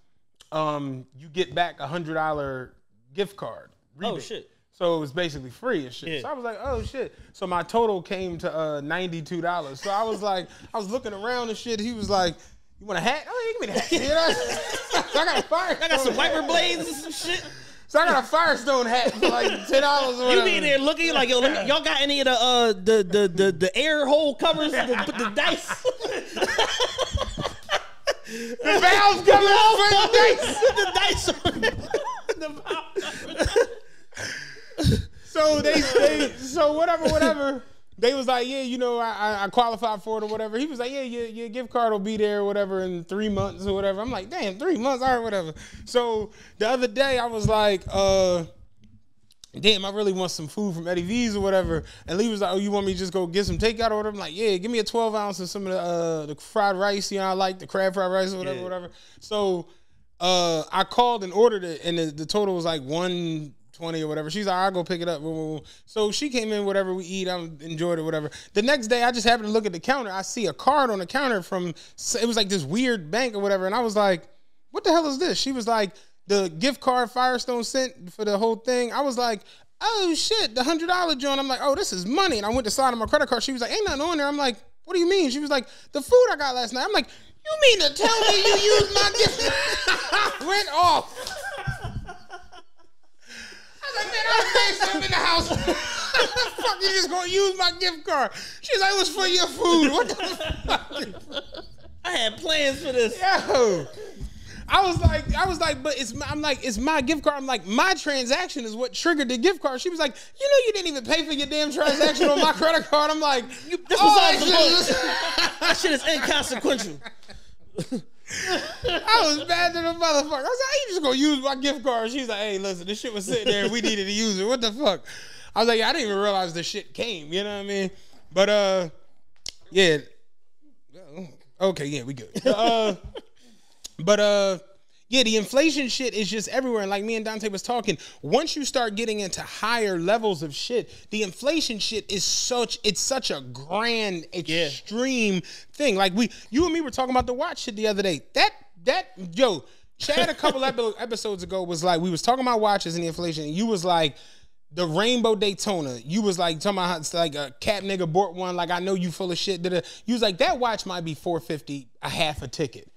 um, you get back a hundred dollar gift card. Oh shit. So it was basically free and shit. Yeah. So I was like, oh shit. So my total came to uh, ninety-two dollars. So I was like, I was looking around and shit. He was like, you want a hat? Oh, yeah, give me the hat. You know? so I got a fire. I got some wiper blades and some shit. So I got a Firestone hat for like ten dollars You be there looking like yo, me, y'all got any of the uh the the the, the air hole covers the, the dice? the valves coming out the dice. the dice. The valve- So they, they so whatever, whatever. They was like, yeah, you know, I, I- qualified for it or whatever. He was like, yeah, your, your gift card will be there or whatever in three months or whatever. I'm like, damn, three months, all right, whatever. So the other day I was like, uh, damn, I really want some food from Eddie V's or whatever. And Lee was like, oh, you want me to just go get some takeout or whatever? I'm like, yeah, give me a 12 ounce of some of the uh, the fried rice. You know, I like the crab fried rice or whatever, Yeah. whatever. So uh, I called and ordered it, and the, the total was like 120 or whatever. She's like, I'll go pick it up. So she came in, whatever we eat, I enjoyed it, whatever. The next day, I just happened to look at the counter. I see a card on the counter from, it was like this weird bank or whatever. And I was like, what the hell is this? She was like, the gift card Firestone sent for the whole thing. I was like, oh shit, the hundred dollar joint. I'm like, oh, this is money. And I went to sign on my credit card. She was like, ain't nothing on there. I'm like, what do you mean? She was like, the food I got last night. I'm like, you mean to tell me you used my gift? Went off. I was like, man, I made something in the house. the fuck you just gonna use my gift card? She's like, it was for your food. What the fuck? I had plans for this. Yo. I was like, I was like, but it's my, I'm like, it's my gift card. I'm like, my transaction is what triggered the gift card. She was like, you know, you didn't even pay for your damn transaction on my credit card. I'm like, This was oh, all that supposed- shit That shit is inconsequential. I was mad at the motherfucker. I was like, you just gonna use my gift card? She's like, hey, listen, this shit was sitting there. And we needed to use it. What the fuck? I was like, I didn't even realize the shit came. You know what I mean? But uh, yeah. Okay, yeah, we good. Uh, but uh yeah, the inflation shit is just everywhere. And like me and Dante was talking, once you start getting into higher levels of shit, the inflation shit is such it's such a grand, extreme thing. Like we you and me were talking about the watch shit the other day. That that yo, Chad a couple episodes ago was like we was talking about watches and the inflation, and you was like the Rainbow Daytona. You was like talking about how it's like a cat nigga bought one. Like I know you full of shit. Da-da. You was like that watch might be four fifty, a half a ticket.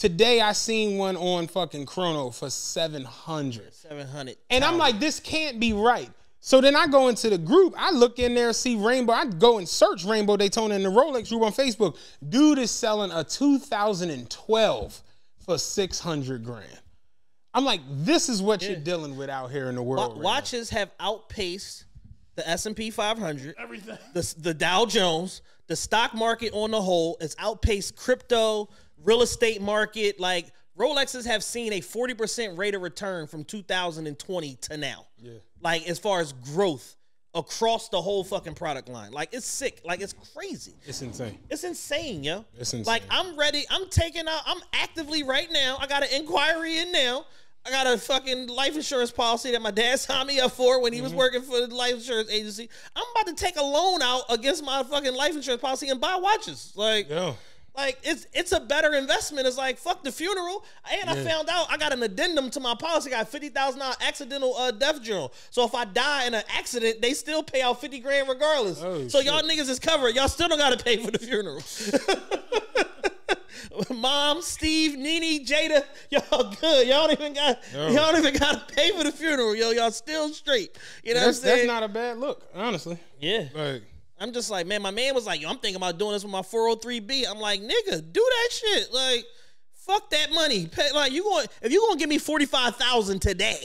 Today I seen one on fucking Chrono for 700. 700. and I'm like, this can't be right. So then I go into the group. I look in there, see Rainbow. I go and search Rainbow Daytona in the Rolex group on Facebook. Dude is selling a 2012 for 600 grand. I'm like, this is what you're dealing with out here in the world. right now. Watches have outpaced the S and P 500, Everything. the the Dow Jones, the stock market on the whole. It's outpaced crypto, real estate market. Like Rolexes have seen a 40% rate of return from 2020 to now. Yeah. Like as far as growth across the whole fucking product line. Like it's sick. Like it's crazy. It's insane. It's insane, yo. It's insane. Like I'm ready. I'm taking out. I'm actively right now. I got an inquiry in now. I got a fucking life insurance policy that my dad signed me up for when he was mm-hmm. working for the life insurance agency. I'm about to take a loan out against my fucking life insurance policy and buy watches. Like, Yo. Like it's it's a better investment. It's like fuck the funeral. And I found out I got an addendum to my policy. I got fifty thousand dollar accidental uh, death journal. So if I die in an accident, they still pay out fifty grand regardless. Oh, so y'all niggas is covered. Y'all still don't gotta pay for the funeral. Mom, Steve, Nene, Jada, y'all good. Y'all don't even got y'all don't even gotta pay for the funeral. Yo, y'all still straight. You know That's what I'm saying? that's not a bad look, honestly. yeah. Like I'm just like, man, my man was like, yo, I'm thinking about doing this with my 403B. I'm like, nigga, do that shit. Like, fuck that money. Pay, like, you going if you gonna give me 45,000 today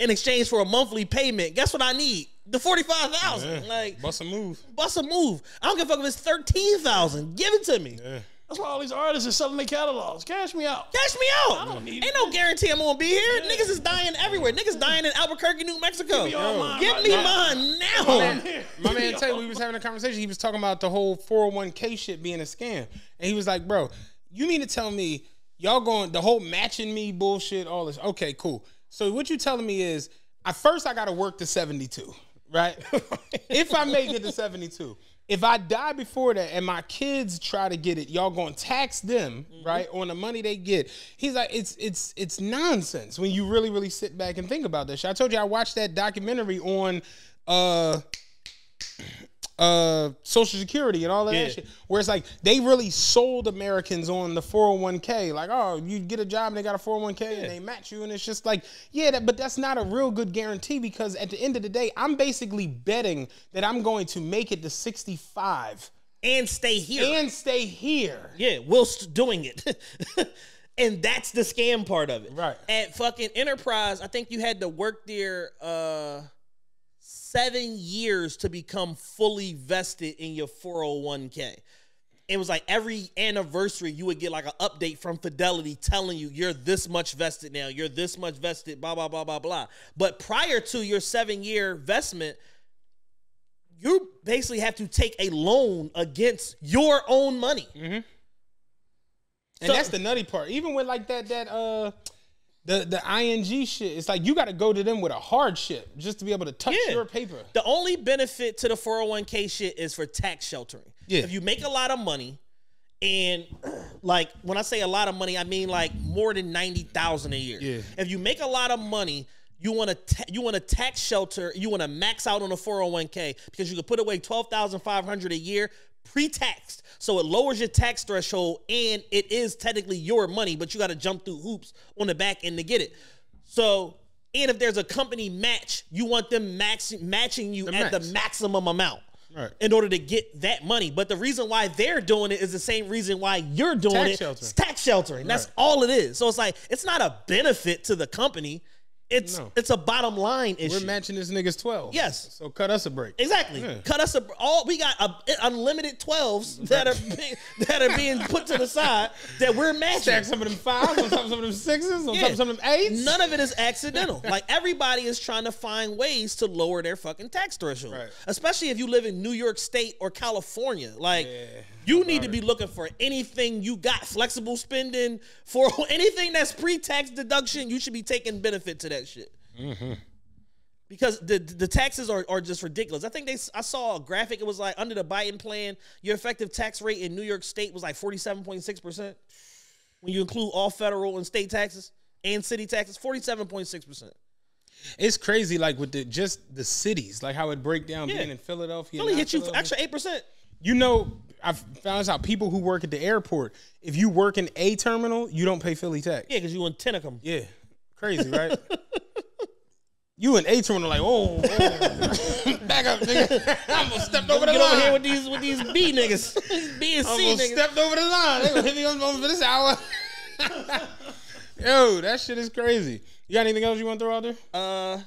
in exchange for a monthly payment, guess what I need? The 45,000. yeah, Like, bust a move. bust a move. I don't give a fuck if it's 13,000. Give it to me. Yeah. That's why all these artists are selling their catalogs. Cash me out. Cash me out. don't need Ain't no guarantee I'm gonna be here. Niggas is dying everywhere. Niggas dying in Albuquerque, New Mexico. me all mine Give right me now. mine now. I'm here. My man Taylor, we was having a conversation. He was talking about the whole 401k shit being a scam. And he was like, bro, you mean to tell me y'all going the whole matching me bullshit, all this. Okay, cool. So what you telling me is at first I gotta work to 72, right? if I make it to 72. If I die before that and my kids try to get it, y'all gonna tax them, right, on the money they get. He's like, it's it's it's nonsense when you really, really sit back and think about this. I told you I watched that documentary on uh uh social security and all of Yeah. that shit where it's like they really sold americans on the 401k like oh you get a job and they got a 401k and they match you and it's just like yeah that, but that's not a real good guarantee because at the end of the day i'm basically betting that i'm going to make it to 65 And stay here. and stay here Yeah, whilst doing it. and that's the scam part of it. Right. At fucking Enterprise, I think you had to work there uh seven years to become fully vested in your 401k. It was like every anniversary you would get like an update from Fidelity telling you you're this much vested now, you're this much vested, blah blah blah blah blah. But prior to your seven year vestment, you basically have to take a loan against your own money. and So- that's the nutty part even with like that that uh the the ing shit it's like you got to go to them with a hardship just to be able to touch Yeah. your paper The only benefit to the 401k shit is for tax sheltering. Yeah. If you make a lot of money, and like when I say a lot of money, I mean like more than ninety thousand a year. Yeah. If you make a lot of money, you want to you want to tax shelter, you want to max out on a 401k because you can put away twelve thousand five hundred a year pre-taxed. So it lowers your tax threshold and it is technically your money, but you got to jump through hoops on the back end to get it. So and if there's a company match, you want them max matching you at the maximum amount. Right. In order to get that money. But the reason why they're doing it is the same reason why you're doing Tax it. sheltering. It's tax sheltering. That's Right. all it is. So it's like it's not a benefit to the company. It's No. it's a bottom line issue. we're matching this nigga's 12 Yes. so cut us a break Exactly. Yeah. Cut us a all. We got a, unlimited twelves that are being, that are being put to the side that we're matching. stack some of them fives on top of some of them sixes on Yeah. top of some of them eights None of it is accidental. like everybody is trying to find ways to lower their fucking tax threshold. Right. Especially if you live in New York State or California. Like you need to be looking for anything you got flexible spending for anything that's pre-tax deduction. You should be taking benefit to that shit. Mm-hmm. Because the the taxes are, are just ridiculous. I think they I saw a graphic. It was like under the Biden plan, your effective tax rate in New York State was like forty seven point six percent. When you include all federal and state taxes and city taxes, forty seven point six percent. it's crazy like with the just the cities like how it break down Yeah. being in philadelphia not hit you for extra eight percent. you know i've found this out people who work at the airport if you work in a terminal you don't pay philly tax. Yeah, because you in Tinicum. yeah. Crazy right? You in a terminal like oh, oh. back up nigga. I almost stepped over the Get over line. here with these with these B niggas, B and C niggas. stepped over the line. They gonna hit me on on for this hour. Yo that shit is crazy. You got anything else you want to throw out there? Uh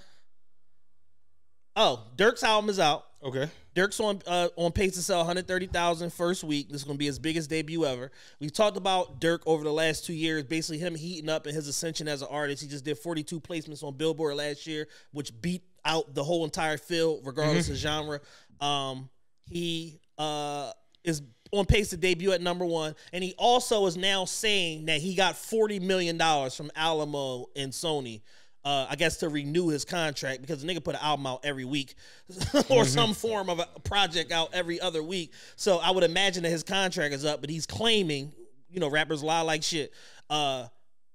oh, Durk's album is out. okay Durk's on uh, on pace to sell 130,000 first week. This is going to be his biggest debut ever. We've talked about Durk over the last two years, basically him heating up and his ascension as an artist. He just did 42 placements on Billboard last year, which beat out the whole entire field, regardless of genre. Um, he uh, is on pace to debut at number one, and he also is now saying that he got 40 million dollars from Alamo and Sony. Uh, I guess to renew his contract because the nigga put an album out every week or some form of a project out every other week. So I would imagine that his contract is up, but he's claiming, you know, rappers lie like shit, uh,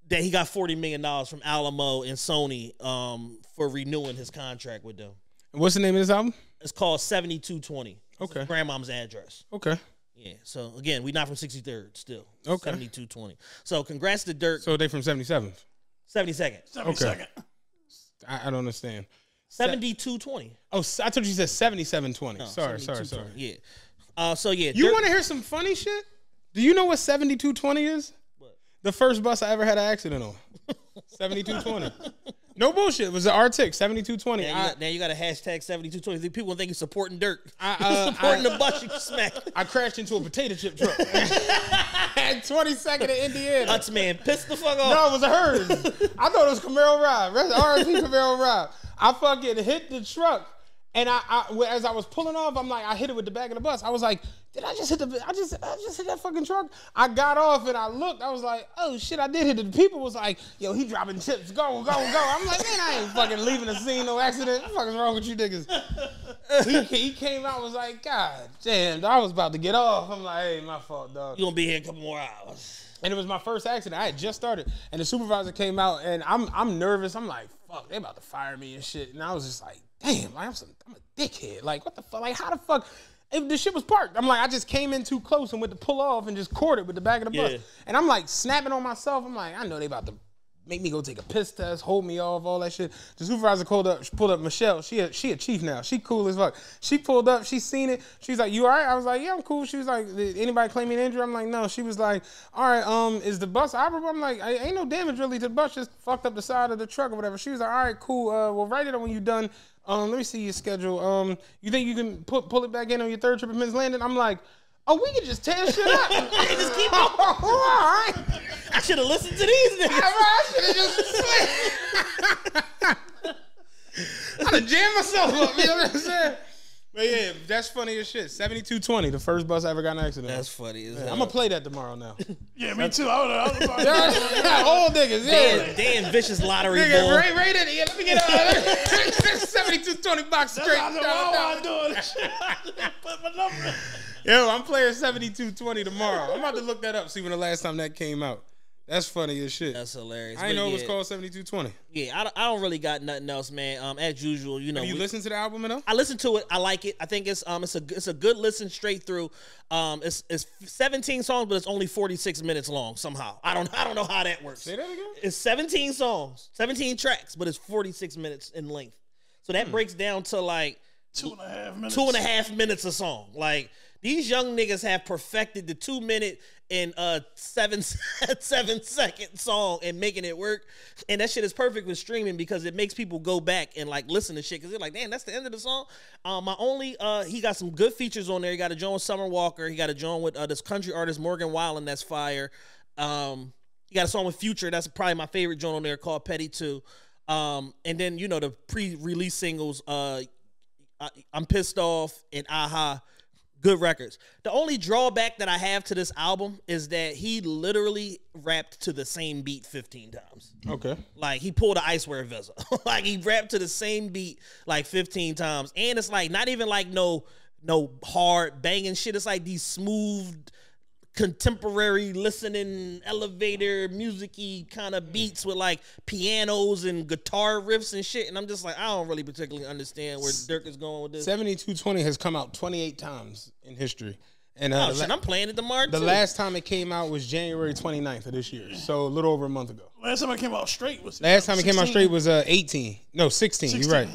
that he got $40 million from Alamo and Sony um, for renewing his contract with them. What's the name of this album? It's called 7220. Okay. his grandmom's address. Okay. Yeah. So again, we not from 63rd still. Okay. 7220. So congrats to Durk. So they from 77th. 72nd. Seventy second. I, I don't understand. 7220. Oh, s- I thought you said 7720. No, sorry, sorry, sorry. Yeah. Uh, so yeah, You Durk- want to hear some funny shit? Do you know what 7220 is? The first bus I ever had an accident on. 7220. No bullshit. It was the Arctic 7220. now, you I, got, now you got a hashtag 7220. People think you're supporting Durk. I, uh, supporting I- the bus you smack. I crashed into a potato chip truck at 22nd in Indiana. Nuts man, piss the fuck off. No, it was a hers. I thought it was Camaro Ride. RIP Camaro Ride. I fucking hit the truck, and I, I, as I was pulling off, I'm like, I hit it with the back of the bus. I was like, did I just hit the? I just, I just hit that fucking truck. I got off and I looked. I was like, oh shit, I did hit it. The people was like, yo, he dropping chips. Go, go, go. I'm like, man, I ain't fucking leaving the scene, no accident. What the fuck is wrong with you niggas? he, he came out was like, God damn, I was about to get off. I'm like, hey, my fault, dog. You gonna be here a couple more hours. And it was my first accident. I had just started, and the supervisor came out, and I'm I'm nervous. I'm like, fuck, they about to fire me and shit. And I was just like, damn, like, I'm, some, I'm a dickhead. Like, what the fuck? Like, how the fuck? If the shit was parked, I'm like, I just came in too close and went to pull off and just caught it with the back of the Yeah. bus. And I'm like snapping on myself. I'm like, I know they about to make me go take a piss test, hold me off, all that shit. The supervisor called up, pulled up Michelle. She a, she a chief now. She cool as fuck. She pulled up, she seen it. She's like, "You all right?" I was like, "Yeah, I'm cool." She was like, "Did anybody claim an injury?" I'm like, "No." She was like, "All right, um, is the bus operable?" I'm like, "I ain't no damage really to the bus, just fucked up the side of the truck or whatever." She was like, "All right, cool. Uh, well, write it up when you're done. Um, let me see your schedule. Um, you think you can put pull it back in on your third trip at Men's Landing?" I'm like. Oh, we can just tear shit up. just keep on. all right. I should have listened to these niggas. I should have just I done jammed myself up. You know what I'm saying? But yeah, that's funny as shit. 7220, the first bus I ever got in an accident. That's funny. As I'm gonna play that tomorrow now. Yeah, me too. I would have. I would've- yeah, old niggas, yeah. Dan, Dan Vicious Lottery Nigga, Bowl. rate, rate it. Yeah, let me get a 7220 box straight. I don't know down, why down. I'm doing this shit. Put my number. In. Yo, I'm playing 7220 tomorrow. I'm about to look that up, see when the last time that came out. That's funny as shit. That's hilarious. I didn't But know it was yeah, called 7220. Yeah, I don't, I don't really got nothing else, man. Um, as usual, you know, Have you we- listened to the album at all? I listen to it. I like it. I think it's um it's a it's a good listen straight through. Um, it's it's 17 songs, but it's only 46 minutes long somehow. I don't I don't know how that works. Say that again? It's 17 songs, 17 tracks, but it's 46 minutes in length. So Hmm. that breaks down to like Two and a half minutes. two and a half minutes a song. Like these young niggas have perfected the two minute and uh seven seven second song and making it work. And that shit is perfect with streaming because it makes people go back and like listen to shit because they're like, damn, that's the end of the song. Um, my only uh he got some good features on there. He got a with Summer Walker. He got a joint with uh, this country artist Morgan Wallen. That's fire. Um, he got a song with Future. That's probably my favorite joint on there called Petty Too. Um, and then you know the pre-release singles. Uh, I, I'm pissed off and aha, good records. The only drawback that I have to this album is that he literally rapped to the same beat 15 times. Okay. Like he pulled an Icewear Vezzo. like he rapped to the same beat like 15 times. And it's like not even like no no hard banging shit. It's like these smooth contemporary listening elevator musicy kind of beats with like pianos and guitar riffs and shit. And I'm just like, I don't really particularly understand where Durk is going with this. 7220 has come out 28 times in history. And uh, Oh shit, la- I'm playing it tomorrow the too. last time it came out was January 29th of this year. So a little over a month ago. Last time I came out straight was Last time it came out straight was uh, 18. No, 16. 16. You're right.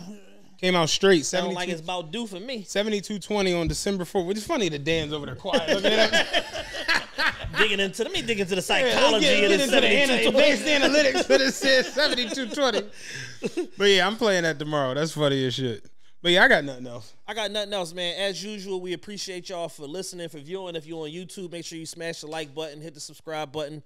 Came out straight. 72, like it's about due for me. 7220 on December 4th. Which is funny the Dan's over there quiet. Look at that. digging into let me dig into the psychology get, of get this into the 72. ana- advanced analytics, but it says 7220. But yeah, I'm playing that tomorrow. That's funny as shit. But yeah, I got nothing else. I got nothing else, man. As usual, we appreciate y'all for listening, for viewing. If you're on YouTube, make sure you smash the like button, hit the subscribe button.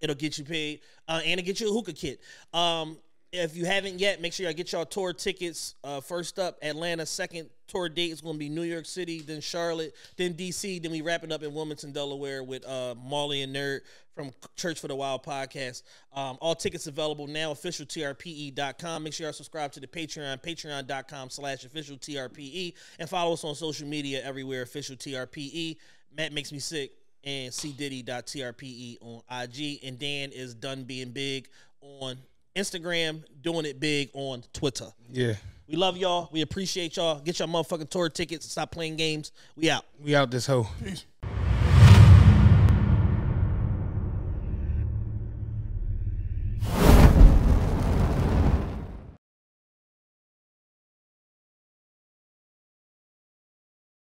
It'll get you paid, uh, and it get you a hookah kit. Um, if you haven't yet, make sure y'all get y'all tour tickets. Uh, first up, Atlanta. Second tour date is going to be New York City, then Charlotte, then DC. Then we wrapping up in Wilmington, Delaware with uh, Molly and Nerd from Church for the Wild podcast. Um, all tickets available now, officialtrpe.com. Make sure y'all subscribe to the Patreon, patreon.com slash official TRPE, and follow us on social media everywhere, official TRPE. Matt makes me sick and cdiddy.trpe on IG. And Dan is done being big on Instagram, doing it big on Twitter. Yeah. We love y'all. We appreciate y'all. Get your motherfucking tour tickets. Stop playing games. We out. We out this hoe. Peace.